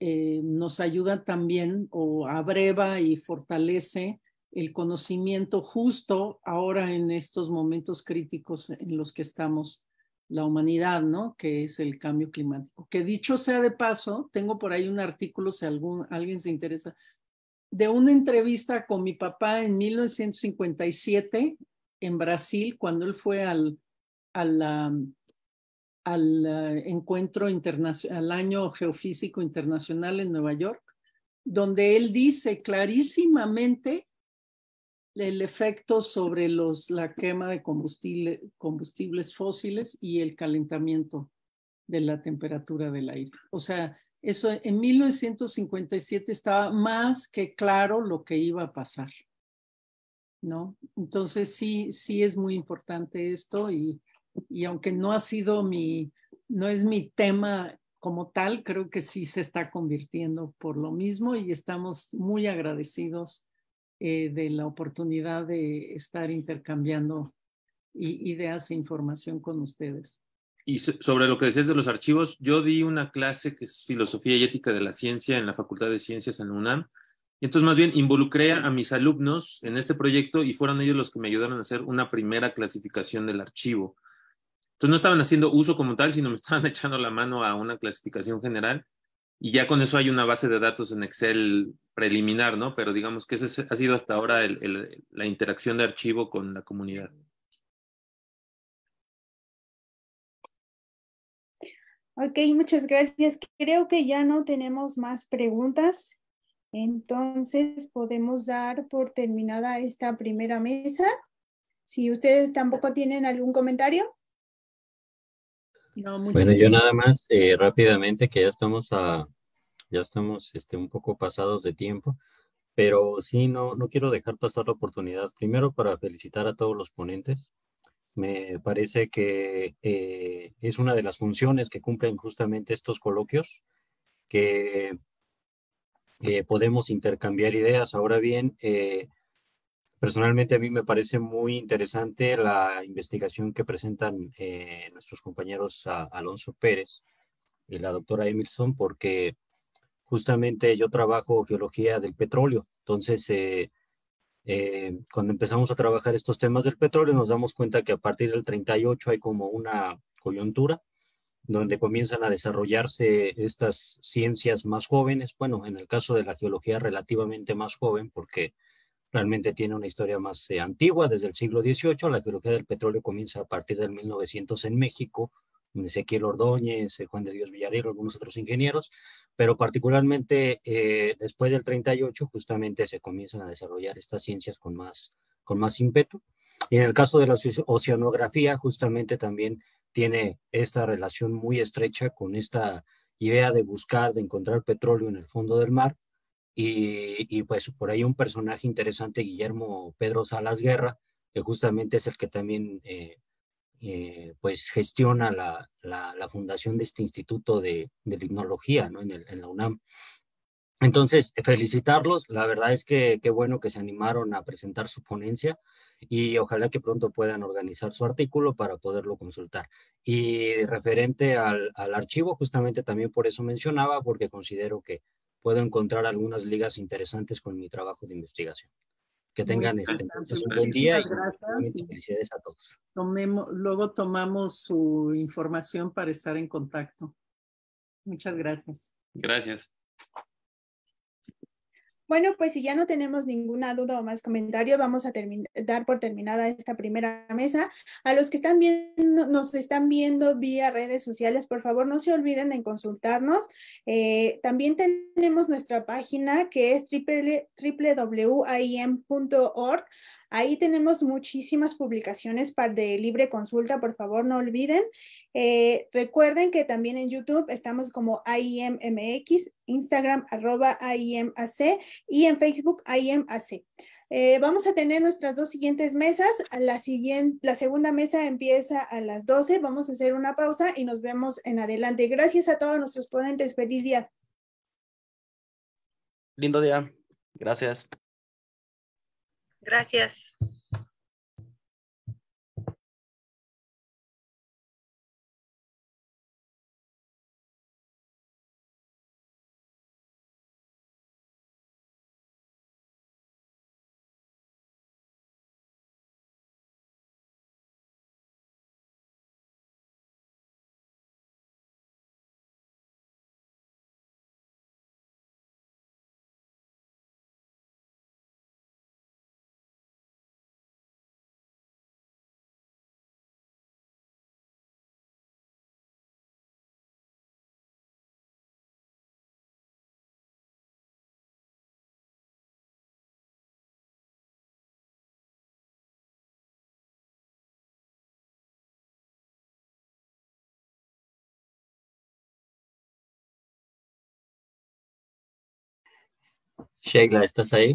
eh, nos ayuda también o abreva y fortalece el conocimiento justo ahora en estos momentos críticos en los que estamos la humanidad, ¿no? Que es el cambio climático. Que dicho sea de paso, tengo por ahí un artículo, si algún, alguien se interesa, de una entrevista con mi papá en 1957 en Brasil, cuando él fue al, al, al uh, encuentro al año geofísico internacional en Nueva York, donde él dice clarísimamente el efecto sobre los, la quema de combustible, combustibles fósiles y el calentamiento de la temperatura del aire. O sea, eso en 1957 estaba más que claro lo que iba a pasar. ¿No? Entonces sí, sí es muy importante esto y, y aunque no ha sido mi, no es mi tema como tal, creo que sí se está convirtiendo por lo mismo y estamos muy agradecidos eh, de la oportunidad de estar intercambiando ideas e información con ustedes. Y sobre lo que decías de los archivos, yo di una clase que es Filosofía y Ética de la Ciencia en la Facultad de Ciencias en UNAM. Entonces más bien involucré a mis alumnos en este proyecto y fueron ellos los que me ayudaron a hacer una primera clasificación del archivo. Entonces no estaban haciendo uso como tal, sino me estaban echando la mano a una clasificación general y ya con eso hay una base de datos en Excel preliminar, ¿no? Pero digamos que ese ha sido hasta ahora la interacción de archivo con la comunidad. Ok, muchas gracias. Creo que ya no tenemos más preguntas. Entonces podemos dar por terminada esta primera mesa. Si ustedes tampoco tienen algún comentario bueno, yo nada más eh, rápidamente que ya estamos a, ya estamos este, un poco pasados de tiempo, pero sí no, no quiero dejar pasar la oportunidad. Primero para felicitar a todos los ponentes. Me parece que eh, es una de las funciones que cumplen justamente estos coloquios, que eh, podemos intercambiar ideas. Ahora bien, eh, personalmente a mí me parece muy interesante la investigación que presentan nuestros compañeros Alonso Pérez y la doctora Emilson, porque justamente yo trabajo geología del petróleo. Entonces, eh, cuando empezamos a trabajar estos temas del petróleo, nos damos cuenta que a partir del 38 hay como una coyuntura donde comienzan a desarrollarse estas ciencias más jóvenes. Bueno, en el caso de la geología relativamente más joven, porque realmente tiene una historia más eh, antigua, desde el siglo XVIII. La geología del petróleo comienza a partir del 1900 en México, Ezequiel Ordóñez, Juan de Dios Villarero, algunos otros ingenieros, pero particularmente eh, después del 38 justamente se comienzan a desarrollar estas ciencias con más, con más ímpetu. Y en el caso de la oceanografía, justamente también tiene esta relación muy estrecha con esta idea de buscar, de encontrar petróleo en el fondo del mar. Y, pues por ahí un personaje interesante, Guillermo Pedro Salas Guerra, que justamente es el que también eh, eh, pues gestiona la, la, fundación de este instituto de, de Limnología ¿no? en, el, en, la UNAM. Entonces, felicitarlos, la verdad es que qué bueno que se animaron a presentar su ponencia y ojalá que pronto puedan organizar su artículo para poderlo consultar. Y referente al, al archivo, justamente también por eso mencionaba, porque considero que puedo encontrar algunas ligas interesantes con mi trabajo de investigación. Que tengan este, un buen día y felicidades a todos. Tomemos, luego tomamos su información para estar en contacto. Muchas gracias. Gracias. Bueno, pues si ya no tenemos ninguna duda o más comentario, vamos a dar por terminada esta primera mesa. A los que están viendo, nos están viendo vía redes sociales, por favor no se olviden de consultarnos. Eh, también tenemos nuestra página que es www.iem.org. Ahí tenemos muchísimas publicaciones de libre consulta, por favor no olviden. Eh, recuerden que también en YouTube estamos como IEMMX, Instagram arroba IEMAC y en Facebook IEMAC. Eh, vamos a tener nuestras dos siguientes mesas. La, siguiente, la segunda mesa empieza a las 12. Vamos a hacer una pausa y nos vemos en adelante. Gracias a todos nuestros ponentes. Feliz día. Lindo día. Gracias. Gracias. Sheila, ¿estás ahí?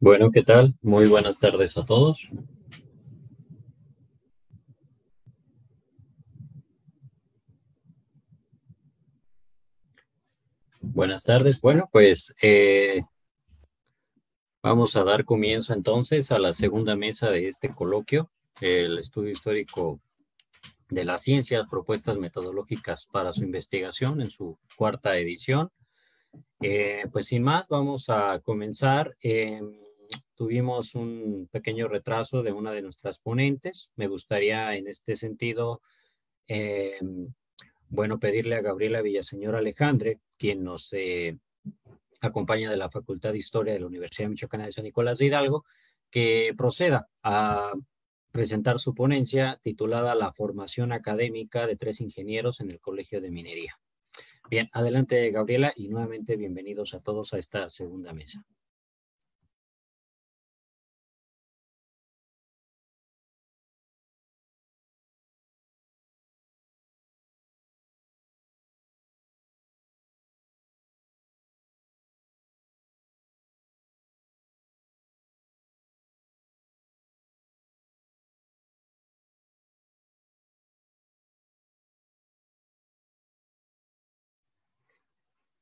Bueno, ¿qué tal? Muy buenas tardes a todos. Buenas tardes. Bueno, pues eh, vamos a dar comienzo entonces a la segunda mesa de este coloquio, el estudio histórico de las ciencias, propuestas metodológicas para su investigación en su cuarta edición. Eh, pues sin más, vamos a comenzar. Em, tuvimos un pequeño retraso de una de nuestras ponentes. Me gustaría en este sentido, em, bueno, pedirle a Gabriela Villaseñor Alejandre, quien nos eh, acompaña de la Facultad de Historia de la Universidad Michoacana de San Nicolás de Hidalgo, que proceda a presentar su ponencia titulada La formación académica de tres ingenieros en el Colegio de Minería. Bien, adelante Gabriela y nuevamente bienvenidos a todos a esta segunda mesa.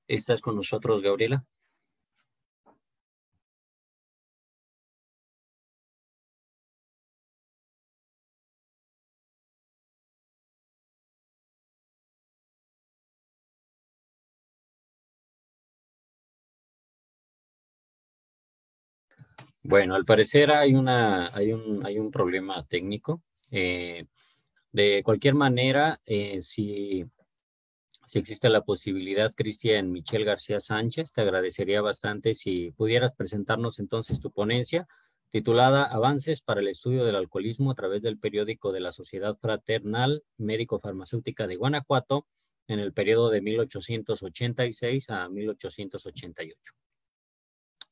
¿Estás con nosotros, Gabriela? Bueno, al parecer hay, una, hay, un, hay un problema técnico. Eh, de cualquier manera, eh, si si existe la posibilidad, Cristian Michel García Sánchez, te agradecería bastante si pudieras presentarnos entonces tu ponencia titulada Avances para el estudio del alcoholismo a través del periódico de la Sociedad Fraternal Médico-Farmacéutica de Guanajuato en el periodo de 1886 a 1888.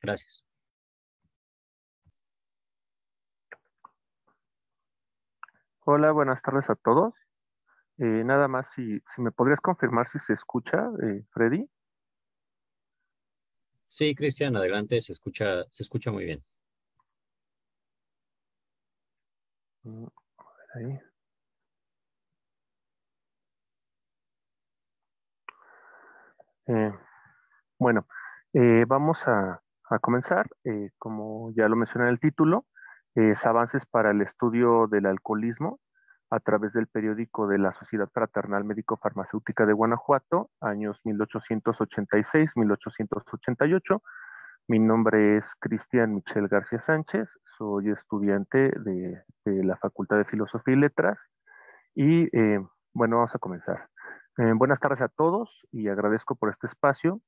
Gracias. Hola, buenas tardes a todos. Eh, nada más, si, si, me podrías confirmar si se escucha, eh, Freddy. Sí, Cristian, adelante, se escucha, se escucha muy bien. Mm, ahí. Eh, bueno, vamos a, a comenzar. como ya lo mencioné en el título, es Avances para el Estudio del Alcoholismo a través del periódico de la Sociedad Fraternal Médico-Farmacéutica de Guanajuato, años 1886-1888. Mi nombre es Cristian Michel García Sánchez, soy estudiante de, la Facultad de Filosofía y Letras y eh, bueno, vamos a comenzar. Eh, buenas tardes a todos y agradezco por este espacio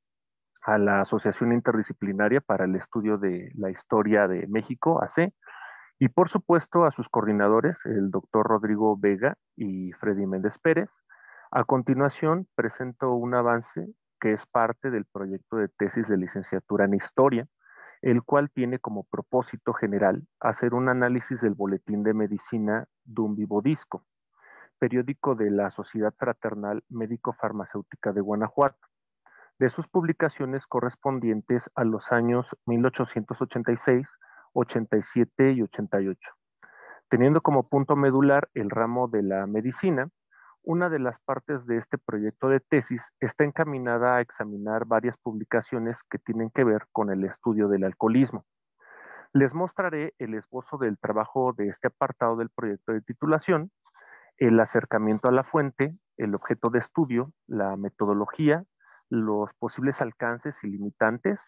a la Asociación Interdisciplinaria para el Estudio de la Historia de México, AC, y por supuesto a sus coordinadores, el doctor Rodrigo Vega y Freddy Méndez Pérez. A continuación, presento un avance que es parte del proyecto de tesis de licenciatura en Historia, el cual tiene como propósito general hacer un análisis del Boletín de Medicina Dum Vivo Disco, periódico de la Sociedad Fraternal Médico-Farmacéutica de Guanajuato, de sus publicaciones correspondientes a los años 1886 87 y 88. Teniendo como punto medular el ramo de la medicina, una de las partes de este proyecto de tesis está encaminada a examinar varias publicaciones que tienen que ver con el estudio del alcoholismo. Les mostraré el esbozo del trabajo de este apartado del proyecto de titulación, el acercamiento a la fuente, el objeto de estudio, la metodología, los posibles alcances y limitantes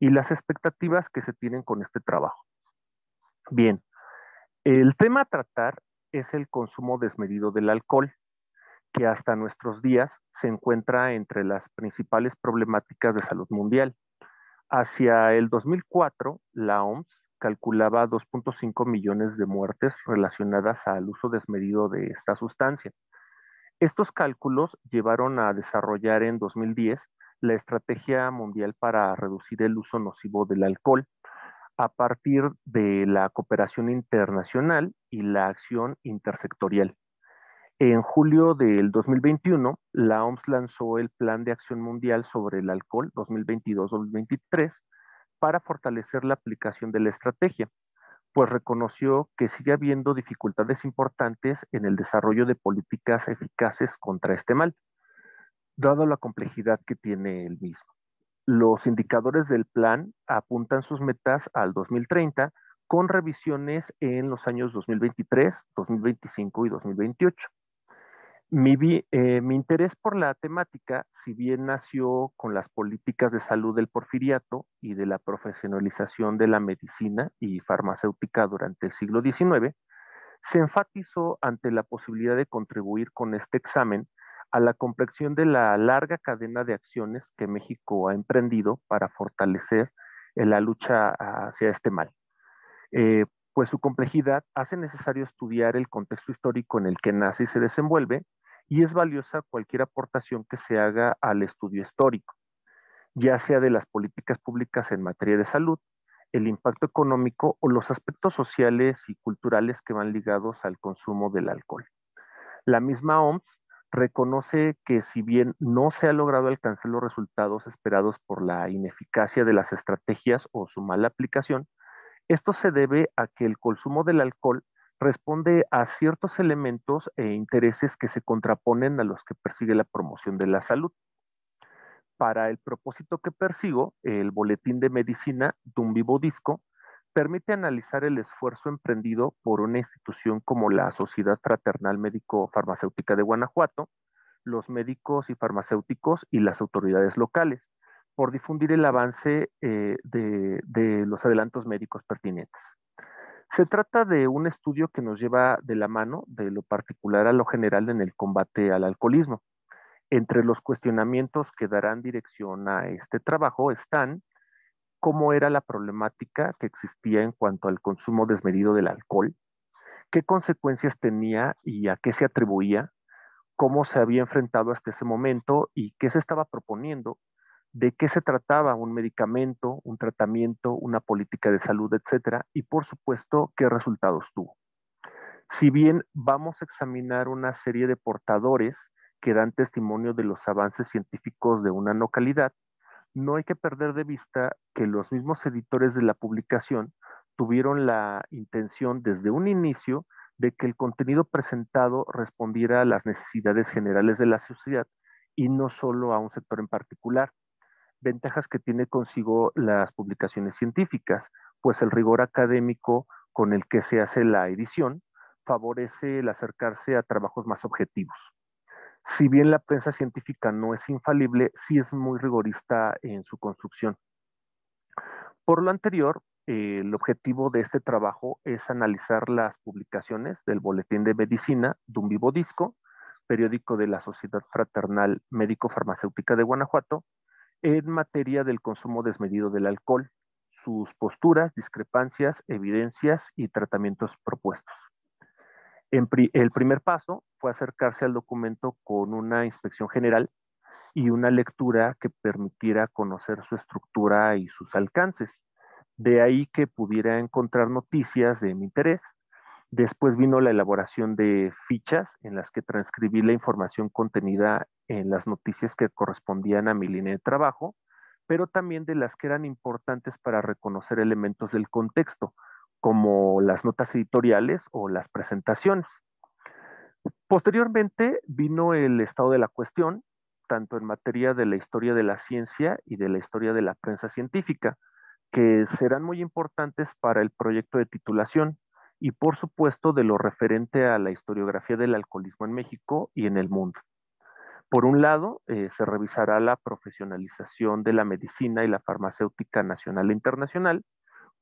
y las expectativas que se tienen con este trabajo. Bien, el tema a tratar es el consumo desmedido del alcohol, que hasta nuestros días se encuentra entre las principales problemáticas de salud mundial. Hacia el 2004, la OMS calculaba 2.5 millones de muertes relacionadas al uso desmedido de esta sustancia. Estos cálculos llevaron a desarrollar en 2010 la Estrategia Mundial para Reducir el Uso Nocivo del Alcohol, a partir de la cooperación internacional y la acción intersectorial. En julio del 2021, la OMS lanzó el Plan de Acción Mundial sobre el Alcohol 2022-2023 para fortalecer la aplicación de la estrategia, pues reconoció que sigue habiendo dificultades importantes en el desarrollo de políticas eficaces contra este mal, dado la complejidad que tiene el mismo. Los indicadores del plan apuntan sus metas al 2030 con revisiones en los años 2023, 2025 y 2028. Eh, mi, interés por la temática, si bien nació con las políticas de salud del porfiriato y de la profesionalización de la medicina y farmacéutica durante el siglo XIX, se enfatizó ante la posibilidad de contribuir con este examen a la complexión de la larga cadena de acciones que México ha emprendido para fortalecer la lucha hacia este mal. Eh, pues su complejidad hace necesario estudiar el contexto histórico en el que nace y se desenvuelve, y es valiosa cualquier aportación que se haga al estudio histórico, ya sea de las políticas públicas en materia de salud, el impacto económico o los aspectos sociales y culturales que van ligados al consumo del alcohol. La misma OMS reconoce que si bien no se ha logrado alcanzar los resultados esperados por la ineficacia de las estrategias o su mala aplicación, esto se debe a que el consumo del alcohol responde a ciertos elementos e intereses que se contraponen a los que persigue la promoción de la salud. Para el propósito que persigo, el Boletín de Medicina un Vivo Disco permite analizar el esfuerzo emprendido por una institución como la Sociedad Fraternal Médico-Farmacéutica de Guanajuato, los médicos y farmacéuticos y las autoridades locales, por difundir el avance eh, de los adelantos médicos pertinentes. Se trata de un estudio que nos lleva de la mano de lo particular a lo general en el combate al alcoholismo. Entre los cuestionamientos que darán dirección a este trabajo están cómo era la problemática que existía en cuanto al consumo desmedido del alcohol, qué consecuencias tenía y a qué se atribuía, cómo se había enfrentado hasta ese momento y qué se estaba proponiendo de qué se trataba un medicamento, un tratamiento, una política de salud, etcétera, y por supuesto qué resultados tuvo. Si bien vamos a examinar una serie de portadores que dan testimonio de los avances científicos de una localidad, no hay que perder de vista que los mismos editores de la publicación tuvieron la intención desde un inicio de que el contenido presentado respondiera a las necesidades generales de la sociedad y no solo a un sector en particular ventajas que tiene consigo las publicaciones científicas, pues el rigor académico con el que se hace la edición favorece el acercarse a trabajos más objetivos. Si bien la prensa científica no es infalible, sí es muy rigorista en su construcción. Por lo anterior, el objetivo de este trabajo es analizar las publicaciones del Boletín de Medicina vivo disco, periódico de la Sociedad Fraternal Médico-Farmacéutica de Guanajuato, en materia del consumo desmedido del alcohol, sus posturas, discrepancias, evidencias y tratamientos propuestos. El primer paso fue acercarse al documento con una inspección general y una lectura que permitiera conocer su estructura y sus alcances. De ahí que pudiera encontrar noticias de mi interés. Después vino la elaboración de fichas en las que transcribí la información contenida en las noticias que correspondían a mi línea de trabajo, pero también de las que eran importantes para reconocer elementos del contexto, como las notas editoriales o las presentaciones. Posteriormente vino el estado de la cuestión, tanto en materia de la historia de la ciencia y de la historia de la prensa científica, que serán muy importantes para el proyecto de titulación y por supuesto de lo referente a la historiografía del alcoholismo en México y en el mundo. Por un lado, eh, se revisará la profesionalización de la medicina y la farmacéutica nacional e internacional.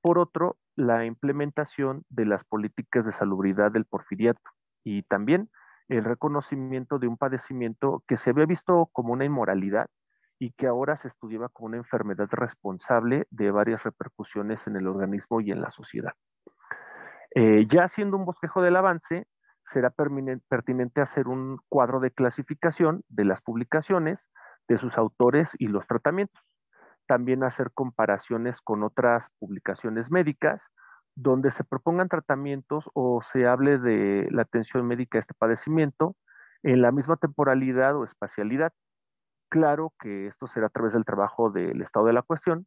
Por otro, la implementación de las políticas de salubridad del porfiriato y también el reconocimiento de un padecimiento que se había visto como una inmoralidad y que ahora se estudiaba como una enfermedad responsable de varias repercusiones en el organismo y en la sociedad. Eh, ya haciendo un bosquejo del avance, será pertinente hacer un cuadro de clasificación de las publicaciones, de sus autores y los tratamientos. También hacer comparaciones con otras publicaciones médicas donde se propongan tratamientos o se hable de la atención médica a este padecimiento en la misma temporalidad o espacialidad. Claro que esto será a través del trabajo del estado de la cuestión,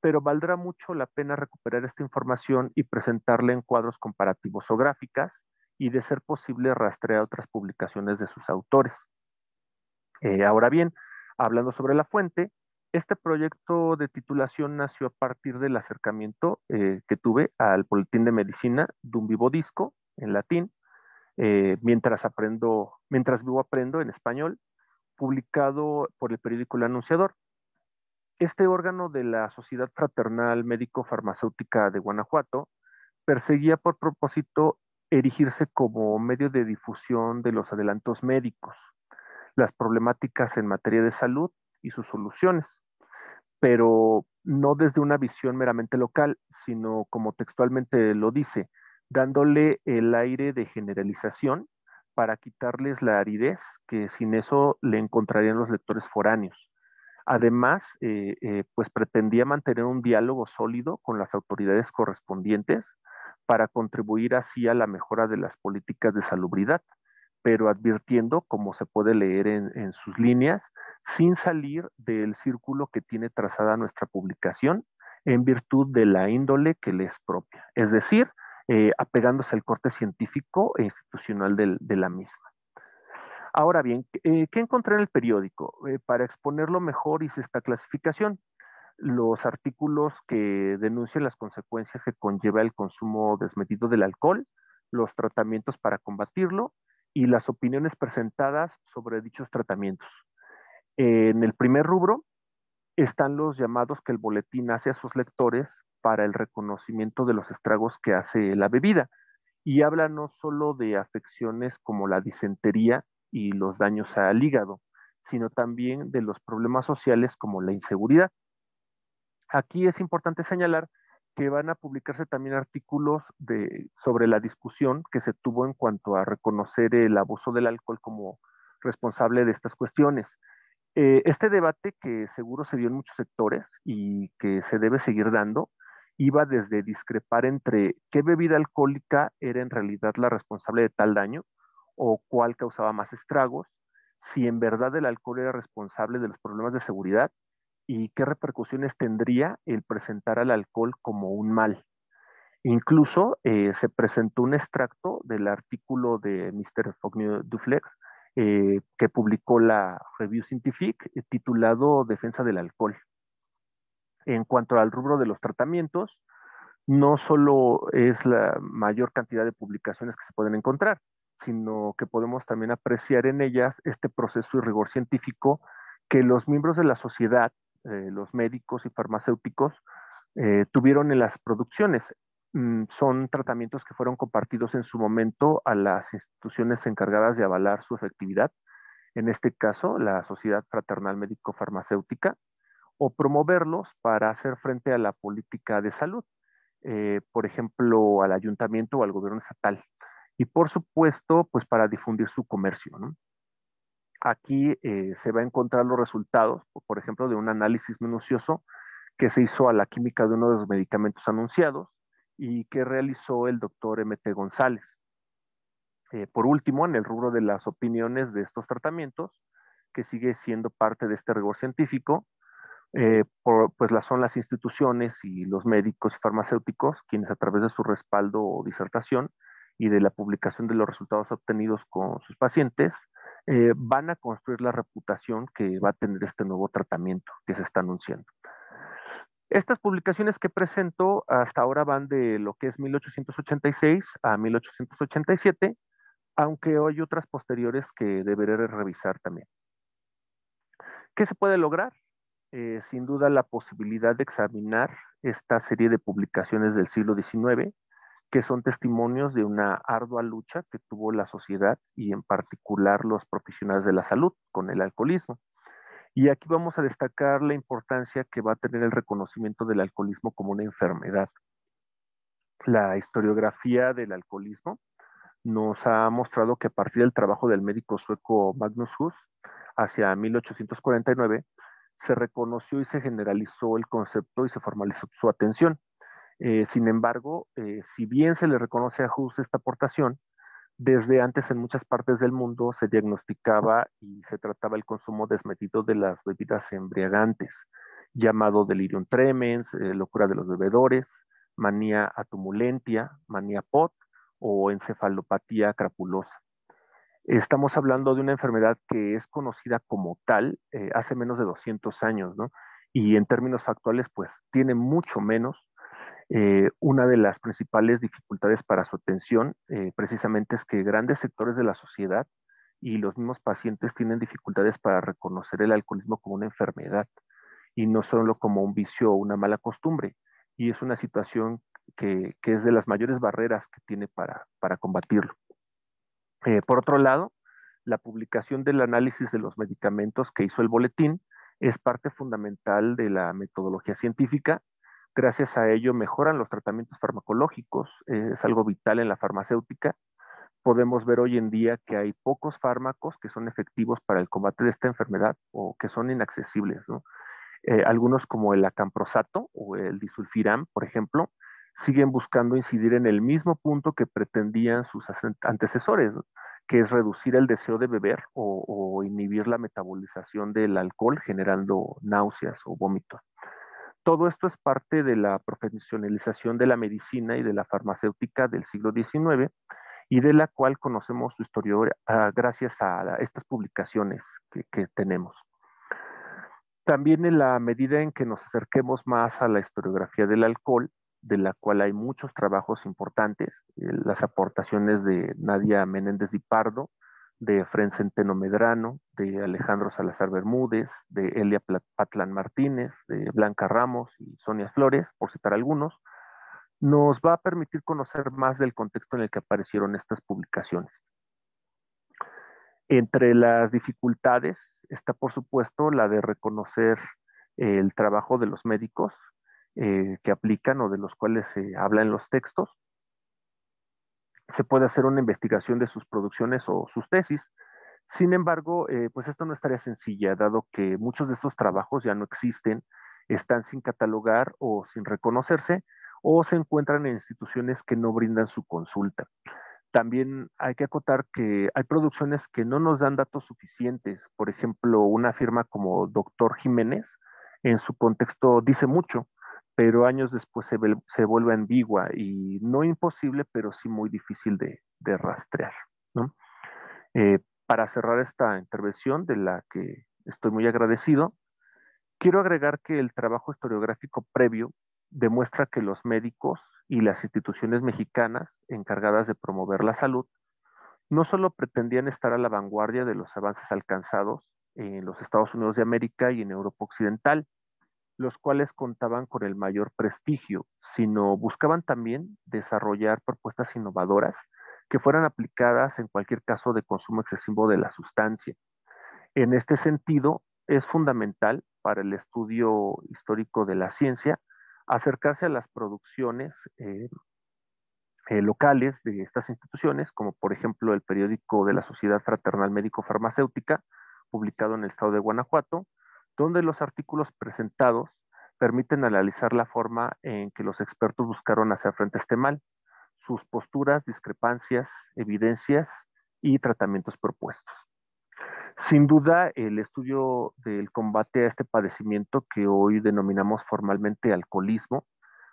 pero valdrá mucho la pena recuperar esta información y presentarla en cuadros comparativos o gráficas y de ser posible rastrear otras publicaciones de sus autores. Eh, ahora bien, hablando sobre la fuente, este proyecto de titulación nació a partir del acercamiento eh, que tuve al Boletín de Medicina de un vivo disco en latín, eh, mientras vivo aprendo en español, publicado por el periódico El Anunciador. Este órgano de la Sociedad Fraternal Médico-Farmacéutica de Guanajuato perseguía por propósito erigirse como medio de difusión de los adelantos médicos, las problemáticas en materia de salud y sus soluciones, pero no desde una visión meramente local, sino como textualmente lo dice, dándole el aire de generalización para quitarles la aridez que sin eso le encontrarían los lectores foráneos. Además, eh, eh, pues pretendía mantener un diálogo sólido con las autoridades correspondientes para contribuir así a la mejora de las políticas de salubridad, pero advirtiendo, como se puede leer en, sus líneas, sin salir del círculo que tiene trazada nuestra publicación en virtud de la índole que le es propia, es decir, eh, apegándose al corte científico e institucional de la misma. Ahora bien, eh, ¿qué encontré en el periódico? Eh, para exponerlo mejor hice esta clasificación. Los artículos que denuncian las consecuencias que conlleva el consumo desmedido del alcohol, los tratamientos para combatirlo y las opiniones presentadas sobre dichos tratamientos. En el primer rubro están los llamados que el boletín hace a sus lectores para el reconocimiento de los estragos que hace la bebida y habla no solo de afecciones como la disentería y los daños al hígado, sino también de los problemas sociales como la inseguridad. Aquí es importante señalar que van a publicarse también artículos de, sobre la discusión que se tuvo en cuanto a reconocer el abuso del alcohol como responsable de estas cuestiones. Eh, este debate que seguro se dio en muchos sectores y que se debe seguir dando, iba desde discrepar entre qué bebida alcohólica era en realidad la responsable de tal daño o cuál causaba más estragos, si en verdad el alcohol era responsable de los problemas de seguridad y qué repercusiones tendría el presentar al alcohol como un mal. Incluso eh, se presentó un extracto del artículo de Mr. Fogny Duflex eh, que publicó la Review Scientific eh, titulado Defensa del alcohol. En cuanto al rubro de los tratamientos, no solo es la mayor cantidad de publicaciones que se pueden encontrar, sino que podemos también apreciar en ellas este proceso y rigor científico que los miembros de la sociedad eh, los médicos y farmacéuticos eh, tuvieron en las producciones. Mm, son tratamientos que fueron compartidos en su momento a las instituciones encargadas de avalar su efectividad, en este caso la Sociedad Fraternal Médico-Farmacéutica, o promoverlos para hacer frente a la política de salud, eh, por ejemplo, al ayuntamiento o al gobierno estatal. Y por supuesto, pues para difundir su comercio. Aquí eh, se va a encontrar los resultados, por ejemplo, de un análisis minucioso que se hizo a la química de uno de los medicamentos anunciados y que realizó el doctor MT González. Eh, por último, en el rubro de las opiniones de estos tratamientos, que sigue siendo parte de este rigor científico, eh, pues las son las instituciones y los médicos y farmacéuticos quienes a través de su respaldo o disertación y de la publicación de los resultados obtenidos con sus pacientes, eh, van a construir la reputación que va a tener este nuevo tratamiento que se está anunciando. Estas publicaciones que presento hasta ahora van de lo que es 1886 a 1887, aunque hay otras posteriores que deberé revisar también. ¿Qué se puede lograr? Eh, sin duda la posibilidad de examinar esta serie de publicaciones del siglo XIX que son testimonios de una ardua lucha que tuvo la sociedad y en particular los profesionales de la salud con el alcoholismo. Y aquí vamos a destacar la importancia que va a tener el reconocimiento del alcoholismo como una enfermedad. La historiografía del alcoholismo nos ha mostrado que a partir del trabajo del médico sueco Magnus Hus hacia 1849 se reconoció y se generalizó el concepto y se formalizó su atención. Eh, sin embargo, eh, si bien se le reconoce a Hus esta aportación, desde antes en muchas partes del mundo se diagnosticaba y se trataba el consumo desmedido de las bebidas embriagantes llamado delirium tremens, eh, locura de los bebedores, manía atumulentia, manía POT o encefalopatía crapulosa. Estamos hablando de una enfermedad que es conocida como tal hace menos de 200 años, ¿no? Y en términos factuales, pues tiene mucho menos. Eh, una de las principales dificultades para su atención precisamente es que grandes sectores de la sociedad y los mismos pacientes tienen dificultades para reconocer el alcoholismo como una enfermedad y no solo como un vicio o una mala costumbre. Y es una situación que, es de las mayores barreras que tiene para, para combatirlo. Eh, por otro lado, la publicación del análisis de los medicamentos que hizo el boletín es parte fundamental de la metodología científica. Gracias a ello mejoran los tratamientos farmacológicos, es algo vital en la farmacéutica podemos ver hoy en día que hay pocos fármacos que son efectivos para el combate de esta enfermedad o que son inaccesibles. Eh, algunos como el acamprosato o el disulfiram, por ejemplo, siguen buscando incidir en el mismo punto que pretendían sus antecesores, que es reducir el deseo de beber o, inhibir la metabolización del alcohol generando náuseas o vómitos. Todo esto es parte de la profesionalización de la medicina y de la farmacéutica del siglo XIX y de la cual conocemos su historia ah, gracias a estas publicaciones que, tenemos. También en la medida en que nos acerquemos más a la historiografía del alcohol, de la cual hay muchos trabajos importantes, eh, las aportaciones de Nadia Menéndez Di Pardo, de Fren Centeno Medrano, de Alejandro Salazar Bermúdez, de Elia Patlán Martínez, de Blanca Ramos y Sonia Flores, por citar algunos, nos va a permitir conocer más del contexto en el que aparecieron estas publicaciones. Entre las dificultades está, por supuesto, la de reconocer el trabajo de los médicos eh, que aplican o de los cuales se habla en los textos. Se puede hacer una investigación de sus producciones o sus tesis. Sin embargo, eh, pues esto no estaría sencilla, dado que muchos de estos trabajos ya no existen, están sin catalogar o sin reconocerse, o se encuentran en instituciones que no brindan su consulta. También hay que acotar que hay producciones que no nos dan datos suficientes. Por ejemplo, una firma como Doctor Jiménez, en su contexto dice mucho, pero años después se, vuelve ambigua y no imposible, pero sí muy difícil de, rastrear. Eh, para cerrar esta intervención, de la que estoy muy agradecido, quiero agregar que el trabajo historiográfico previo demuestra que los médicos y las instituciones mexicanas encargadas de promover la salud no solo pretendían estar a la vanguardia de los avances alcanzados en los Estados Unidos de América y en Europa Occidental, los cuales contaban con el mayor prestigio, sino buscaban también desarrollar propuestas innovadoras que fueran aplicadas en cualquier caso de consumo excesivo de la sustancia. En este sentido, es fundamental para el estudio histórico de la ciencia acercarse a las producciones eh, eh, locales de estas instituciones, como por ejemplo el periódico de la Sociedad Fraternal Médico Farmacéutica, publicado en el estado de Guanajuato, donde los artículos presentados permiten analizar la forma en que los expertos buscaron hacer frente a este mal, sus posturas, discrepancias, evidencias y tratamientos propuestos. Sin duda, el estudio del combate a este padecimiento que hoy denominamos formalmente alcoholismo,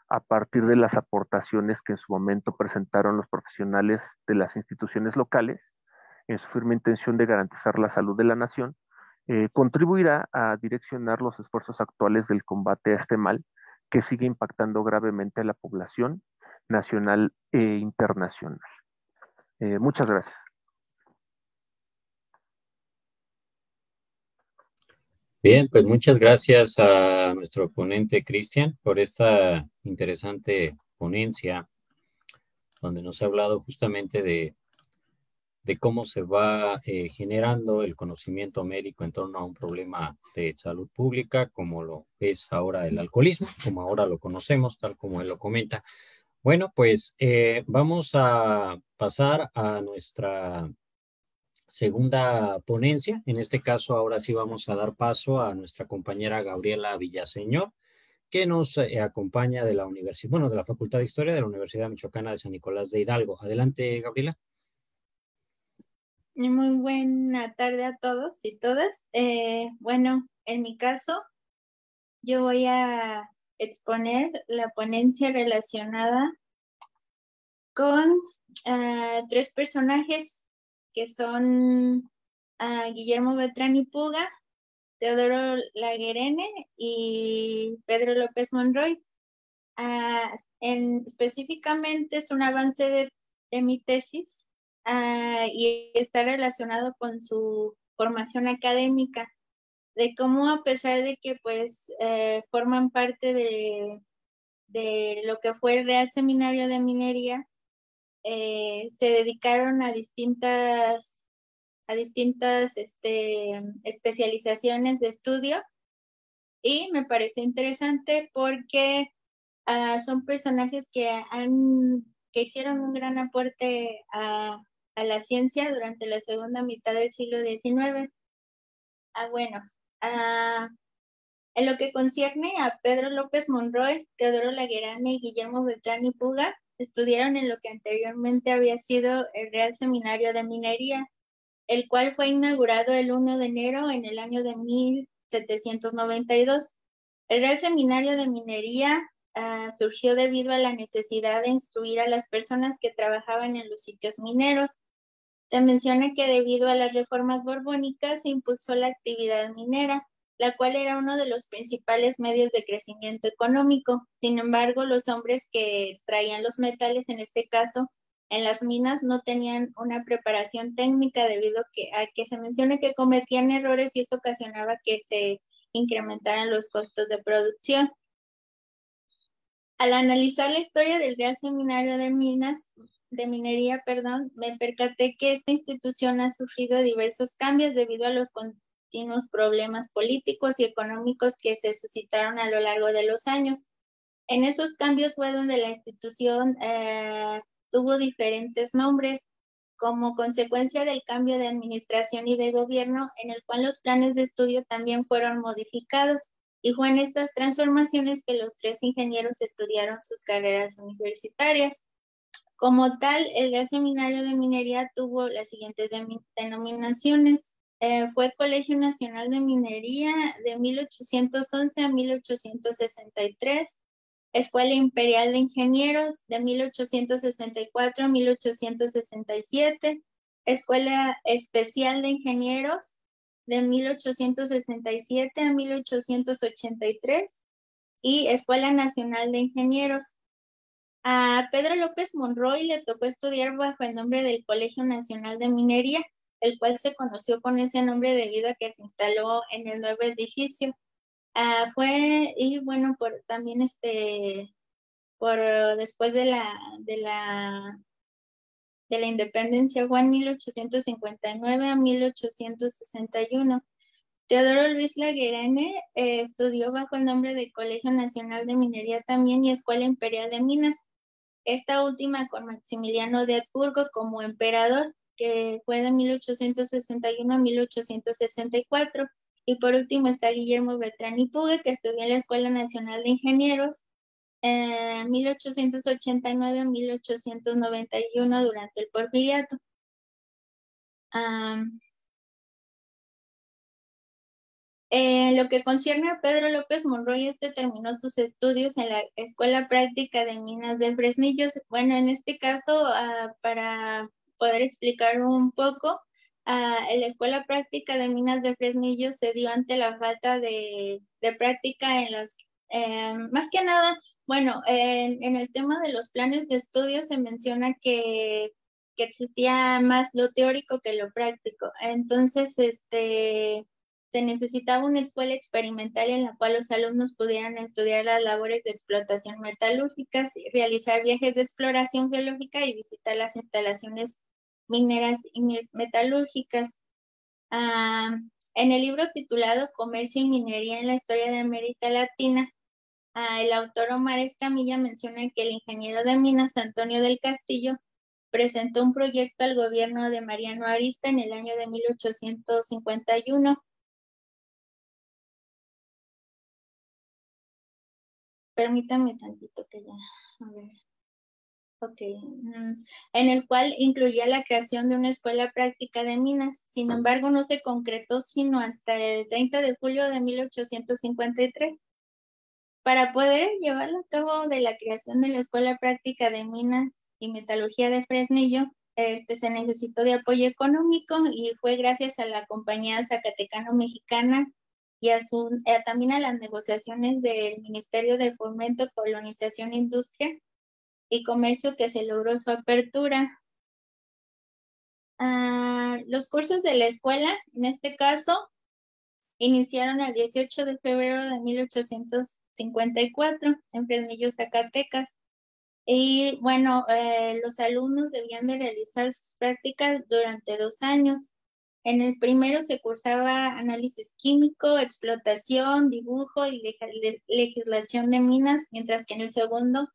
a partir de las aportaciones que en su momento presentaron los profesionales de las instituciones locales, en su firme intención de garantizar la salud de la nación, eh, contribuirá a direccionar los esfuerzos actuales del combate a este mal que sigue impactando gravemente a la población nacional e internacional. Eh, muchas gracias. Bien, pues muchas gracias a nuestro ponente Cristian por esta interesante ponencia donde nos ha hablado justamente de, de cómo se va eh, generando el conocimiento médico en torno a un problema de salud pública, como lo es ahora el alcoholismo, como ahora lo conocemos, tal como él lo comenta. Bueno, pues eh, vamos a pasar a nuestra segunda ponencia. En este caso, ahora sí vamos a dar paso a nuestra compañera Gabriela Villaseñor, que nos eh, acompaña de la Universidad, bueno, de la Facultad de Historia de la Universidad Michoacana de San Nicolás de Hidalgo. Adelante, Gabriela. Muy buena tarde a todos y todas. Eh, bueno, en mi caso, yo voy a exponer la ponencia relacionada con ah, tres personajes que son ah, Guillermo Beltrán y Puga, Teodoro Laguerene y Pedro López Monroy. Ah, en, específicamente es un avance de mi tesis y está relacionado con su formación académica de cómo a pesar de que pues eh, forman parte de, de, lo que fue el Real Seminario de Minería, eh, se dedicaron a distintas, a distintas este, especializaciones de estudio. Y me parece interesante porque ah, son personajes que, han, que hicieron un gran aporte a, a la ciencia durante la segunda mitad del siglo XIX. Ah, bueno, en lo que concierne a Pedro López Monroy, Teodoro Laguerane y Guillermo Beltrán y Puga, estudiaron en lo que anteriormente había sido el Real Seminario de Minería, el cual fue inaugurado el 1 de enero en el año de 1792. El Real Seminario de Minería ah, surgió debido a la necesidad de instruir a las personas que trabajaban en los sitios mineros se menciona que debido a las reformas borbónicas se impulsó la actividad minera, la cual era uno de los principales medios de crecimiento económico. Sin embargo, los hombres que extraían los metales, en este caso en las minas, no tenían una preparación técnica debido a que se menciona que cometían errores y eso ocasionaba que se incrementaran los costos de producción. Al analizar la historia del Real Seminario de Minas, de minería, perdón, me percaté que esta institución ha sufrido diversos cambios debido a los continuos problemas políticos y económicos que se suscitaron a lo largo de los años. En esos cambios fue donde la institución eh, tuvo diferentes nombres como consecuencia del cambio de administración y de gobierno en el cual los planes de estudio también fueron modificados. Y fue en estas transformaciones que los tres ingenieros estudiaron sus carreras universitarias. Como tal, el Seminario de Minería tuvo las siguientes denominaciones. Eh, fue Colegio Nacional de Minería de 1811 a 1863, Escuela Imperial de Ingenieros de 1864 a 1867, Escuela Especial de Ingenieros de 1867 a 1883 y Escuela Nacional de Ingenieros a Pedro López Monroy le tocó estudiar bajo el nombre del Colegio Nacional de Minería, el cual se conoció con ese nombre debido a que se instaló en el nuevo edificio. Ah, fue, y bueno, por también este, por después de la, de la, de la independencia fue en 1859 a 1861. Teodoro Luis Laguerane eh, estudió bajo el nombre del Colegio Nacional de Minería también y Escuela Imperial de Minas esta última con Maximiliano de Habsburgo como emperador, que fue de 1861 a 1864. Y por último está Guillermo Beltrán y Pugue, que estudió en la Escuela Nacional de Ingenieros en 1889 a 1891 durante el porfiriato. En lo que concierne a Pedro López Monroy, este terminó sus estudios en la Escuela Práctica de Minas de Fresnillos. Bueno, en este caso, ah, para poder explicar un poco, en la Escuela Práctica de Minas de Fresnillos se dio ante la falta de, práctica en las, eh, más que nada, bueno, en, el tema de los planes de estudio se menciona que existía más lo teórico que lo práctico. Entonces, este se necesitaba una escuela experimental en la cual los alumnos pudieran estudiar las labores de explotación metalúrgicas, realizar viajes de exploración geológica y visitar las instalaciones mineras y metalúrgicas. Ah, en el libro titulado Comercio y Minería en la Historia de América Latina, ah, el autor Omar Escamilla menciona que el ingeniero de minas Antonio del Castillo presentó un proyecto al gobierno de Mariano Arista en el año de 1851 Permítame tantito que ya, a ver. Ok, mm, en el cual incluía la creación de una escuela práctica de minas. Sin embargo, no se concretó sino hasta el 30 de julio de 1853. Para poder llevarlo a cabo de la creación de la Escuela Práctica de Minas y Metalurgia de Fresnillo, este, se necesitó de apoyo económico y fue gracias a la compañía Zacatecano-Mexicana y a su, eh, también a las negociaciones del Ministerio de Fomento, Colonización, Industria y Comercio que se logró su apertura. Ah, los cursos de la escuela, en este caso, iniciaron el 18 de febrero de 1854 en Fresnillo, Zacatecas. Y bueno, eh, los alumnos debían de realizar sus prácticas durante dos años. En el primero se cursaba análisis químico, explotación, dibujo y legislación de minas, mientras que en el segundo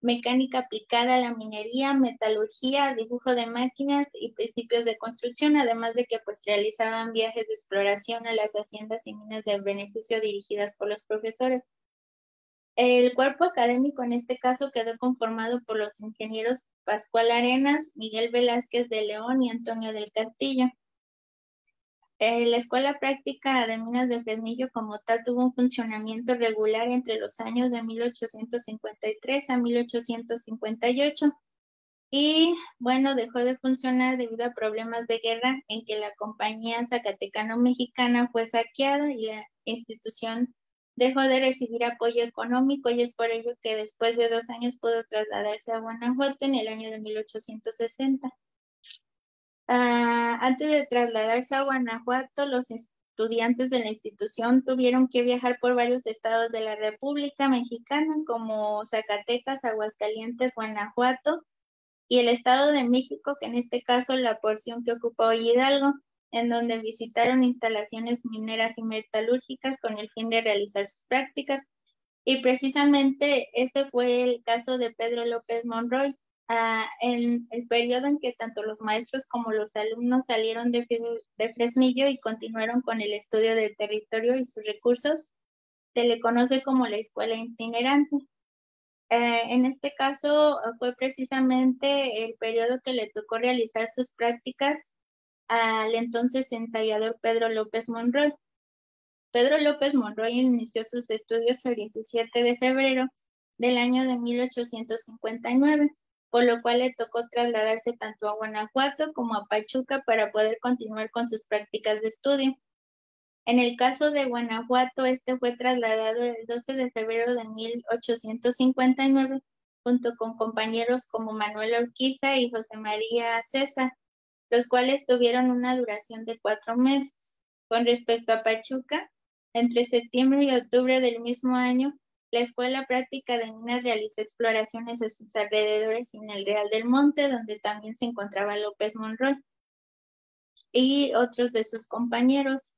mecánica aplicada a la minería, metalurgia, dibujo de máquinas y principios de construcción, además de que pues realizaban viajes de exploración a las haciendas y minas de beneficio dirigidas por los profesores. El cuerpo académico en este caso quedó conformado por los ingenieros Pascual Arenas, Miguel Velázquez de León y Antonio del Castillo. Eh, la Escuela Práctica de Minas de Fresnillo como tal tuvo un funcionamiento regular entre los años de 1853 a 1858 y bueno, dejó de funcionar debido a problemas de guerra en que la compañía Zacatecano-Mexicana fue saqueada y la institución dejó de recibir apoyo económico y es por ello que después de dos años pudo trasladarse a Guanajuato en el año de 1860. Ah, antes de trasladarse a Guanajuato, los estudiantes de la institución tuvieron que viajar por varios estados de la República Mexicana, como Zacatecas, Aguascalientes, Guanajuato y el Estado de México, que en este caso la porción que ocupó Hidalgo en donde visitaron instalaciones mineras y metalúrgicas con el fin de realizar sus prácticas. Y precisamente ese fue el caso de Pedro López Monroy. Ah, en el periodo en que tanto los maestros como los alumnos salieron de, Fresnillo y continuaron con el estudio del territorio y sus recursos, se le conoce como la escuela itinerante. Eh, en este caso fue precisamente el periodo que le tocó realizar sus prácticas al entonces ensayador Pedro López Monroy. Pedro López Monroy inició sus estudios el 17 de febrero del año de 1859, por lo cual le tocó trasladarse tanto a Guanajuato como a Pachuca para poder continuar con sus prácticas de estudio. En el caso de Guanajuato, este fue trasladado el 12 de febrero de 1859 junto con compañeros como Manuel Orquiza y José María César, los cuales tuvieron una duración de cuatro meses. Con respecto a Pachuca, entre septiembre y octubre del mismo año, la Escuela Práctica de Minas realizó exploraciones en sus alrededores en el Real del Monte, donde también se encontraba López Monroy y otros de sus compañeros.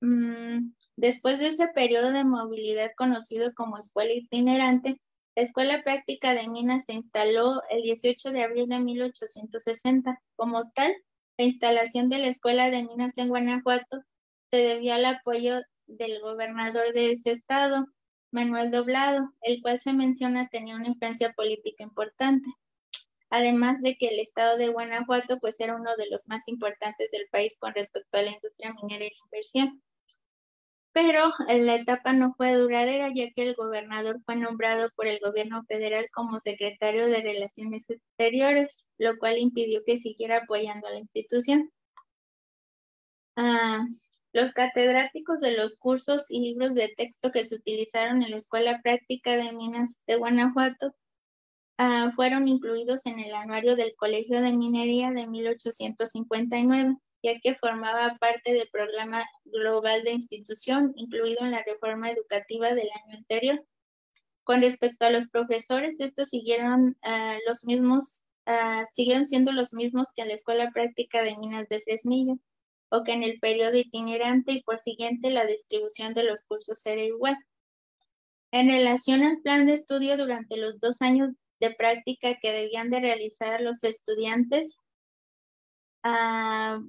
Mm, después de ese periodo de movilidad conocido como escuela itinerante, la Escuela Práctica de Minas se instaló el 18 de abril de 1860. Como tal, la instalación de la Escuela de Minas en Guanajuato se debió al apoyo del gobernador de ese estado, Manuel Doblado, el cual se menciona tenía una influencia política importante. Además de que el estado de Guanajuato pues era uno de los más importantes del país con respecto a la industria minera y la inversión pero la etapa no fue duradera ya que el gobernador fue nombrado por el gobierno federal como secretario de Relaciones Exteriores, lo cual impidió que siguiera apoyando a la institución. Ah, los catedráticos de los cursos y libros de texto que se utilizaron en la Escuela Práctica de Minas de Guanajuato ah, fueron incluidos en el anuario del Colegio de Minería de 1859 ya que formaba parte del programa global de institución incluido en la reforma educativa del año anterior. Con respecto a los profesores, estos siguieron ah, los mismos, uh, siguieron siendo los mismos que en la Escuela Práctica de Minas de Fresnillo, o que en el periodo itinerante y por siguiente la distribución de los cursos era igual. En relación al plan de estudio durante los dos años de práctica que debían de realizar los estudiantes, uh,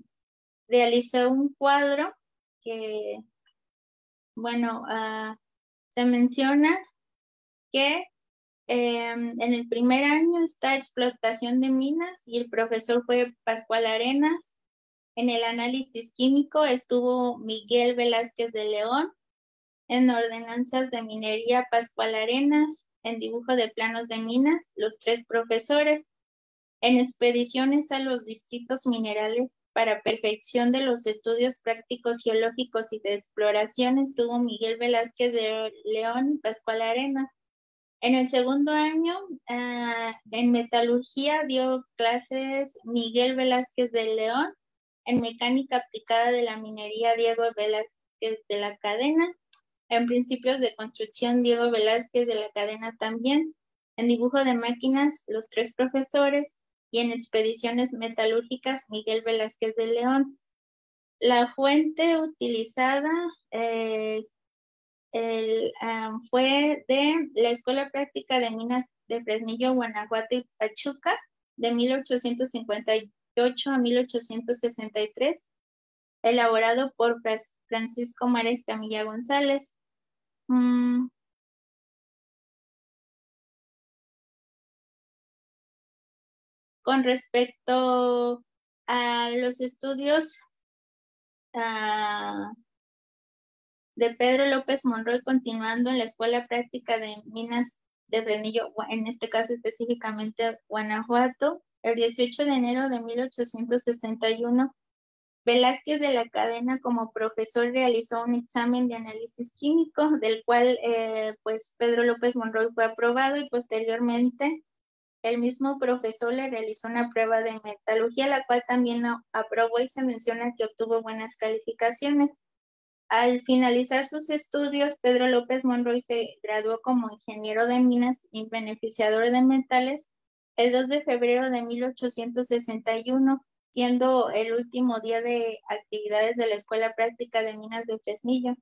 realizó un cuadro que, bueno, ah, se menciona que em, en el primer año está explotación de minas y el profesor fue Pascual Arenas. En el análisis químico estuvo Miguel Velázquez de León. en ordenanzas de minería Pascual Arenas, en dibujo de planos de minas, los tres profesores, en expediciones a los distritos minerales para perfección de los estudios prácticos geológicos y de exploración estuvo Miguel Velázquez de León y Pascual Arenas. En el segundo año, ah, en metalurgia dio clases Miguel Velázquez de León, en mecánica aplicada de la minería Diego Velázquez de la Cadena, en principios de construcción, Diego Velázquez de la cadena también. En dibujo de máquinas, los tres profesores. Y en expediciones metalúrgicas, Miguel Velázquez de León. La fuente utilizada fue de la Escuela Práctica de Minas de Fresnillo, Guanajuato y Pachuca, de 1858 a 1863 elaborado por Francisco Mares Camilla González. Mm. Con respecto a los estudios ah, de Pedro López Monroy, continuando en la Escuela Práctica de Minas de Frenillo, en este caso específicamente Guanajuato, el 18 de enero de 1861 Velázquez de la Cadena como profesor realizó un examen de análisis químico del cual eh, pues Pedro López Monroy fue aprobado y posteriormente el mismo profesor le realizó una prueba de metalurgia la cual también aprobó y se menciona que obtuvo buenas calificaciones. Al finalizar sus estudios, Pedro López Monroy se graduó como ingeniero de minas y beneficiador de metales el 2 de febrero de 1861 siendo el último día de actividades de la Escuela Práctica de Minas de Fresnillo.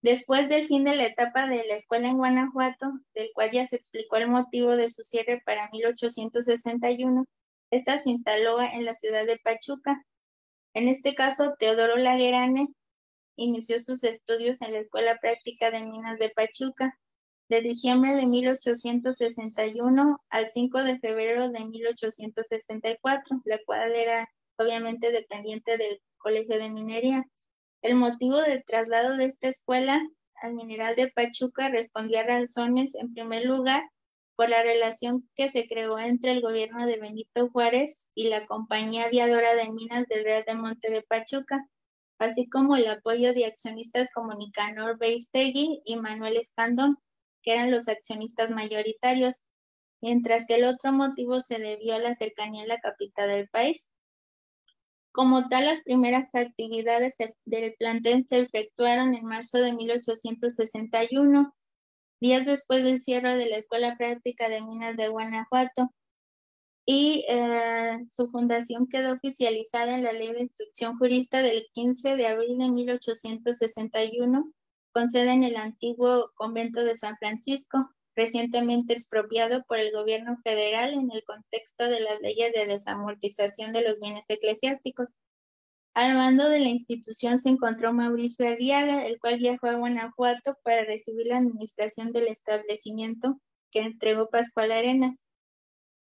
Después del fin de la etapa de la escuela en Guanajuato, del cual ya se explicó el motivo de su cierre para 1861, esta se instaló en la ciudad de Pachuca. En este caso, Teodoro Laguerane inició sus estudios en la Escuela Práctica de Minas de Pachuca, de diciembre de 1861 al 5 de febrero de 1864, la cual era obviamente dependiente del Colegio de Minería. El motivo del traslado de esta escuela al mineral de Pachuca respondía a razones, en primer lugar, por la relación que se creó entre el gobierno de Benito Juárez y la compañía aviadora de minas del Real de Monte de Pachuca, así como el apoyo de accionistas como Nicanor Beistegui y Manuel Escandón, que eran los accionistas mayoritarios, mientras que el otro motivo se debió a la cercanía a la capital del país. Como tal, las primeras actividades del plantel se efectuaron en marzo de 1861, días después del cierre de la Escuela Práctica de Minas de Guanajuato, y eh, su fundación quedó oficializada en la Ley de Instrucción Jurista del 15 de abril de 1861 con sede en el antiguo convento de San Francisco, recientemente expropiado por el gobierno federal en el contexto de las leyes de desamortización de los bienes eclesiásticos. Al mando de la institución se encontró Mauricio Arriaga, el cual viajó a Guanajuato para recibir la administración del establecimiento que entregó Pascual Arenas.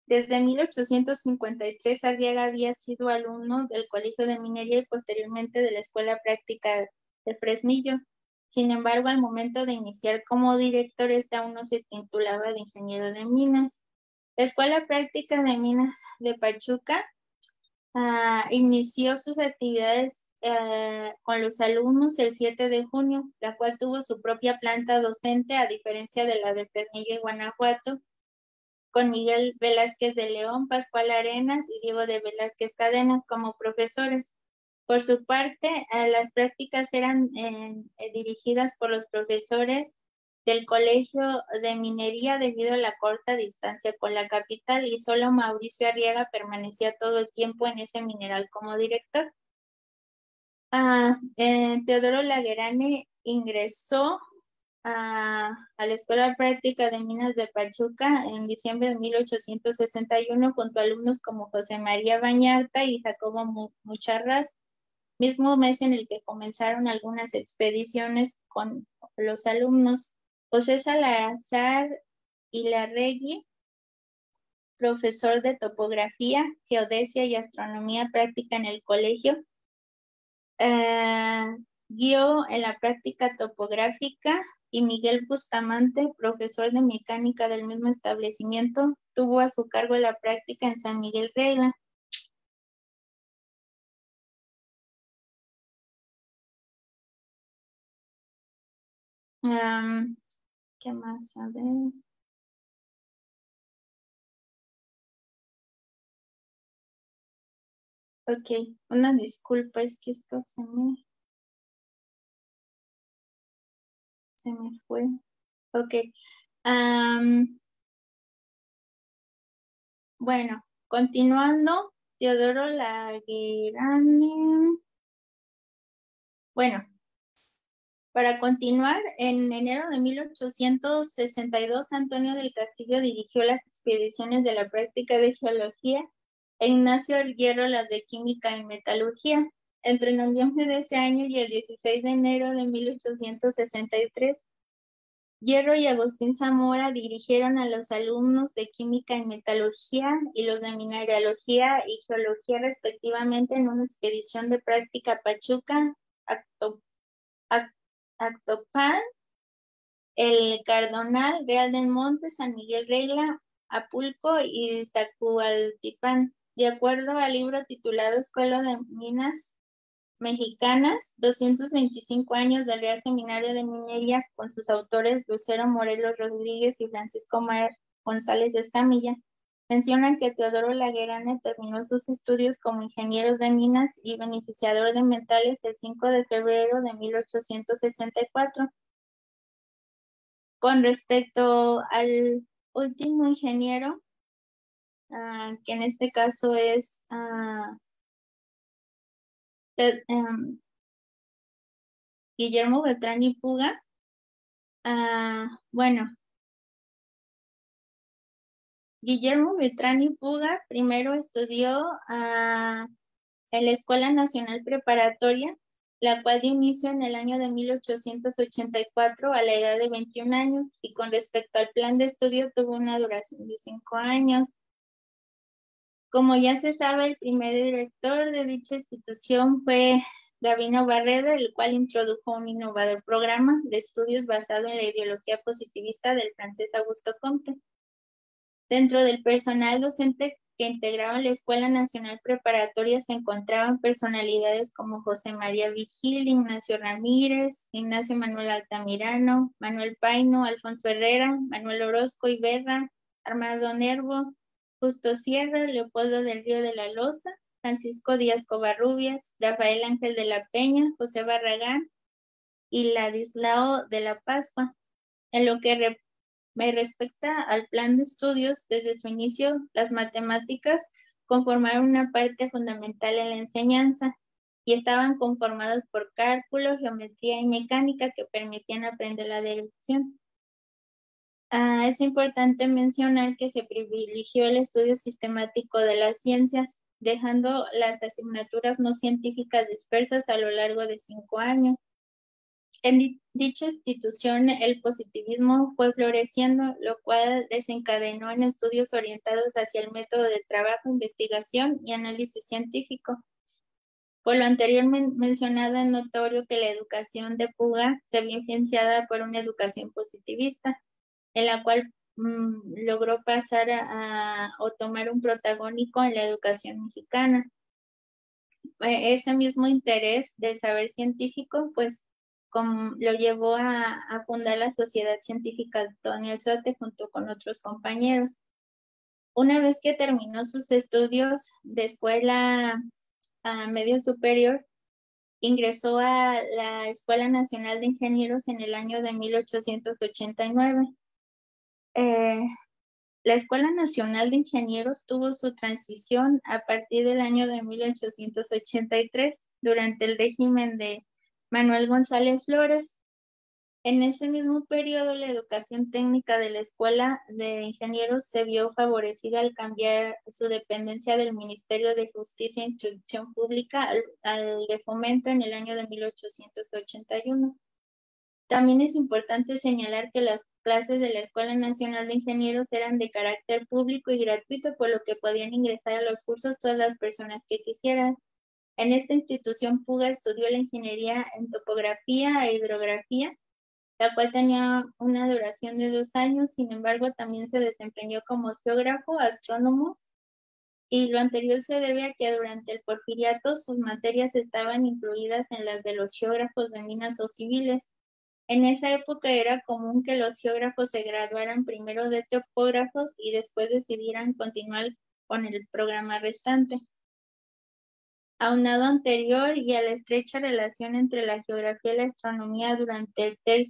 Desde 1853 Arriaga había sido alumno del Colegio de Minería y posteriormente de la Escuela Práctica de Fresnillo. Sin embargo, al momento de iniciar como director, este aún no se titulaba de ingeniero de minas. La Escuela Práctica de Minas de Pachuca ah, inició sus actividades ah, con los alumnos el 7 de junio, la cual tuvo su propia planta docente, a diferencia de la de Fresnillo y Guanajuato, con Miguel Velázquez de León, Pascual Arenas y Diego de Velázquez Cadenas como profesores. Por su parte, eh, las prácticas eran eh, dirigidas por los profesores del Colegio de Minería debido a la corta distancia con la capital y solo Mauricio Arriaga permanecía todo el tiempo en ese mineral como director. Ah, eh, Teodoro Laguerane ingresó a, a, la Escuela Práctica de Minas de Pachuca en diciembre de 1861 junto a alumnos como José María Bañarta y Jacobo Mucharras mismo mes en el que comenzaron algunas expediciones con los alumnos. José Salazar y Larregui, profesor de topografía, geodesia y astronomía práctica en el colegio, eh, guió en la práctica topográfica y Miguel Bustamante, profesor de mecánica del mismo establecimiento, tuvo a su cargo la práctica en San Miguel Regla. ¿Qué más? A ver. Ok, una disculpa, es que esto se me... Se me fue. Ok. bueno, continuando, Teodoro Laguerane. Bueno, para continuar, en enero de 1862, Antonio del Castillo dirigió las expediciones de la práctica de geología e Ignacio Hierro las de química y metalurgia. Entre noviembre de ese año y el 16 de enero de 1863, Hierro y Agustín Zamora dirigieron a los alumnos de química y metalurgia y los de mineralogía y geología respectivamente en una expedición de práctica Pachuca, Actopan, el Cardonal, Real del Monte, San Miguel Regla, Apulco y Zacualtipán. De acuerdo al libro titulado Escuela de Minas Mexicanas, 225 años del Real Seminario de Minería, con sus autores Lucero Morelos Rodríguez y Francisco Mar González Escamilla, mencionan que Teodoro Laguerane terminó sus estudios como ingeniero de minas y beneficiador de metales el 5 de febrero de 1864. Con respecto al último ingeniero, Ah, que en este caso es uh, Guillermo Beltrán y Puga. Ah, bueno, Guillermo Beltrán y Puga primero estudió en la Escuela Nacional Preparatoria, la cual dio inicio en el año de 1884 a la edad de 21 años y con respecto al plan de estudio tuvo una duración de 5 años. Como ya se sabe, el primer director de dicha institución fue Gavino Barredo, el cual introdujo un innovador programa de estudios basado en la ideología positivista del francés Augusto Comte. Dentro del personal docente que integraba la Escuela Nacional Preparatoria se encontraban personalidades como José María Vigil, Ignacio Ramírez, Ignacio Manuel Altamirano, Manuel Paino, Alfonso Herrera, Manuel Orozco Iberra, Armando Nervo, Justo Sierra, Leopoldo del Río de la Loza, Francisco Díaz Covarrubias, Rafael Ángel de la Peña, José Barragán y Ladislao de la Pascua. En lo que me respecta al plan de estudios, desde su inicio, las matemáticas conformaron una parte fundamental en la enseñanza y estaban conformadas por cálculo, geometría y mecánica que permitían aprender la deducción. Ah, es importante mencionar que se privilegió el estudio sistemático de las ciencias, dejando las asignaturas no científicas dispersas a lo largo de cinco años. En dicha institución, el positivismo fue floreciendo, lo cual desencadenó en estudios orientados hacia el método de trabajo, investigación y análisis científico. Por lo anterior mencionado, es notorio que la educación de Puga se vio influenciada por una educación positivista, en la cual mm, logró pasar a, o tomar un protagónico en la educación mexicana. E, ese mismo interés del saber científico, pues lo llevó a, fundar la Sociedad Científica Antonio Sote junto con otros compañeros. Una vez que terminó sus estudios de escuela a medio superior, ingresó a la Escuela Nacional de Ingenieros en el año de 1889 eh, la Escuela Nacional de Ingenieros tuvo su transición a partir del año de 1883 durante el régimen de Manuel González Flores. En ese mismo periodo, la educación técnica de la Escuela de Ingenieros se vio favorecida al cambiar su dependencia del Ministerio de Justicia e Instrucción Pública al, de Fomento en el año de 1881. También es importante señalar que las clases de la Escuela Nacional de Ingenieros eran de carácter público y gratuito, por lo que podían ingresar a los cursos todas las personas que quisieran. En esta institución Puga estudió la ingeniería en topografía e hidrografía, la cual tenía una duración de dos años, sin embargo también se desempeñó como geógrafo, astrónomo, y lo anterior se debe a que durante el porfiriato sus materias estaban incluidas en las de los geógrafos de minas o civiles. En esa época era común que los geógrafos se graduaran primero de topógrafos y después decidieran continuar con el programa restante. Aunado anterior y a la estrecha relación entre la geografía y la astronomía durante el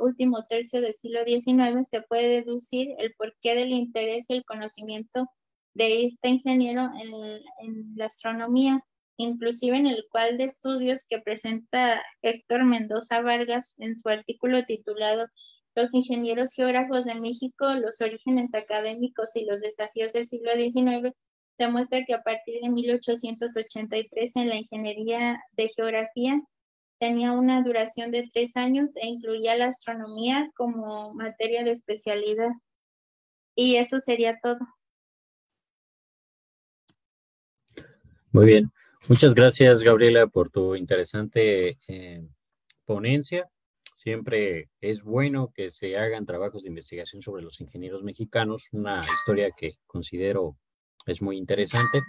último tercio del siglo XIX, se puede deducir el porqué del interés y el conocimiento de este ingeniero en, en la astronomía, inclusive en el cual de estudios que presenta Héctor Mendoza Vargas en su artículo titulado Los ingenieros geógrafos de México, los orígenes académicos y los desafíos del siglo XIX, se muestra que a partir de 1883 en la ingeniería de geografía tenía una duración de tres años e incluía la astronomía como materia de especialidad. Y eso sería todo. Muy bien. Muchas gracias, Gabriela, por tu interesante eh, ponencia. Siempre es bueno que se hagan trabajos de investigación sobre los ingenieros mexicanos, una historia que considero es muy interesante.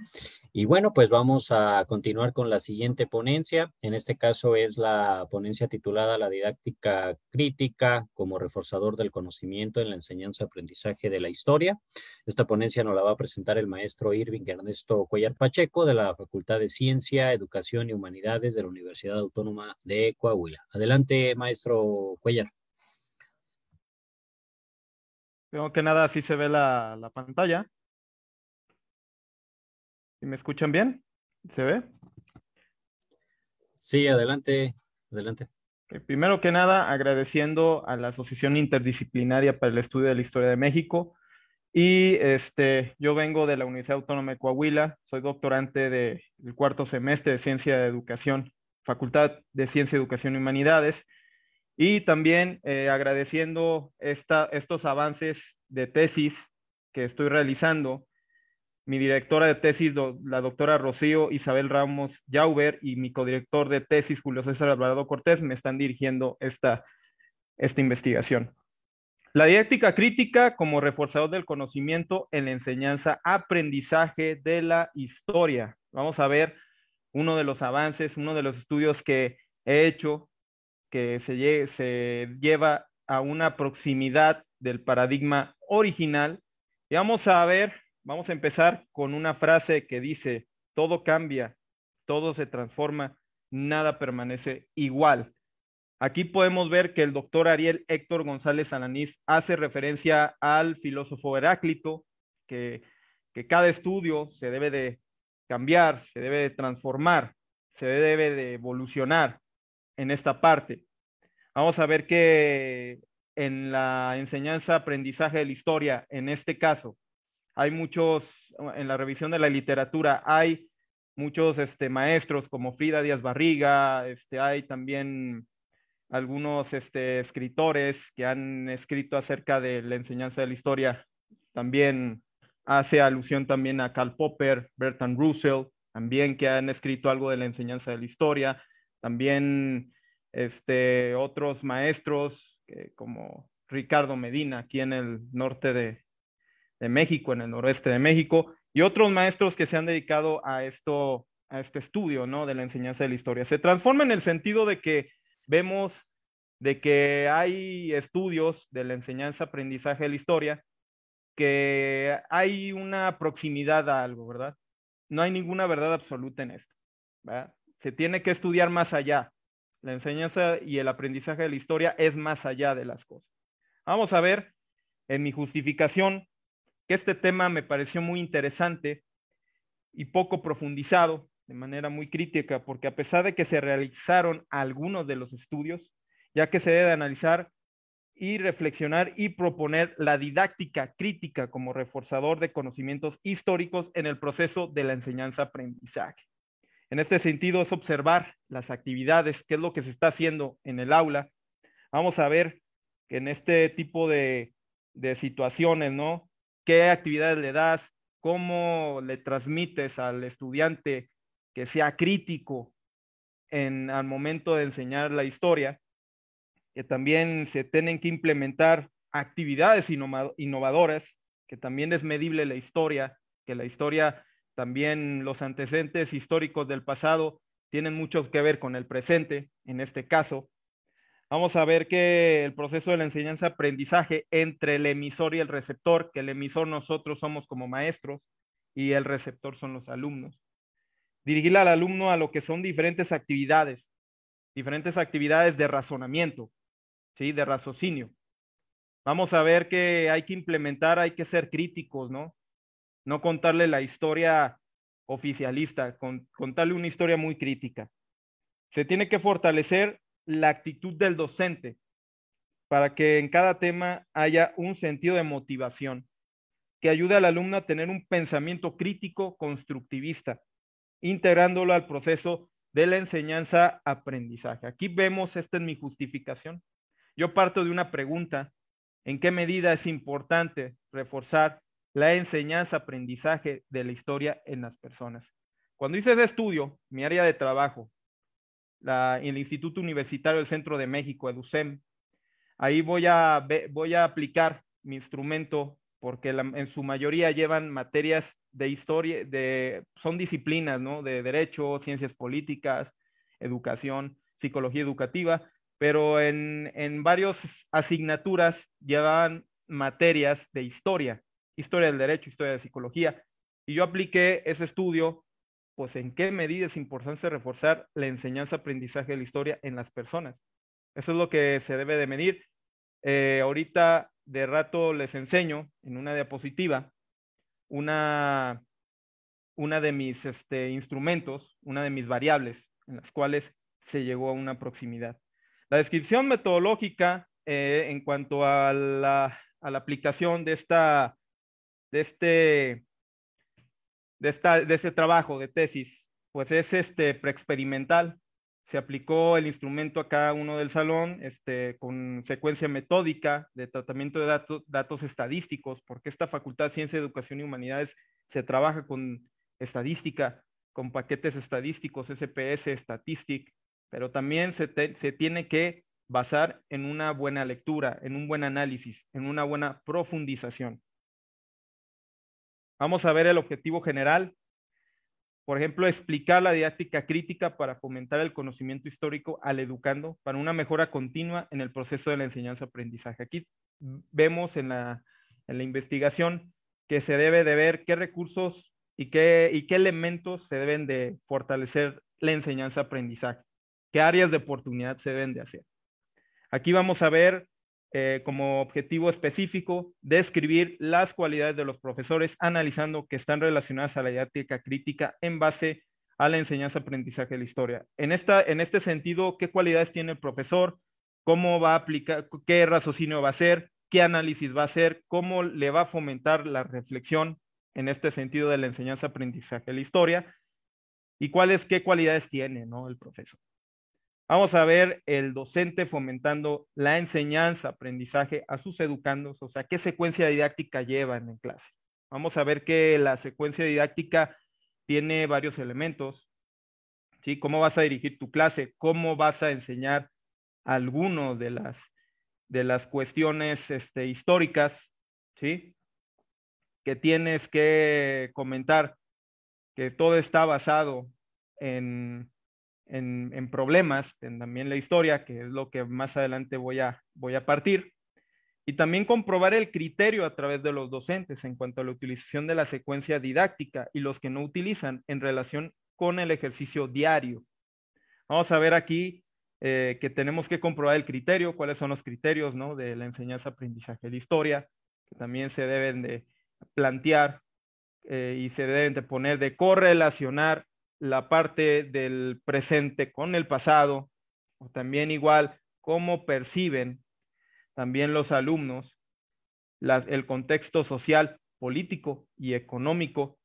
Y bueno, pues vamos a continuar con la siguiente ponencia. En este caso es la ponencia titulada La didáctica crítica como reforzador del conocimiento en la enseñanza-aprendizaje de la historia. Esta ponencia nos la va a presentar el maestro Irving Ernesto Cuellar Pacheco de la Facultad de Ciencia, Educación y Humanidades de la Universidad Autónoma de Coahuila. Adelante, maestro Cuellar. Primero que nada, así se ve la, la pantalla. ¿Y me escuchan bien? ¿Se ve? Sí, adelante, adelante. Primero que nada, agradeciendo a la Asociación Interdisciplinaria para el Estudio de la Historia de México. Y este, yo vengo de la Universidad Autónoma de Coahuila, soy doctorante del cuarto semestre de Ciencia de Educación, Facultad de Ciencia, Educación y Humanidades. Y también eh, agradeciendo esta, estos avances de tesis que estoy realizando mi directora de tesis, la doctora Rocío Isabel Ramos Yauber, y mi codirector de tesis, Julio César Alvarado Cortés, me están dirigiendo esta, esta investigación. La didáctica crítica como reforzador del conocimiento en la enseñanza, aprendizaje de la historia. Vamos a ver uno de los avances, uno de los estudios que he hecho, que se, se lleva a una proximidad del paradigma original. Y vamos a ver Vamos a empezar con una frase que dice, todo cambia, todo se transforma, nada permanece igual. Aquí podemos ver que el doctor Ariel Héctor González Alanís hace referencia al filósofo Heráclito, que, que cada estudio se debe de cambiar, se debe de transformar, se debe de evolucionar en esta parte. Vamos a ver que en la enseñanza, aprendizaje de la historia, en este caso, hay muchos, en la revisión de la literatura, hay muchos este, maestros como Frida Díaz Barriga, este, hay también algunos este, escritores que han escrito acerca de la enseñanza de la historia. También hace alusión también a Karl Popper, Bertrand Russell, también que han escrito algo de la enseñanza de la historia. También este, otros maestros como Ricardo Medina, aquí en el norte de, de México, en el noroeste de México, y otros maestros que se han dedicado a esto, a este estudio, ¿no? De la enseñanza de la historia. Se transforma en el sentido de que vemos de que hay estudios de la enseñanza, aprendizaje de la historia, que hay una proximidad a algo, ¿verdad? No hay ninguna verdad absoluta en esto, ¿verdad? Se tiene que estudiar más allá. La enseñanza y el aprendizaje de la historia es más allá de las cosas. Vamos a ver en mi justificación que este tema me pareció muy interesante y poco profundizado de manera muy crítica, porque a pesar de que se realizaron algunos de los estudios, ya que se debe analizar y reflexionar y proponer la didáctica crítica como reforzador de conocimientos históricos en el proceso de la enseñanza-aprendizaje. En este sentido es observar las actividades, qué es lo que se está haciendo en el aula. Vamos a ver que en este tipo de, de situaciones, ¿no? Qué actividades le das, cómo le transmites al estudiante que sea crítico en, al momento de enseñar la historia, que también se tienen que implementar actividades innovadoras, que también es medible la historia, que la historia también los antecedentes históricos del pasado tienen mucho que ver con el presente, en este caso. Vamos a ver que el proceso de la enseñanza-aprendizaje entre el emisor y el receptor, que el emisor nosotros somos como maestros y el receptor son los alumnos. Dirigir al alumno a lo que son diferentes actividades, diferentes actividades de razonamiento, ¿sí? de raciocinio. Vamos a ver que hay que implementar, hay que ser críticos, ¿no? No contarle la historia oficialista, contarle una historia muy crítica. Se tiene que fortalecer la actitud del docente para que en cada tema haya un sentido de motivación que ayude al alumno a tener un pensamiento crítico constructivista, integrándolo al proceso de la enseñanza-aprendizaje. Aquí vemos, esta es mi justificación. Yo parto de una pregunta, ¿en qué medida es importante reforzar la enseñanza-aprendizaje de la historia en las personas? Cuando hice ese estudio, mi área de trabajo, el Instituto Universitario del Centro de México, EDUCEM. Ahí voy a, voy a aplicar mi instrumento porque en su mayoría llevan materias de historia, de, son disciplinas, ¿no? De derecho, ciencias políticas, educación, psicología educativa, pero en, en varias asignaturas llevan materias de historia, historia del derecho, historia de psicología. Y yo apliqué ese estudio pues en qué medida es importante reforzar la enseñanza-aprendizaje de la historia en las personas. Eso es lo que se debe de medir. Eh, ahorita de rato les enseño en una diapositiva una, una de mis este, instrumentos, una de mis variables en las cuales se llegó a una proximidad. La descripción metodológica eh, en cuanto a la, a la aplicación de, esta, de este de, esta, de ese trabajo de tesis, pues es este preexperimental. Se aplicó el instrumento a cada uno del salón este, con secuencia metódica de tratamiento de datos, datos estadísticos, porque esta Facultad de Ciencia, Educación y Humanidades se trabaja con estadística, con paquetes estadísticos, SPS, Statistic, pero también se, se tiene que basar en una buena lectura, en un buen análisis, en una buena profundización. Vamos a ver el objetivo general. Por ejemplo, explicar la didáctica crítica para fomentar el conocimiento histórico al educando para una mejora continua en el proceso de la enseñanza-aprendizaje. Aquí vemos en la, investigación que se debe de ver qué recursos y qué, y qué elementos se deben de fortalecer la enseñanza-aprendizaje, qué áreas de oportunidad se deben de hacer. Aquí vamos a ver eh, como objetivo específico describir las cualidades de los profesores, analizando que están relacionadas a la didáctica crítica en base a la enseñanza-aprendizaje de la historia. En, esta, en este sentido, ¿qué cualidades tiene el profesor? ¿Cómo va a aplicar? ¿Qué raciocinio va a hacer? ¿Qué análisis va a hacer? ¿Cómo le va a fomentar la reflexión en este sentido de la enseñanza-aprendizaje de la historia? ¿Y cuáles, qué cualidades tiene ¿no? el profesor? Vamos a ver el docente fomentando la enseñanza, aprendizaje a sus educandos, o sea, qué secuencia didáctica llevan en clase. Vamos a ver que la secuencia didáctica tiene varios elementos, ¿sí? ¿Cómo vas a dirigir tu clase? ¿Cómo vas a enseñar algunos de las, de las cuestiones este, históricas, ¿sí? Que tienes que comentar que todo está basado en en, problemas, en también la historia, que es lo que más adelante voy a, voy a partir, y también comprobar el criterio a través de los docentes en cuanto a la utilización de la secuencia didáctica y los que no utilizan en relación con el ejercicio diario. Vamos a ver aquí eh, que tenemos que comprobar el criterio, cuáles son los criterios ¿no? de la enseñanza-aprendizaje de la historia, que también se deben de plantear eh, y se deben de poner de correlacionar la parte del presente con el pasado, o también igual cómo perciben también los alumnos el contexto social, político y económico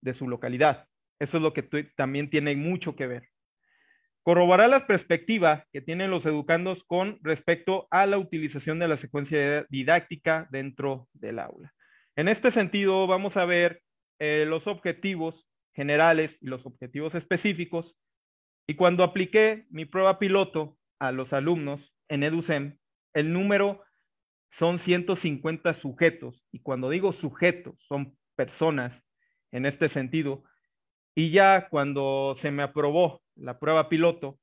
de su localidad. Eso es lo que también tiene mucho que ver. Corroborará la perspectiva que tienen los educandos con respecto a la utilización de la secuencia didáctica dentro del aula. En este sentido, vamos a ver eh, los objetivos generales y los objetivos específicos. Y cuando apliqué mi prueba piloto a los alumnos en EduSEM, el número son 150 sujetos. Y cuando digo sujetos, son personas en este sentido. Y ya cuando se me aprobó la prueba piloto,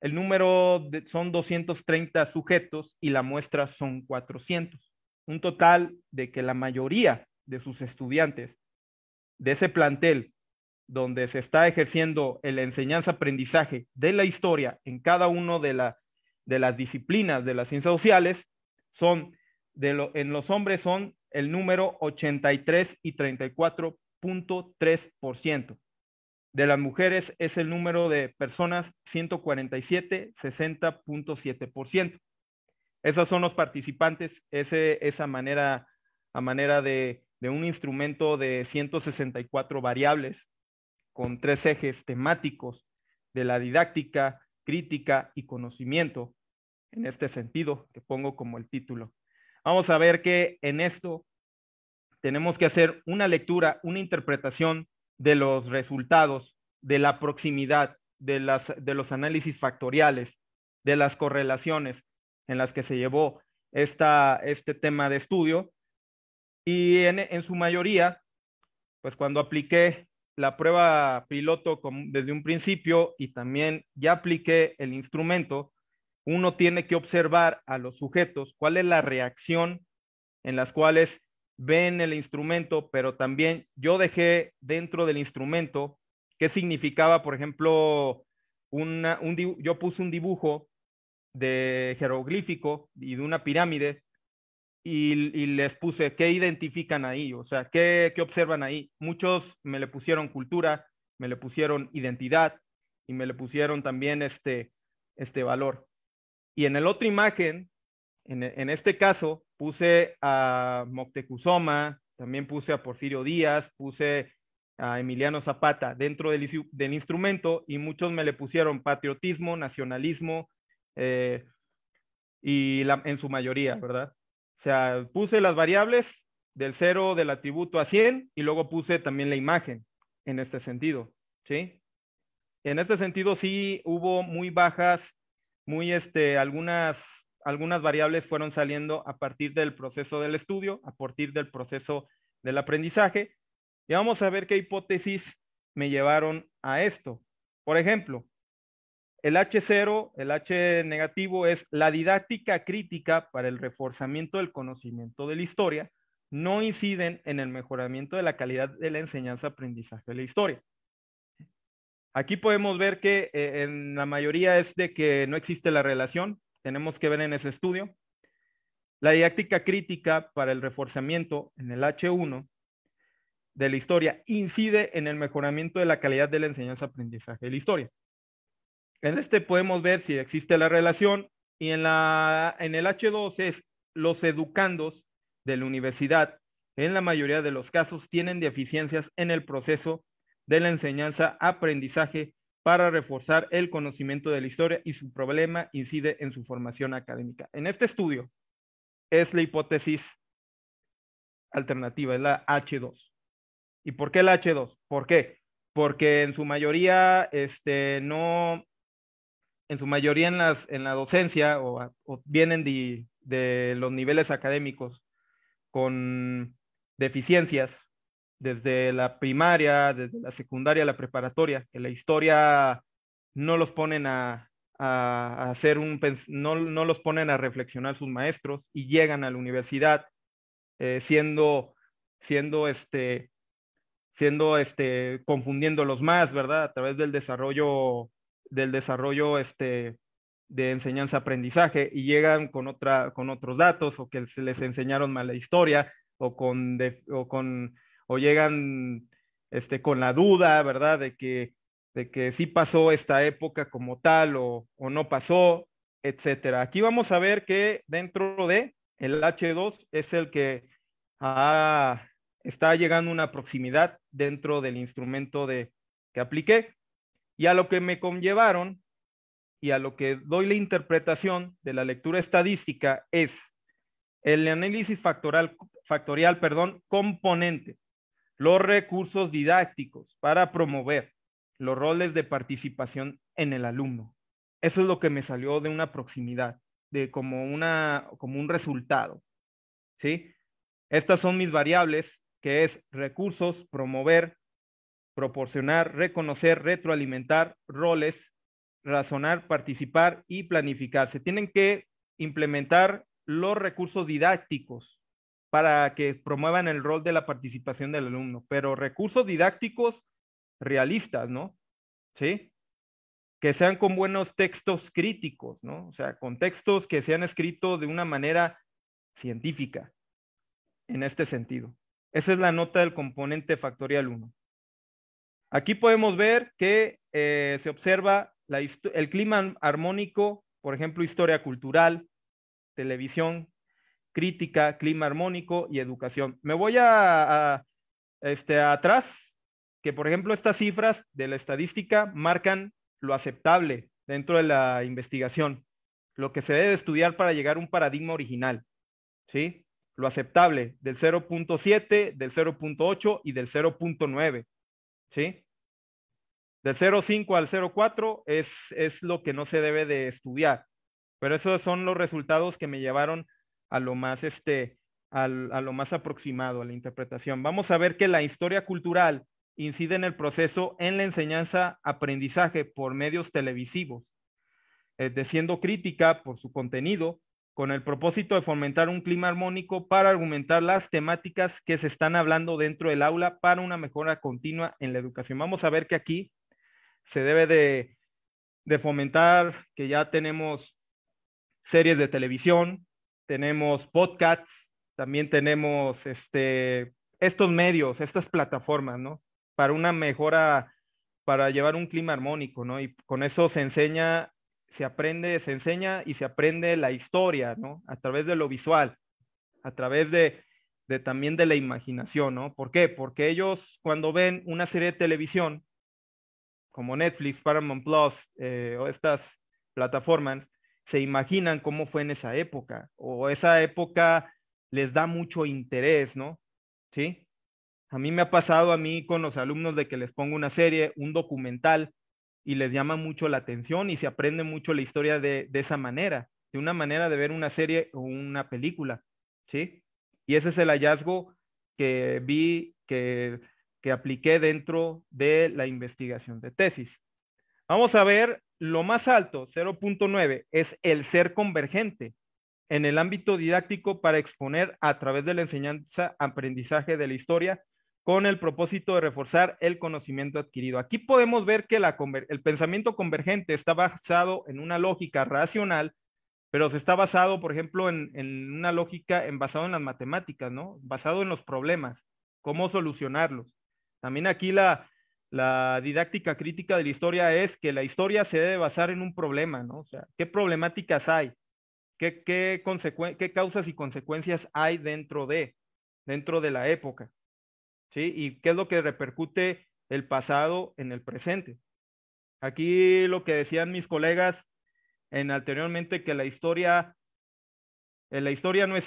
el número son 230 sujetos y la muestra son 400. Un total de que la mayoría de sus estudiantes de ese plantel donde se está ejerciendo la enseñanza-aprendizaje de la historia en cada uno de, la, de las disciplinas de las ciencias sociales, son en los hombres son el número 83 y 34.3%. De las mujeres es el número de personas 147, 60.7%. Esos son los participantes, ese, esa manera, a manera de un instrumento de 164 variables con tres ejes temáticos de la didáctica, crítica y conocimiento, en este sentido que pongo como el título. Vamos a ver que en esto tenemos que hacer una lectura, una interpretación de los resultados, de la proximidad, de, las, de los análisis factoriales, de las correlaciones en las que se llevó esta, este tema de estudio. Y en, en su mayoría, pues cuando apliqué la prueba piloto desde un principio y también ya apliqué el instrumento, uno tiene que observar a los sujetos cuál es la reacción en las cuales ven el instrumento, pero también yo dejé dentro del instrumento qué significaba, por ejemplo, un, yo puse un dibujo de jeroglífico y de una pirámide y, les puse qué identifican ahí, o sea, qué, qué observan ahí. Muchos me le pusieron cultura, me le pusieron identidad y me le pusieron también este, este valor. Y en el otra imagen, en, en este caso, puse a Moctezuma, también puse a Porfirio Díaz, puse a Emiliano Zapata dentro del, del instrumento y muchos me le pusieron patriotismo, nacionalismo eh, y en su mayoría, ¿verdad? O sea, puse las variables del cero del atributo a 100 y luego puse también la imagen en este sentido, ¿sí? En este sentido sí hubo muy bajas, muy este, algunas, algunas variables fueron saliendo a partir del proceso del estudio, a partir del proceso del aprendizaje, y vamos a ver qué hipótesis me llevaron a esto. Por ejemplo, el H0, el H negativo es la didáctica crítica para el reforzamiento del conocimiento de la historia, no inciden en el mejoramiento de la calidad de la enseñanza-aprendizaje de la historia. Aquí podemos ver que eh, en la mayoría es de que no existe la relación, tenemos que ver en ese estudio. La didáctica crítica para el reforzamiento en el H1 de la historia incide en el mejoramiento de la calidad de la enseñanza-aprendizaje de la historia. En este podemos ver si existe la relación y en, la, en el H2 es los educandos de la universidad, en la mayoría de los casos, tienen deficiencias en el proceso de la enseñanza-aprendizaje para reforzar el conocimiento de la historia y su problema incide en su formación académica. En este estudio es la hipótesis alternativa, es la H2. ¿Y por qué el H2? ¿Por qué? Porque en su mayoría, este, no, en su mayoría en, las, en la docencia o, vienen de, los niveles académicos con deficiencias desde la primaria, desde la secundaria, la preparatoria, que la historia no los ponen a, a, hacer un, no, no, los ponen a reflexionar sus maestros y llegan a la universidad eh, siendo, siendo este, siendo este, confundiéndolos más, ¿verdad? A través del desarrollo, del desarrollo este, de enseñanza-aprendizaje y llegan con, otra, con otros datos o que se les enseñaron mal la historia o con, o con, o llegan este, con la duda, ¿verdad? De que, de que sí pasó esta época como tal o, o no pasó, etcétera. Aquí vamos a ver que dentro de el H2 es el que ha está llegando una proximidad dentro del instrumento de, que apliqué. Y a lo que me conllevaron y a lo que doy la interpretación de la lectura estadística es el análisis factorial, factorial perdón, componente. los recursos didácticos para promover los roles de participación en el alumno. Eso es lo que me salió de una proximidad, de como, una, como un resultado. ¿sí? Estas son mis variables, que es recursos, promover, proporcionar, reconocer, retroalimentar, roles, razonar, participar y planificar. Se tienen que implementar los recursos didácticos para que promuevan el rol de la participación del alumno, pero recursos didácticos realistas, ¿no? ¿Sí? Que sean con buenos textos críticos, ¿no? O sea, con textos que sean escritos de una manera científica, en este sentido. Esa es la nota del componente factorial 1. Aquí podemos ver que eh, se observa el clima armónico, por ejemplo, historia cultural, televisión, crítica, clima armónico y educación. Me voy a, este, atrás, que por ejemplo estas cifras de la estadística marcan lo aceptable dentro de la investigación, lo que se debe estudiar para llegar a un paradigma original, ¿sí? Lo aceptable del 0.7, del 0.8 y del 0.9, ¿sí? Del 0.5 al 0.4 es, es lo que no se debe de estudiar, pero esos son los resultados que me llevaron a lo más, este, a lo más aproximado a la interpretación. Vamos a ver que la historia cultural incide en el proceso en la enseñanza-aprendizaje por medios televisivos, eh, siendo crítica por su contenido, con el propósito de fomentar un clima armónico para argumentar las temáticas que se están hablando dentro del aula para una mejora continua en la educación. Vamos a ver que aquí se debe de, fomentar que ya tenemos series de televisión, tenemos podcasts, también tenemos este, estos medios, estas plataformas, ¿no? Para una mejora, para llevar un clima armónico, ¿no? Y con eso se enseña, se aprende, se enseña y se aprende la historia, ¿no? A través de lo visual, a través de, de también de la imaginación, ¿no? ¿Por qué? Porque ellos cuando ven una serie de televisión, como Netflix, Paramount Plus eh, o estas plataformas, se imaginan cómo fue en esa época o esa época les da mucho interés, ¿no? ¿Sí? A mí me ha pasado a mí con los alumnos de que les pongo una serie, un documental y les llama mucho la atención y se aprende mucho la historia de, esa manera, de una manera de ver una serie o una película, ¿sí? Y ese es el hallazgo que vi, que, que apliqué dentro de la investigación de tesis. Vamos a ver lo más alto, 0.9, es el ser convergente en el ámbito didáctico para exponer a través de la enseñanza, aprendizaje de la historia con el propósito de reforzar el conocimiento adquirido. Aquí podemos ver que el pensamiento convergente está basado en una lógica racional, pero se está basado, por ejemplo, en, una lógica en, basado en las matemáticas, ¿no? Basado en los problemas, cómo solucionarlos. También aquí la, didáctica crítica de la historia es que la historia se debe basar en un problema, ¿no? O sea, ¿qué problemáticas hay? ¿Qué, qué, qué causas y consecuencias hay dentro de, dentro de la época? ¿Sí? ¿Y qué es lo que repercute el pasado en el presente? Aquí lo que decían mis colegas en anteriormente que la historia, eh, la historia no es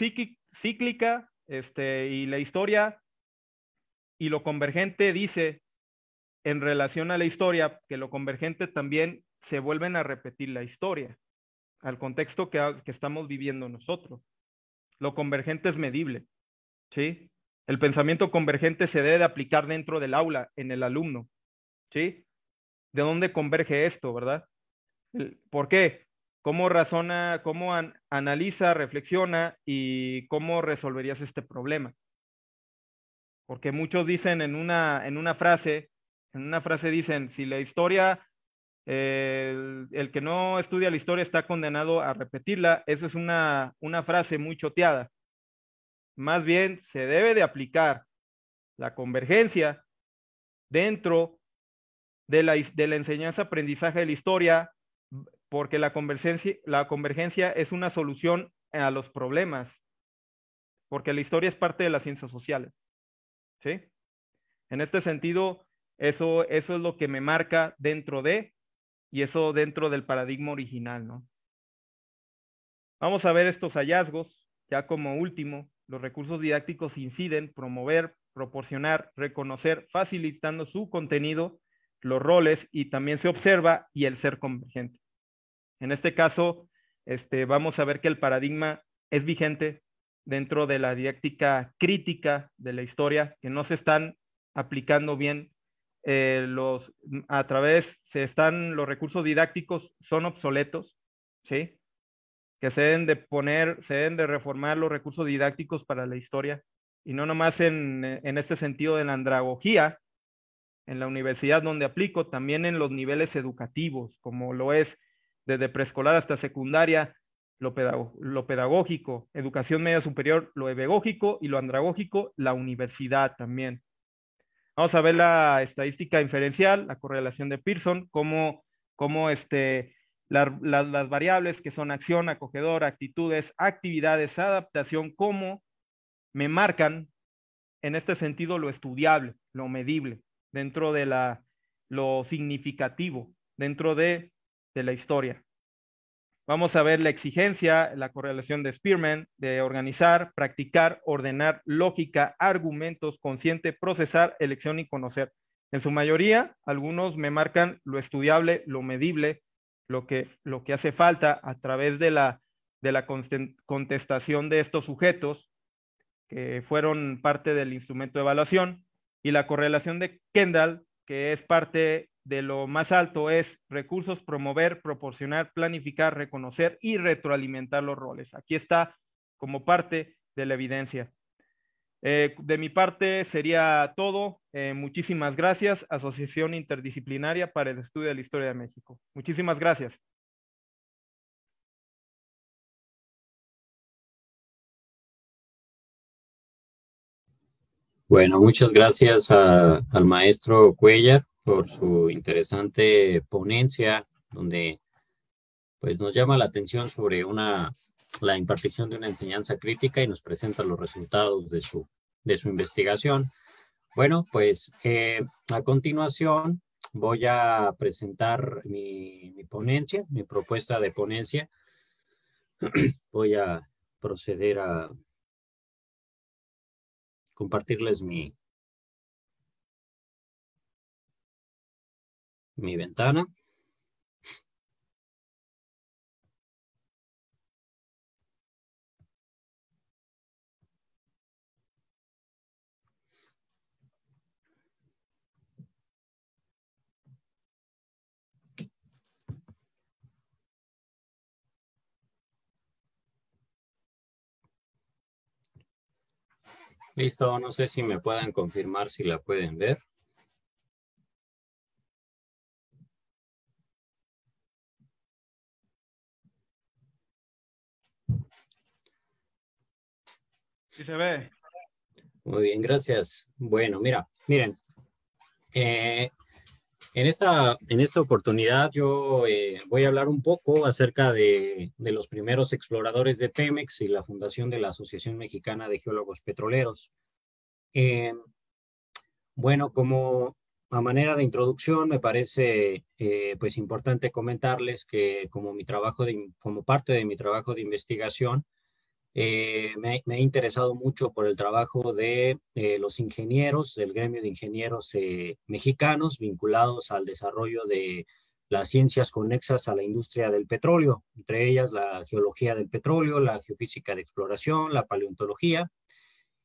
cíclica, este, y la historia y lo convergente dice en relación a la historia, que lo convergente también se vuelven a repetir la historia, al contexto que, que estamos viviendo nosotros. Lo convergente es medible, ¿sí? El pensamiento convergente se debe de aplicar dentro del aula, en el alumno, ¿sí? ¿De dónde converge esto, verdad? ¿Por qué? ¿Cómo razona, cómo analiza, reflexiona y cómo resolverías este problema? Porque muchos dicen en una, en una frase, en una frase dicen, si la historia, el, que no estudia la historia está condenado a repetirla, esa es una, una frase muy choteada. Más bien, se debe de aplicar la convergencia dentro de la, de la enseñanza-aprendizaje de la historia, porque la convergencia, la convergencia es una solución a los problemas, porque la historia es parte de las ciencias sociales. ¿Sí? En este sentido, eso, eso es lo que me marca dentro de, y eso dentro del paradigma original, ¿no? Vamos a ver estos hallazgos, ya como último, los recursos didácticos inciden, promover, proporcionar, reconocer, facilitando su contenido, los roles y también se observa y el ser convergente. En este caso, este, vamos a ver que el paradigma es vigente dentro de la didáctica crítica de la historia, que no se están aplicando bien eh, los, a través, se están, los recursos didácticos son obsoletos, ¿sí? Que se deben de poner, se deben de reformar los recursos didácticos para la historia, y no nomás en, en este sentido de la andragogía, en la universidad donde aplico, también en los niveles educativos, como lo es desde preescolar hasta secundaria, lo, lo, pedagógico, educación media superior, lo pedagógico y lo andragógico, la universidad también. Vamos a ver la estadística inferencial, la correlación de Pearson, cómo, cómo este, las variables que son acción, acogedor, actitudes, actividades, adaptación, cómo me marcan en este sentido lo estudiable, lo medible, dentro de la, lo significativo, dentro de, de la historia. Vamos a ver la exigencia, la correlación de Spearman, de organizar, practicar, ordenar, lógica, argumentos, consciente, procesar, elección y conocer. En su mayoría, algunos me marcan lo estudiable, lo medible, lo que, lo que hace falta a través de la, de la contestación de estos sujetos que fueron parte del instrumento de evaluación y la correlación de Kendall, que es parte de lo más alto es recursos, promover, proporcionar, planificar, reconocer y retroalimentar los roles. Aquí está como parte de la evidencia. Eh, de mi parte sería todo. Eh, muchísimas gracias, Asociación Interdisciplinaria para el Estudio de la Historia de México. Muchísimas gracias. Bueno, muchas gracias al maestro Cuellar por su interesante ponencia, donde pues nos llama la atención sobre una, la impartición de una enseñanza crítica y nos presenta los resultados de su, de su investigación. Bueno, pues eh, a continuación voy a presentar mi, mi ponencia, mi propuesta de ponencia. voy a proceder a compartirles mi, mi ventana. Listo, no sé si me puedan confirmar si la pueden ver. se ve. Muy bien, gracias. Bueno, mira, miren, eh, en, esta, en esta oportunidad yo eh, voy a hablar un poco acerca de, los primeros exploradores de Pemex y la fundación de la Asociación Mexicana de Geólogos Petroleros. Eh, bueno, como a manera de introducción, me parece pues importante comentarles que como mi trabajo como parte de mi trabajo de investigación, eh, me, me, he interesado mucho por el trabajo de eh, los ingenieros, del gremio de ingenieros eh, mexicanos vinculados al desarrollo de las ciencias conexas a la industria del petróleo, entre ellas la geología del petróleo, la geofísica de exploración, la paleontología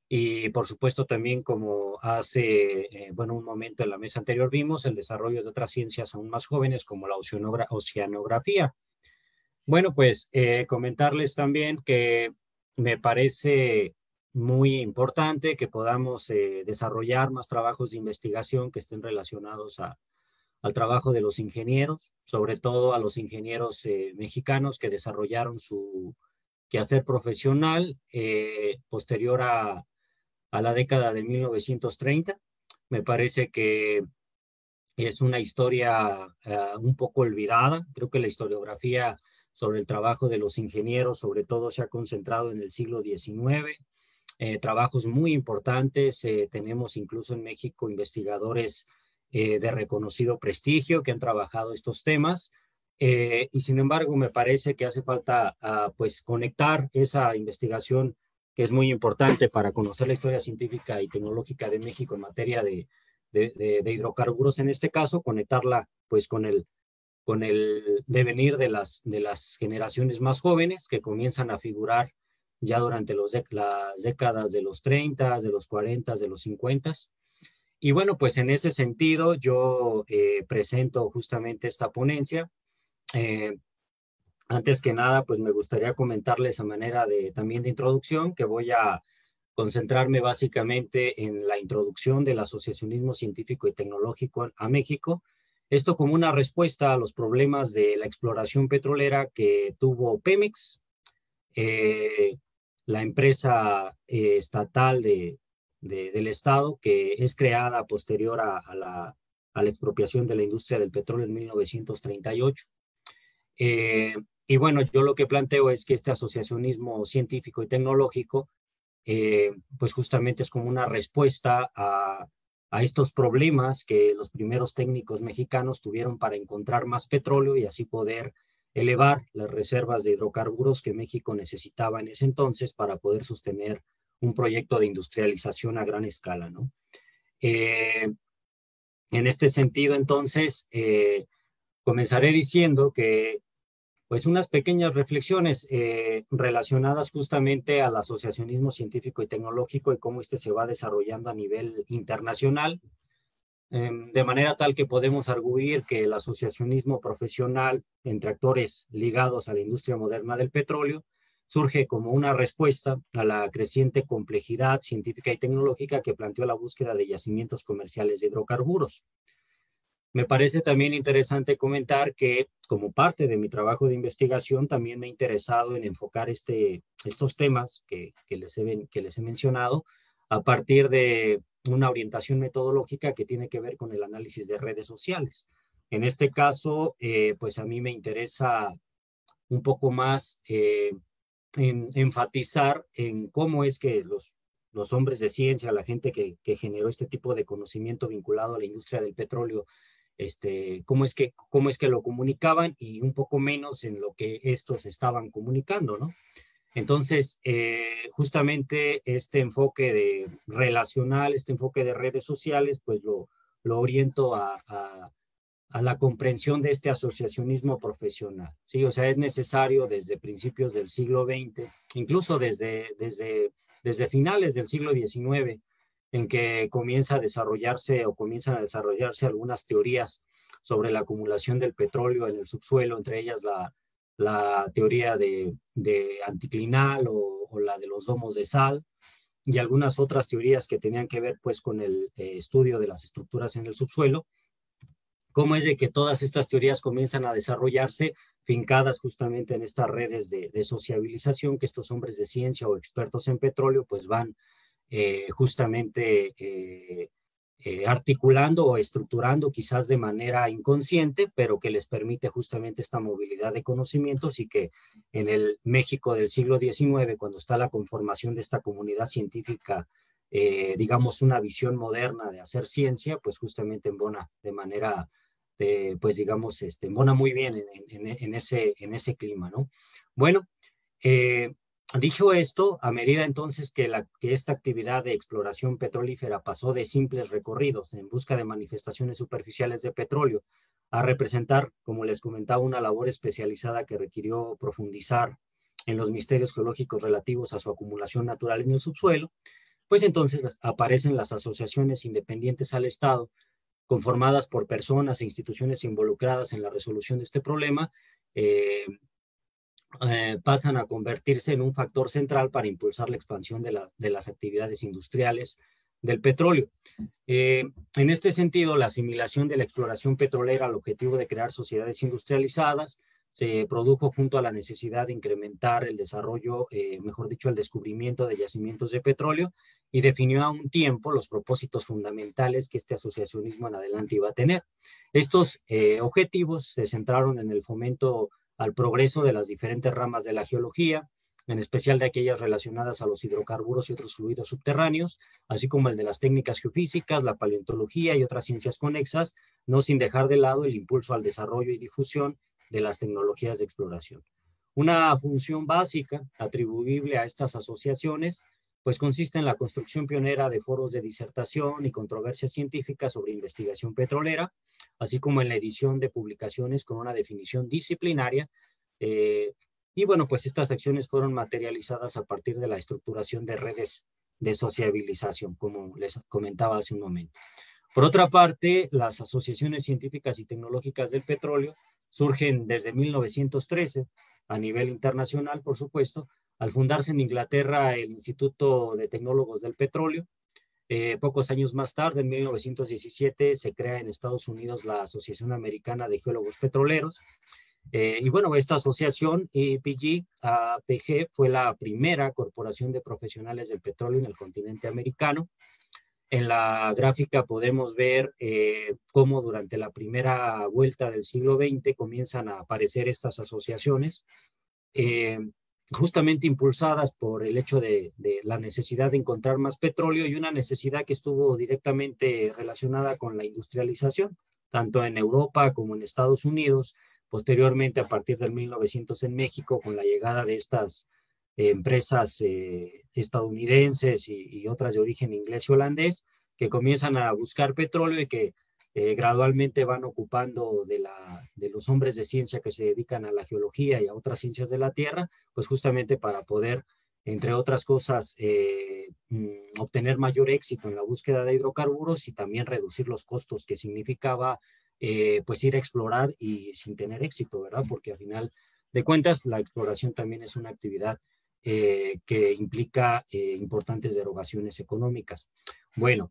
y por supuesto también como hace, bueno, un momento en la mesa anterior vimos, el desarrollo de otras ciencias aún más jóvenes como la oceanografía. Bueno, pues comentarles también que me parece muy importante que podamos eh, desarrollar más trabajos de investigación que estén relacionados al trabajo de los ingenieros, sobre todo a los ingenieros eh, mexicanos que desarrollaron su quehacer profesional eh, posterior a, a, la década de 1930. Me parece que es una historia un poco olvidada. Creo que la historiografía sobre el trabajo de los ingenieros, sobre todo se ha concentrado en el siglo XIX. Eh, trabajos muy importantes, eh, tenemos incluso en México investigadores eh, de reconocido prestigio que han trabajado estos temas. y sin embargo, me parece que hace falta ah, pues conectar esa investigación que es muy importante para conocer la historia científica y tecnológica de México en materia de, de, hidrocarburos en este caso, conectarla pues con el, con el devenir de las, de las generaciones más jóvenes que comienzan a figurar ya durante los las décadas de los 30, de los 40, de los 50. Y bueno, pues en ese sentido yo eh, presento justamente esta ponencia. Eh, antes que nada, pues me gustaría comentarles a manera de también de introducción que voy a concentrarme básicamente en la introducción del asociacionismo científico y tecnológico a México. Esto como una respuesta a los problemas de la exploración petrolera que tuvo Pemex, eh, la empresa eh, estatal de, del Estado que es creada posterior a, la, expropiación de la industria del petróleo en 1938. Eh, y bueno, yo lo que planteo es que este asociacionismo científico y tecnológico, pues justamente es como una respuesta a, a estos problemas que los primeros técnicos mexicanos tuvieron para encontrar más petróleo y así poder elevar las reservas de hidrocarburos que México necesitaba en ese entonces para poder sostener un proyecto de industrialización a gran escala, ¿no? Eh, en este sentido, entonces, eh, comenzaré diciendo que, pues, unas pequeñas reflexiones eh, relacionadas justamente al asociacionismo científico y tecnológico y cómo este se va desarrollando a nivel internacional, Em, de manera tal que podemos arguir que el asociacionismo profesional entre actores ligados a la industria moderna del petróleo surge como una respuesta a la creciente complejidad científica y tecnológica que planteó la búsqueda de yacimientos comerciales de hidrocarburos. Me parece también interesante comentar que como parte de mi trabajo de investigación también me he interesado en enfocar este, estos temas que, les que les he mencionado a partir de una orientación metodológica que tiene que ver con el análisis de redes sociales. En este caso, eh, pues a mí me interesa un poco más eh, enfatizar en cómo es que los, los hombres de ciencia, la gente que, que, generó este tipo de conocimiento vinculado a la industria del petróleo, este, cómo, es que, cómo es que lo comunicaban y un poco menos en lo que estos estaban comunicando, ¿no? Entonces, eh, justamente este enfoque de relacional, este enfoque de redes sociales, pues lo, lo oriento a, la comprensión de este asociacionismo profesional. Sí, o sea, es necesario desde principios del siglo XX, incluso desde, desde, desde finales del siglo XIX, en que comienza a desarrollarse o comienzan a desarrollarse algunas teorías sobre la acumulación del petróleo en el subsuelo, entre ellas la, teoría de, anticlinal o, la de los domos de sal y algunas otras teorías que tenían que ver pues con el eh, estudio de las estructuras en el subsuelo. Cómo es de que todas estas teorías comienzan a desarrollarse fincadas justamente en estas redes de, sociabilización que estos hombres de ciencia o expertos en petróleo pues van eh, justamente eh, eh, articulando o estructurando quizás de manera inconsciente, pero que les permite justamente esta movilidad de conocimientos y que en el México del siglo XIX, cuando está la conformación de esta comunidad científica, digamos, una visión moderna de hacer ciencia, pues justamente embona de manera, pues digamos, este, embona muy bien en, ese, en ese clima, ¿no? Bueno, eh, Dicho esto, a medida entonces que, esta actividad de exploración petrolífera pasó de simples recorridos en busca de manifestaciones superficiales de petróleo a representar, como les comentaba, una labor especializada que requirió profundizar en los misterios geológicos relativos a su acumulación natural en el subsuelo, pues entonces aparecen las asociaciones independientes al Estado, conformadas por personas e instituciones involucradas en la resolución de este problema, eh, eh, pasan a convertirse en un factor central para impulsar la expansión de, las actividades industriales del petróleo. Eh, en este sentido, la asimilación de la exploración petrolera al objetivo de crear sociedades industrializadas se produjo junto a la necesidad de incrementar el desarrollo, eh, mejor dicho, el descubrimiento de yacimientos de petróleo y definió a un tiempo los propósitos fundamentales que este asociacionismo en adelante iba a tener. Estos objetivos se centraron en el fomento al progreso de las diferentes ramas de la geología, en especial de aquellas relacionadas a los hidrocarburos y otros fluidos subterráneos, así como el de las técnicas geofísicas, la paleontología y otras ciencias conexas, no sin dejar de lado el impulso al desarrollo y difusión de las tecnologías de exploración. Una función básica atribuible a estas asociaciones pues consiste en la construcción pionera de foros de disertación y controversias científicas sobre investigación petrolera, así como en la edición de publicaciones con una definición disciplinaria. Eh, y bueno, pues estas acciones fueron materializadas a partir de la estructuración de redes de sociabilización, como les comentaba hace un momento. Por otra parte, las asociaciones científicas y tecnológicas del petróleo surgen desde 1913 a nivel internacional, por supuesto, al fundarse en Inglaterra el Instituto de Tecnólogos del Petróleo. Eh, pocos años más tarde, en 1917, se crea en Estados Unidos la Asociación Americana de Geólogos Petroleros. Eh, y bueno, esta asociación, EPG, APG, fue la primera corporación de profesionales del petróleo en el continente americano. En la gráfica podemos ver eh, cómo durante la primera vuelta del siglo XX comienzan a aparecer estas asociaciones justamente impulsadas por el hecho de, la necesidad de encontrar más petróleo y una necesidad que estuvo directamente relacionada con la industrialización, tanto en Europa como en Estados Unidos, posteriormente a partir del 1900 en México, con la llegada de estas empresas eh, estadounidenses y, otras de origen inglés y holandés, que comienzan a buscar petróleo y que eh, gradualmente van ocupando de, la, de los hombres de ciencia que se dedican a la geología y a otras ciencias de la Tierra, pues justamente para poder, entre otras cosas, eh, mm, obtener mayor éxito en la búsqueda de hidrocarburos y también reducir los costos que significaba eh, pues ir a explorar y sin tener éxito, ¿verdad? Porque al final de cuentas la exploración también es una actividad que implica importantes derogaciones económicas. Bueno,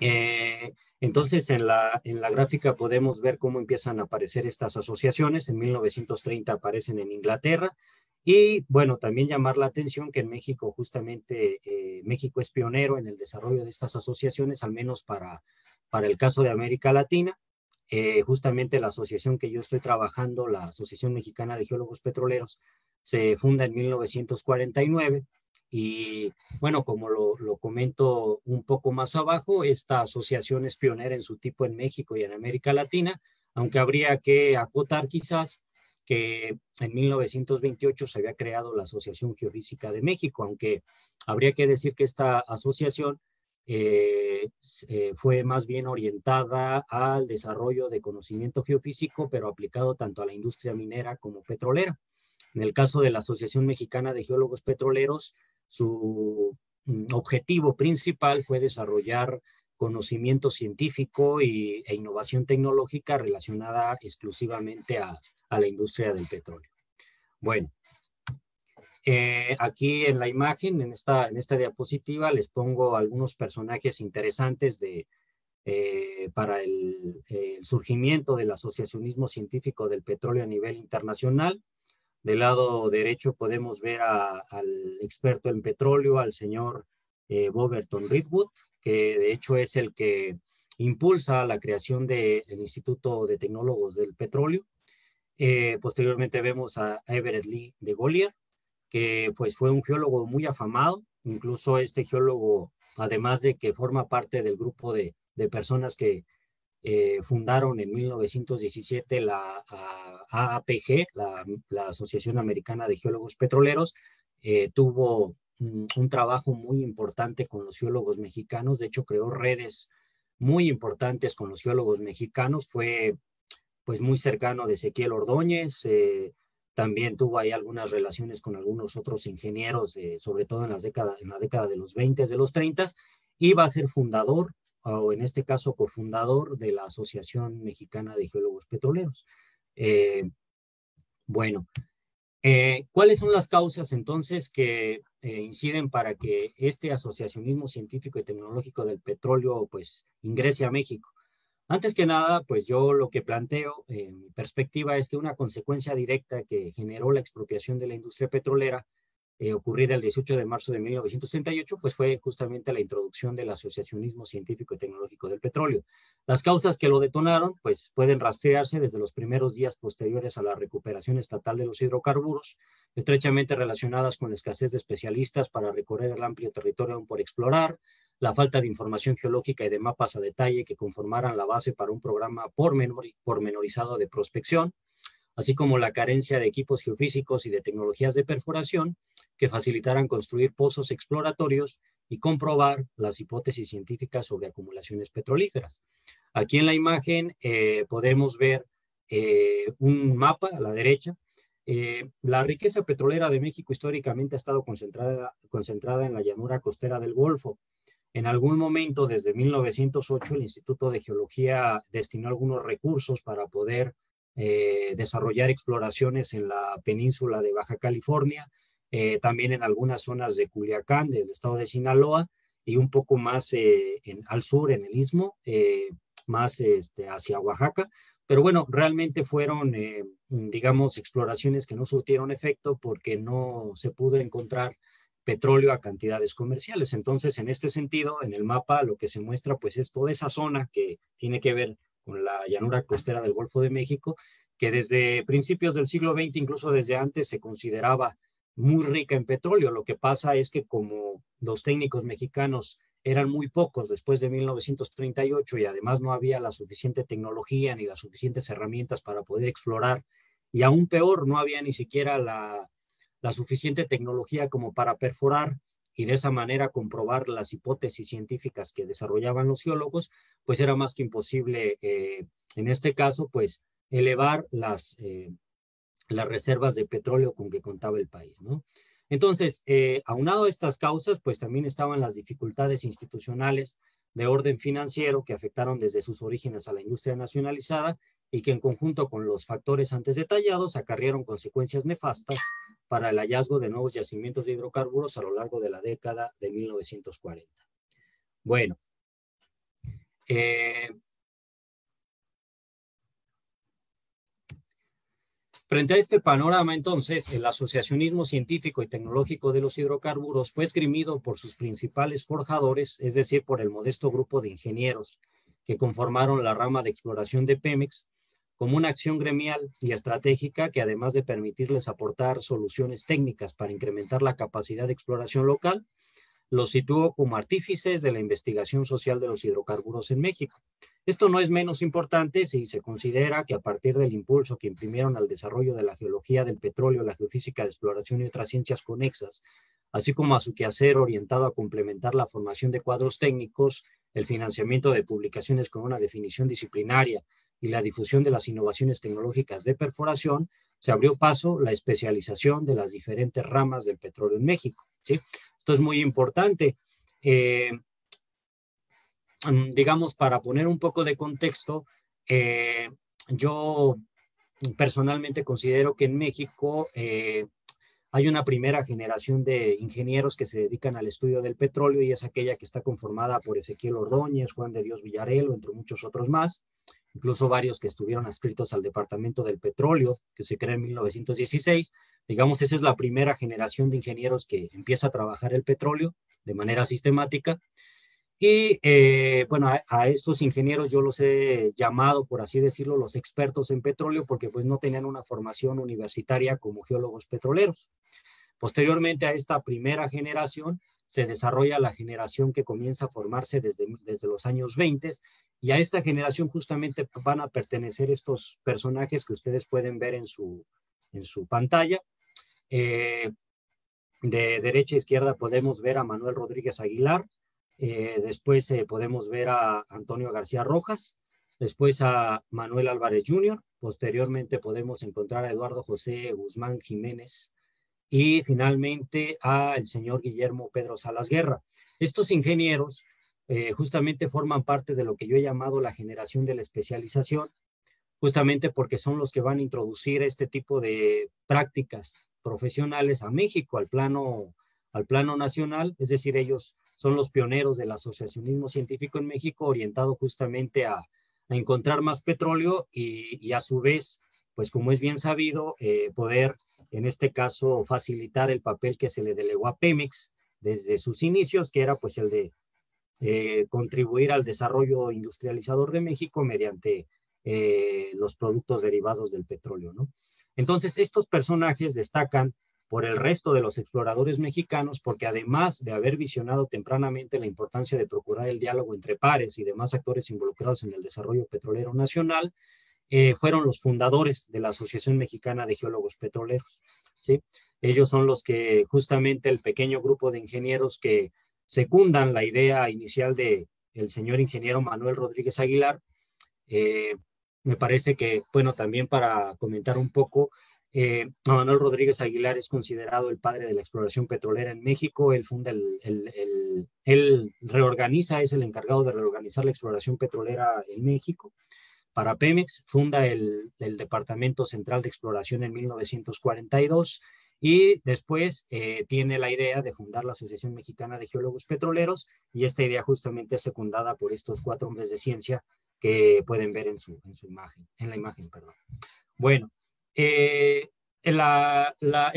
eh, entonces, en la, en la gráfica podemos ver cómo empiezan a aparecer estas asociaciones. En 1930 aparecen en Inglaterra. Y bueno, también llamar la atención que en México, justamente, eh, México es pionero en el desarrollo de estas asociaciones, al menos para, para el caso de América Latina. Eh, justamente la asociación que yo estoy trabajando, la Asociación Mexicana de Geólogos Petroleros, se funda en 1949 y bueno, como lo, comento un poco más abajo, esta asociación es pionera en su tipo en México y en América Latina, aunque habría que acotar quizás que en 1928 se había creado la Asociación Geofísica de México, aunque habría que decir que esta asociación eh, eh, fue más bien orientada al desarrollo de conocimiento geofísico, pero aplicado tanto a la industria minera como petrolera. En el caso de la Asociación Mexicana de Geólogos Petroleros, su mm, objetivo principal fue desarrollar conocimiento científico y, e innovación tecnológica relacionada exclusivamente a, la industria del petróleo. Bueno, eh, aquí en la imagen, en esta, en esta diapositiva, les pongo algunos personajes interesantes de, eh, para el, el, surgimiento del asociacionismo científico del petróleo a nivel internacional. Del lado derecho podemos ver al experto en petróleo, al señor eh, Boberton Ridwood, que de hecho es el que impulsa la creación del Instituto de Tecnólogos del Petróleo. Eh, posteriormente vemos a Everett Lee de Goliath, que pues fue un geólogo muy afamado, incluso este geólogo, además de que forma parte del grupo de personas que eh, fundaron en 1917 la AAPG, la, Asociación Americana de Geólogos Petroleros, eh, tuvo un, trabajo muy importante con los geólogos mexicanos, de hecho creó redes muy importantes con los geólogos mexicanos, fue pues muy cercano de Ezequiel Ordóñez, eh, también tuvo ahí algunas relaciones con algunos otros ingenieros, sobre todo en, las décadas, en la década de los 20, de los 30, y va a ser fundador o en este caso cofundador de la Asociación Mexicana de Geólogos Petroleros. Eh, bueno, eh, ¿cuáles son las causas entonces que eh, inciden para que este asociacionismo científico y tecnológico del petróleo pues ingrese a México? Antes que nada, pues yo lo que planteo en mi perspectiva es que una consecuencia directa que generó la expropiación de la industria petrolera eh, ocurrida el 18 de marzo de 1968, pues fue justamente la introducción del asociacionismo científico y tecnológico del petróleo. Las causas que lo detonaron, pues pueden rastrearse desde los primeros días posteriores a la recuperación estatal de los hidrocarburos, estrechamente relacionadas con la escasez de especialistas para recorrer el amplio territorio por explorar, la falta de información geológica y de mapas a detalle que conformaran la base para un programa pormenorizado de prospección, así como la carencia de equipos geofísicos y de tecnologías de perforación que facilitaran construir pozos exploratorios y comprobar las hipótesis científicas sobre acumulaciones petrolíferas. Aquí en la imagen eh, podemos ver eh, un mapa a la derecha. Eh, la riqueza petrolera de México históricamente ha estado concentrada, concentrada en la llanura costera del Golfo. En algún momento, desde 1908, el Instituto de Geología destinó algunos recursos para poder desarrollar exploraciones en la península de Baja California, eh, también en algunas zonas de Culiacán, del estado de Sinaloa, y un poco más eh, al sur, en el istmo, eh, más este, hacia Oaxaca. Pero bueno, realmente fueron, digamos, exploraciones que no surtieron efecto porque no se pudo encontrar petróleo a cantidades comerciales. Entonces, en este sentido, en el mapa lo que se muestra pues es toda esa zona que tiene que ver con la llanura costera del Golfo de México, que desde principios del siglo XX, incluso desde antes, se consideraba muy rica en petróleo. Lo que pasa es que como los técnicos mexicanos eran muy pocos después de 1938 y además no había la suficiente tecnología ni las suficientes herramientas para poder explorar y aún peor, no había ni siquiera la, suficiente tecnología como para perforar y de esa manera comprobar las hipótesis científicas que desarrollaban los geólogos, pues era más que imposible, eh, en este caso, pues elevar las, eh, las reservas de petróleo con que contaba el país, ¿no? Entonces, eh, aunado a estas causas, pues también estaban las dificultades institucionales de orden financiero que afectaron desde sus orígenes a la industria nacionalizada y que en conjunto con los factores antes detallados acarrieron consecuencias nefastas para el hallazgo de nuevos yacimientos de hidrocarburos a lo largo de la década de 1940. Bueno, eh, Frente a este panorama, entonces, el asociacionismo científico y tecnológico de los hidrocarburos fue esgrimido por sus principales forjadores, es decir, por el modesto grupo de ingenieros que conformaron la rama de exploración de Pemex, como una acción gremial y estratégica que además de permitirles aportar soluciones técnicas para incrementar la capacidad de exploración local, los situó como artífices de la investigación social de los hidrocarburos en México. Esto no es menos importante si se considera que a partir del impulso que imprimieron al desarrollo de la geología del petróleo, la geofísica de exploración y otras ciencias conexas, así como a su quehacer orientado a complementar la formación de cuadros técnicos, el financiamiento de publicaciones con una definición disciplinaria y la difusión de las innovaciones tecnológicas de perforación, se abrió paso la especialización de las diferentes ramas del petróleo en México. Esto es muy importante. Eh, Mm, digamos, para poner un poco de contexto, eh, yo personalmente considero que en México eh, hay una primera generación de ingenieros que se dedican al estudio del petróleo y es aquella que está conformada por Ezequiel Ordóñez, Juan de Dios Villarelo, entre muchos otros más, incluso varios que estuvieron adscritos al Departamento del Petróleo, que se creó en 1916. Digamos, esa es la primera generación de ingenieros que empieza a trabajar el petróleo de manera sistemática y eh, bueno, a, estos ingenieros yo los he llamado, por así decirlo, los expertos en petróleo, porque pues no tenían una formación universitaria como geólogos petroleros. Posteriormente a esta primera generación se desarrolla la generación que comienza a formarse desde, desde los años 20 y a esta generación justamente van a pertenecer estos personajes que ustedes pueden ver en su, en su pantalla. Eh, de derecha a izquierda podemos ver a Manuel Rodríguez Aguilar, eh, después eh, podemos ver a Antonio García Rojas, después a Manuel Álvarez Jr., posteriormente podemos encontrar a Eduardo José Guzmán Jiménez y finalmente a el señor Guillermo Pedro Salas Guerra. Estos ingenieros justamente forman parte de lo que yo he llamado la generación de la especialización, justamente porque son los que van a introducir este tipo de prácticas profesionales a México al plano, al plano nacional, es decir, ellos son los pioneros del asociacionismo científico en México, orientado justamente a, encontrar más petróleo y, a su vez, pues como es bien sabido, eh, poder en este caso facilitar el papel que se le delegó a Pemex desde sus inicios, que era pues el de eh, contribuir al desarrollo industrializador de México mediante eh, los productos derivados del petróleo, ¿no? Entonces, estos personajes destacan por el resto de los exploradores mexicanos, porque además de haber visionado tempranamente la importancia de procurar el diálogo entre pares y demás actores involucrados en el desarrollo petrolero nacional, eh, fueron los fundadores de la Asociación Mexicana de Geólogos Petroleros. ¿sí? Ellos son los que justamente el pequeño grupo de ingenieros que secundan la idea inicial de el señor ingeniero Manuel Rodríguez Aguilar. Eh, me parece que, bueno, también para comentar un poco, eh, Manuel Rodríguez Aguilar es considerado el padre de la exploración petrolera en México. Él funda el, el, reorganiza, es el encargado de reorganizar la exploración petrolera en México. Para Pemex funda el, el Departamento Central de Exploración en 1942 y después eh, tiene la idea de fundar la Asociación Mexicana de Geólogos Petroleros y esta idea justamente es secundada por estos cuatro hombres de ciencia que pueden ver en su, en su imagen, en la imagen, perdón. Bueno, eh, el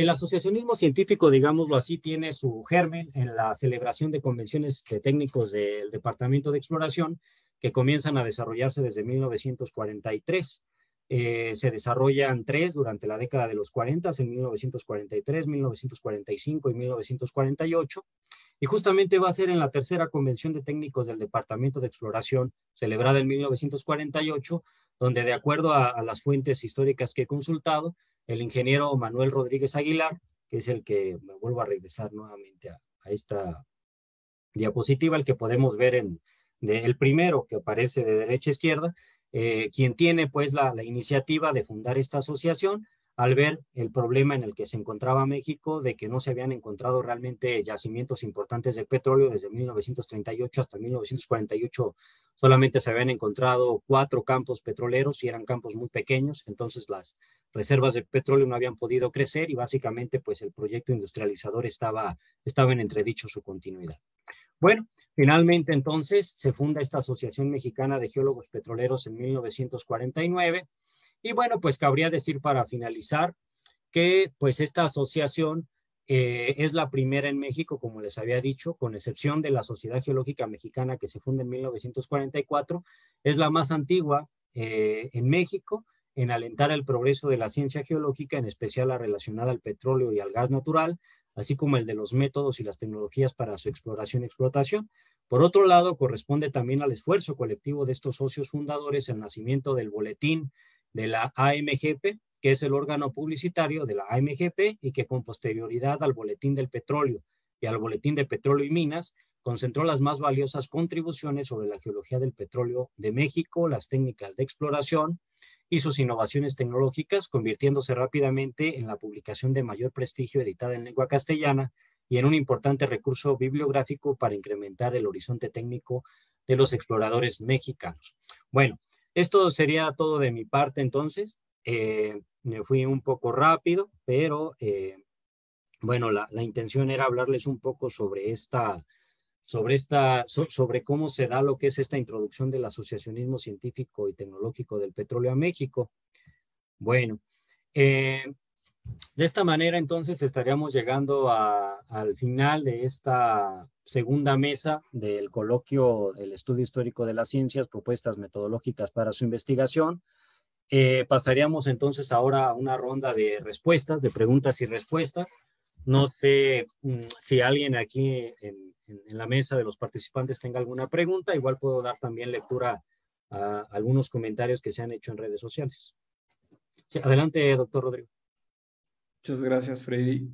asociacionismo científico, digámoslo así, tiene su germen en la celebración de convenciones de técnicos del Departamento de Exploración que comienzan a desarrollarse desde 1943. Eh, se desarrollan tres durante la década de los 40, en 1943, 1945 y 1948. Y justamente va a ser en la tercera convención de técnicos del Departamento de Exploración, celebrada en 1948, donde de acuerdo a, las fuentes históricas que he consultado, el ingeniero Manuel Rodríguez Aguilar, que es el que me vuelvo a regresar nuevamente a, esta diapositiva, el que podemos ver en el primero que aparece de derecha a izquierda, eh, quien tiene pues la, la, iniciativa de fundar esta asociación al ver el problema en el que se encontraba México de que no se habían encontrado realmente yacimientos importantes de petróleo desde 1938 hasta 1948 solamente se habían encontrado cuatro campos petroleros y eran campos muy pequeños entonces las reservas de petróleo no habían podido crecer y básicamente pues el proyecto industrializador estaba estaba en entredicho su continuidad. Bueno, finalmente entonces se funda esta Asociación Mexicana de Geólogos Petroleros en 1949 y bueno, pues cabría decir para finalizar que pues esta asociación eh, es la primera en México, como les había dicho, con excepción de la Sociedad Geológica Mexicana que se funda en 1944, es la más antigua eh, en México en alentar el progreso de la ciencia geológica, en especial la relacionada al petróleo y al gas natural, así como el de los métodos y las tecnologías para su exploración y explotación. Por otro lado, corresponde también al esfuerzo colectivo de estos socios fundadores el nacimiento del boletín de la AMGP, que es el órgano publicitario de la AMGP y que con posterioridad al boletín del petróleo y al boletín de petróleo y minas, concentró las más valiosas contribuciones sobre la geología del petróleo de México, las técnicas de exploración, y sus innovaciones tecnológicas, convirtiéndose rápidamente en la publicación de mayor prestigio editada en lengua castellana y en un importante recurso bibliográfico para incrementar el horizonte técnico de los exploradores mexicanos. Bueno, esto sería todo de mi parte entonces. Eh, me fui un poco rápido, pero eh, bueno, la, la, intención era hablarles un poco sobre esta sobre, esta, sobre cómo se da lo que es esta introducción del asociacionismo científico y tecnológico del petróleo a México. Bueno, eh, de esta manera entonces estaríamos llegando al final de esta segunda mesa del coloquio del estudio histórico de las ciencias, propuestas metodológicas para su investigación. Eh, pasaríamos entonces ahora a una ronda de respuestas, de preguntas y respuestas. No sé mm, si alguien aquí en, la mesa de los participantes tenga alguna pregunta, igual puedo dar también lectura a algunos comentarios que se han hecho en redes sociales. adelante, doctor Rodrigo. Muchas gracias, Freddy.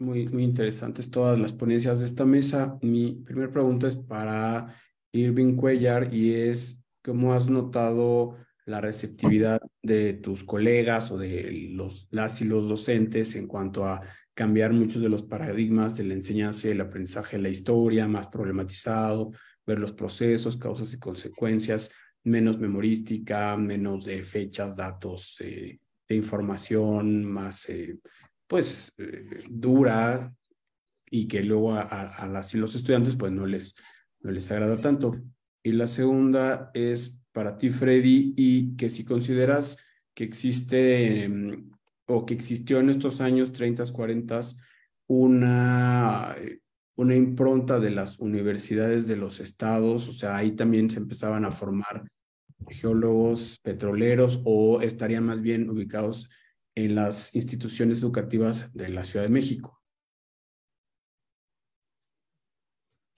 Muy, muy interesantes todas las ponencias de esta mesa. Mi primera pregunta es para Irving Cuellar y es, ¿cómo has notado la receptividad de tus colegas o de los, las y los docentes en cuanto a cambiar muchos de los paradigmas de la enseñanza y el aprendizaje de la historia, más problematizado, ver los procesos, causas y consecuencias, menos memorística, menos de fechas, datos, eh, información, más, eh, pues, eh, dura y que luego a, a, las y los estudiantes, pues, no les, no les agrada tanto. Y la segunda es para ti, Freddy, y que si consideras que existe em, o que existió en estos años 30, 40 una, una impronta de las universidades de los estados, o sea, ahí también se empezaban a formar geólogos petroleros o estarían más bien ubicados en las instituciones educativas de la Ciudad de México.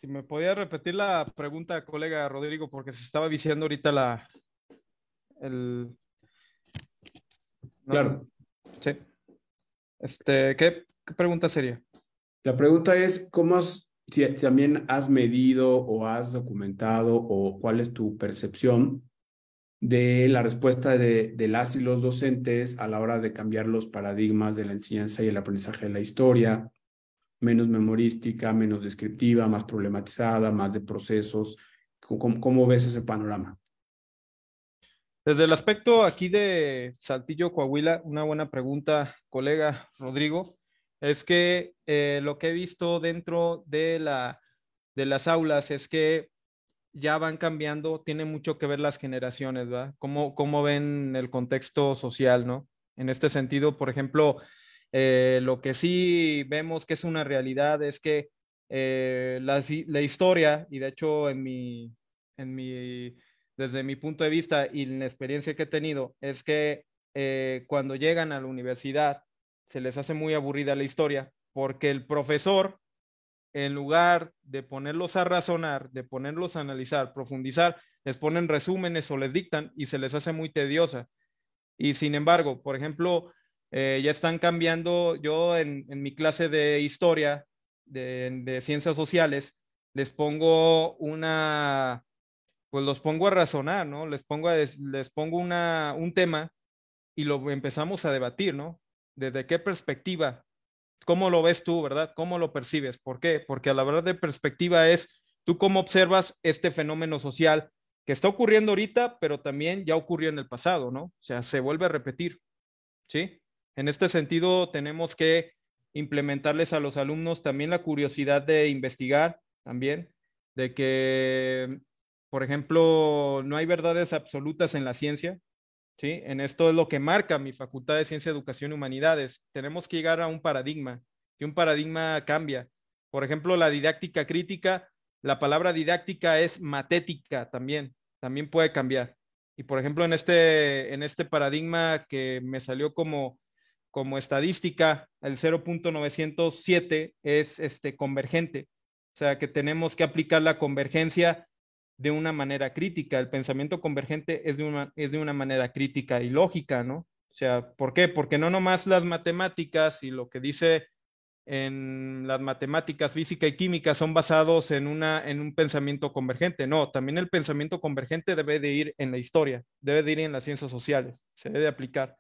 Si me podía repetir la pregunta, colega Rodrigo, porque se estaba diciendo ahorita la, el, Claro. Sí. Este, ¿qué, ¿qué, pregunta sería? La pregunta es, ¿cómo has, si también has medido o has documentado o cuál es tu percepción de la respuesta de, de las y los docentes a la hora de cambiar los paradigmas de la enseñanza y el aprendizaje de la historia, menos memorística, menos descriptiva, más problematizada, más de procesos. ¿Cómo, cómo ves ese panorama? Desde el aspecto aquí de Saltillo, Coahuila, una buena pregunta, colega Rodrigo, es que eh, lo que he visto dentro de, la, de las aulas es que ya van cambiando, tiene mucho que ver las generaciones, ¿verdad? ¿Cómo, cómo ven el contexto social, ¿no? En este sentido, por ejemplo, eh, lo que sí vemos que es una realidad es que eh, la, la, historia, y de hecho en mi, en mi, desde mi punto de vista y la experiencia que he tenido, es que eh, cuando llegan a la universidad se les hace muy aburrida la historia porque el profesor, en lugar de ponerlos a razonar, de ponerlos a analizar, profundizar, les ponen resúmenes o les dictan y se les hace muy tediosa. Y sin embargo, por ejemplo, eh, ya están cambiando, yo en, mi clase de historia, de, de, ciencias sociales, les pongo una, pues los pongo a razonar, ¿no? Les pongo, a, les pongo una, un tema y lo empezamos a debatir, ¿no? ¿Desde qué perspectiva? ¿Cómo lo ves tú, verdad? ¿Cómo lo percibes? ¿Por qué? Porque a la verdad de perspectiva es tú cómo observas este fenómeno social que está ocurriendo ahorita, pero también ya ocurrió en el pasado, ¿no? O sea, se vuelve a repetir, ¿sí? En este sentido, tenemos que implementarles a los alumnos también la curiosidad de investigar, también, de que, por ejemplo, no hay verdades absolutas en la ciencia, ¿sí? En esto es lo que marca mi Facultad de Ciencia, Educación y Humanidades. Tenemos que llegar a un paradigma, que un paradigma cambia. Por ejemplo, la didáctica crítica, la palabra didáctica es matética también, también puede cambiar. Y por ejemplo, en este, en este paradigma que me salió como como estadística, el 0.907 es este, convergente, o sea que tenemos que aplicar la convergencia de una manera crítica. El pensamiento convergente es de una, es de una manera crítica y lógica, ¿no? O sea, ¿por qué? Porque no nomás las matemáticas y lo que dice en las matemáticas, física y química son basados en, una, en un pensamiento convergente. No, también el pensamiento convergente debe de ir en la historia, debe de ir en las ciencias sociales, se debe aplicar.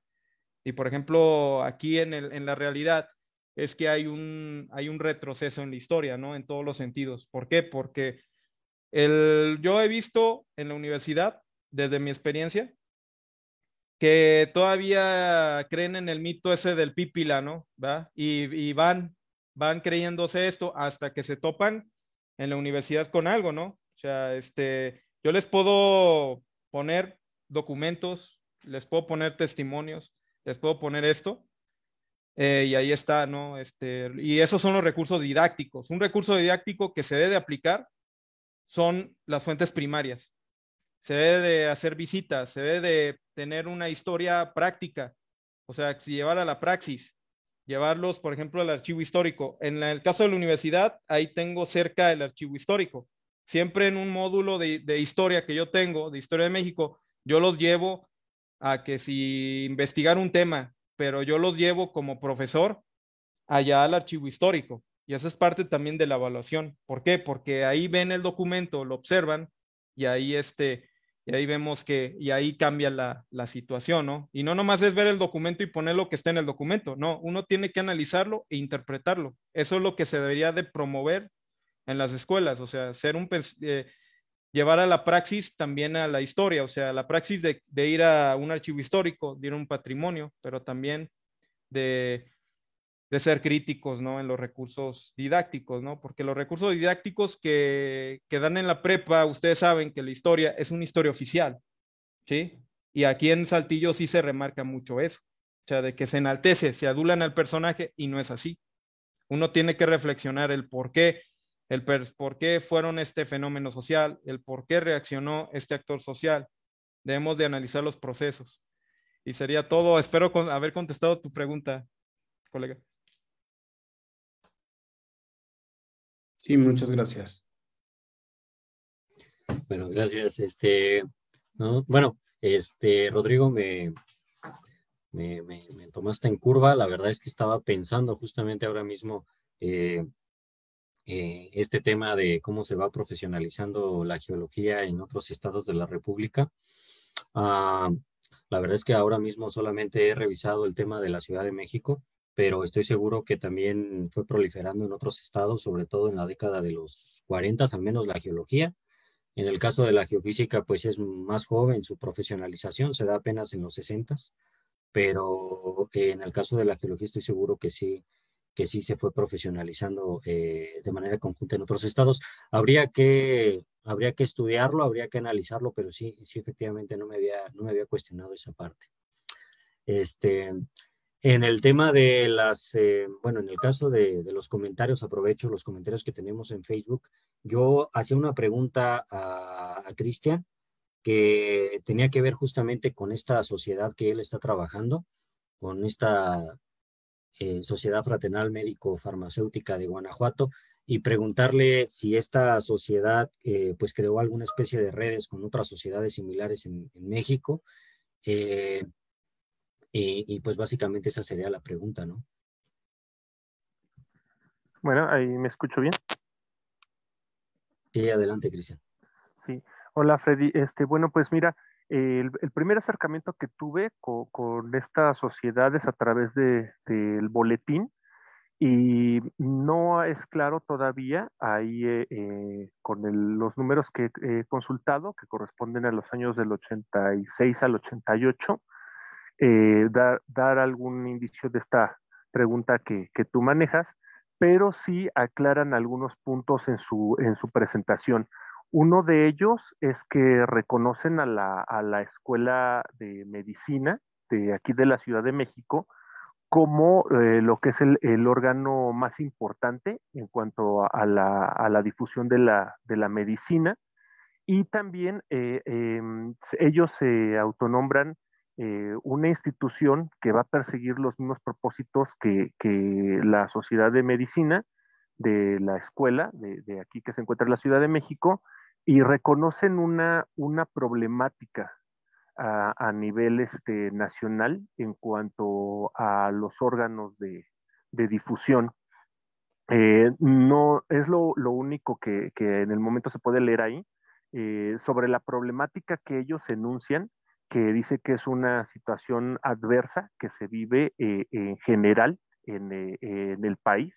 Y por ejemplo, aquí en, el, en la realidad es que hay un, hay un retroceso en la historia, ¿no? En todos los sentidos. ¿Por qué? Porque el, yo he visto en la universidad, desde mi experiencia, que todavía creen en el mito ese del pípila, ¿no? ¿Va? Y, van, van creyéndose esto hasta que se topan en la universidad con algo, ¿no? O sea, este, yo les puedo poner documentos, les puedo poner testimonios, les puedo poner esto. Eh, y ahí está, ¿no? Este, y esos son los recursos didácticos. Un recurso didáctico que se debe aplicar son las fuentes primarias. Se debe de hacer visitas, se debe de tener una historia práctica, o sea, llevar a la praxis, llevarlos, por ejemplo, al archivo histórico. En el caso de la universidad, ahí tengo cerca el archivo histórico. Siempre en un módulo de, de historia que yo tengo, de historia de México, yo los llevo a que si investigar un tema, pero yo los llevo como profesor allá al archivo histórico. Y eso es parte también de la evaluación. ¿Por qué? Porque ahí ven el documento, lo observan y ahí este, y ahí vemos que, y ahí cambia la, la situación, ¿no? Y no nomás es ver el documento y poner lo que está en el documento, no, uno tiene que analizarlo e interpretarlo. Eso es lo que se debería de promover en las escuelas, o sea, ser un, eh, llevar a la praxis también a la historia, o sea, la praxis de, de, ir a un archivo histórico, de ir a un patrimonio, pero también de, de, ser críticos, ¿no? En los recursos didácticos, ¿no? Porque los recursos didácticos que, que dan en la prepa, ustedes saben que la historia es una historia oficial, ¿sí? Y aquí en Saltillo sí se remarca mucho eso, o sea, de que se enaltece, se adulan al personaje y no es así. Uno tiene que reflexionar el por qué el por qué fueron este fenómeno social, el por qué reaccionó este actor social. Debemos de analizar los procesos. Y sería todo. Espero haber contestado tu pregunta, colega. Sí, muchas gracias. Bueno, gracias. Este, ¿no? Bueno, este, Rodrigo me, me, me, tomaste en curva. La verdad es que estaba pensando justamente ahora mismo eh, eh, este tema de cómo se va profesionalizando la geología en otros estados de la República. Ah, la verdad es que ahora mismo solamente he revisado el tema de la Ciudad de México, pero estoy seguro que también fue proliferando en otros estados, sobre todo en la década de los 40, al menos la geología. En el caso de la geofísica, pues es más joven su profesionalización, se da apenas en los 60, pero en el caso de la geología estoy seguro que sí, que sí se fue profesionalizando eh, de manera conjunta en otros estados. Habría que, habría que estudiarlo, habría que analizarlo, pero sí, sí efectivamente no me había, no me había cuestionado esa parte. Este, en el tema de las, eh, bueno, en el caso de, los comentarios, aprovecho los comentarios que tenemos en Facebook. Yo hacía una pregunta a, Cristian que tenía que ver justamente con esta sociedad que él está trabajando, con esta eh, Sociedad Fraternal Médico Farmacéutica de Guanajuato y preguntarle si esta sociedad eh, pues creó alguna especie de redes con otras sociedades similares en, México. Y, pues básicamente esa sería la pregunta, ¿no? Bueno, ahí me escucho bien. Sí, adelante, Cristian. Sí. Hola, Freddy. Este, bueno, pues mira, el, primer acercamiento que tuve con, estas sociedades a través del de, boletín y no es claro todavía ahí eh, eh, con los números que he consultado, que corresponden a los años del 86 al 88, eh, dar, dar, algún indicio de esta pregunta que, que, tú manejas, pero sí aclaran algunos puntos en su, en su presentación. Uno de ellos es que reconocen a la, Escuela de Medicina de aquí de la Ciudad de México como eh, lo que es el, órgano más importante en cuanto a, la, difusión de la, medicina. Y también eh, em, ellos se autonombran eh, una institución que va a perseguir los mismos propósitos que, la Sociedad de Medicina de la escuela de, de, aquí que se encuentra en la Ciudad de México y reconocen una, una problemática a, nivel este, nacional en cuanto a los órganos de, difusión. Eh, no es lo, único que, en el momento se puede leer ahí eh, sobre la problemática que ellos enuncian, que dice que es una situación adversa que se vive eh, en general en, en el país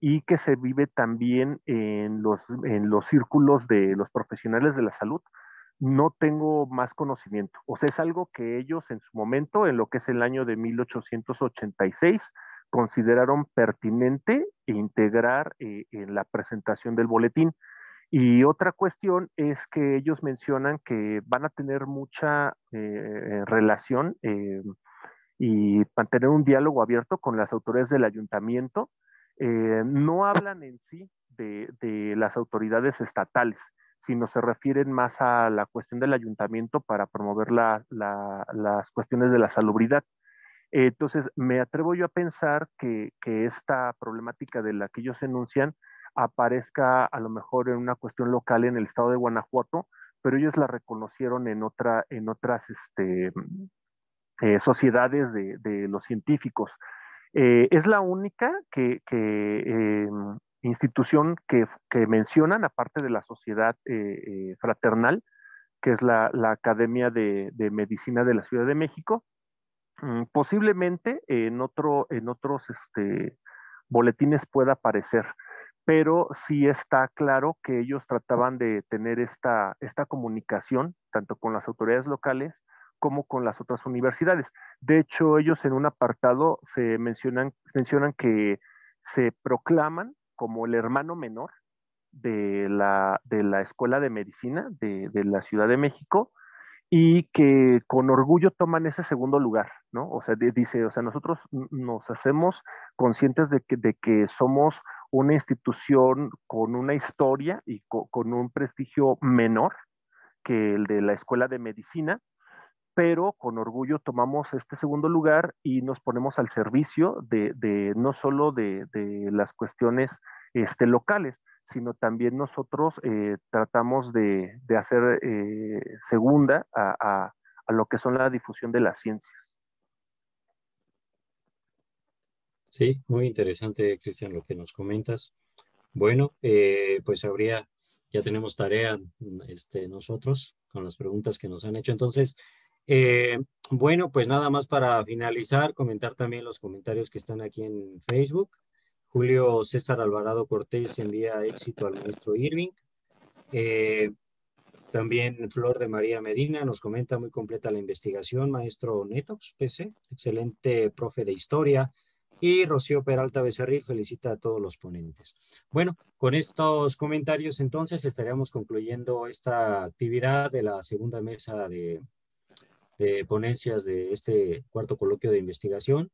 y que se vive también en los, en los círculos de los profesionales de la salud. No tengo más conocimiento. O sea, es algo que ellos en su momento, en lo que es el año de 1886, consideraron pertinente integrar eh, en la presentación del boletín. Y otra cuestión es que ellos mencionan que van a tener mucha eh, relación eh, y mantener un diálogo abierto con las autoridades del ayuntamiento eh, no hablan en sí de, las autoridades estatales, sino se refieren más a la cuestión del ayuntamiento para promover las cuestiones de la salubridad. entonces, me atrevo yo a pensar que, esta problemática de la que ellos enuncian aparezca a lo mejor en una cuestión local en el estado de Guanajuato, pero ellos la reconocieron en, otra, en otras este, eh, sociedades de los científicos. Eh, es la única que, em, institución que, mencionan, aparte de la sociedad eh, eh, fraternal, que es la, Academia de, Medicina de la Ciudad de México. Mm, posiblemente en, otro, en otros este, boletines pueda aparecer, pero sí está claro que ellos trataban de tener esta, esta comunicación, tanto con las autoridades locales como con las otras universidades. De hecho, ellos en un apartado se mencionan, mencionan que se proclaman como el hermano menor de la, de la Escuela de Medicina de, la Ciudad de México y que con orgullo toman ese segundo lugar, ¿no? O sea, dice, o sea, nosotros nos hacemos conscientes de que, de que somos una institución con una historia y con un prestigio menor que el de la Escuela de Medicina, pero con orgullo tomamos este segundo lugar y nos ponemos al servicio de, no solo de, las cuestiones este, locales, sino también nosotros eh, tratamos de, hacer eh, segunda a, lo que son la difusión de las ciencias. Sí, muy interesante, Cristian, lo que nos comentas. Bueno, eh, pues habría, ya tenemos tarea este, nosotros con las preguntas que nos han hecho. Entonces, eh, bueno, pues nada más para finalizar, comentar también los comentarios que están aquí en Facebook. Julio César Alvarado Cortés envía éxito al maestro Irving. Eh, también Flor de María Medina nos comenta muy completa la investigación, maestro Netox, PC, excelente profe de historia. Y Rocío Peralta Becerril felicita a todos los ponentes. Bueno, con estos comentarios entonces estaríamos concluyendo esta actividad de la segunda mesa de, ponencias de este cuarto coloquio de investigación.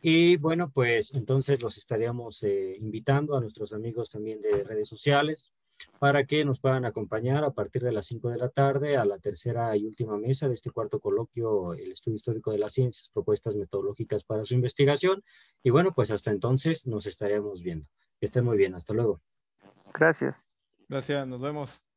Y bueno, pues entonces los estaríamos eh, invitando a nuestros amigos también de redes sociales, para que nos puedan acompañar a partir de las 5 de la tarde a la tercera y última mesa de este cuarto coloquio, el estudio histórico de las ciencias, propuestas metodológicas para su investigación. Y bueno, pues hasta entonces nos estaremos viendo. Que estén muy bien, hasta luego. Gracias. Gracias, nos vemos.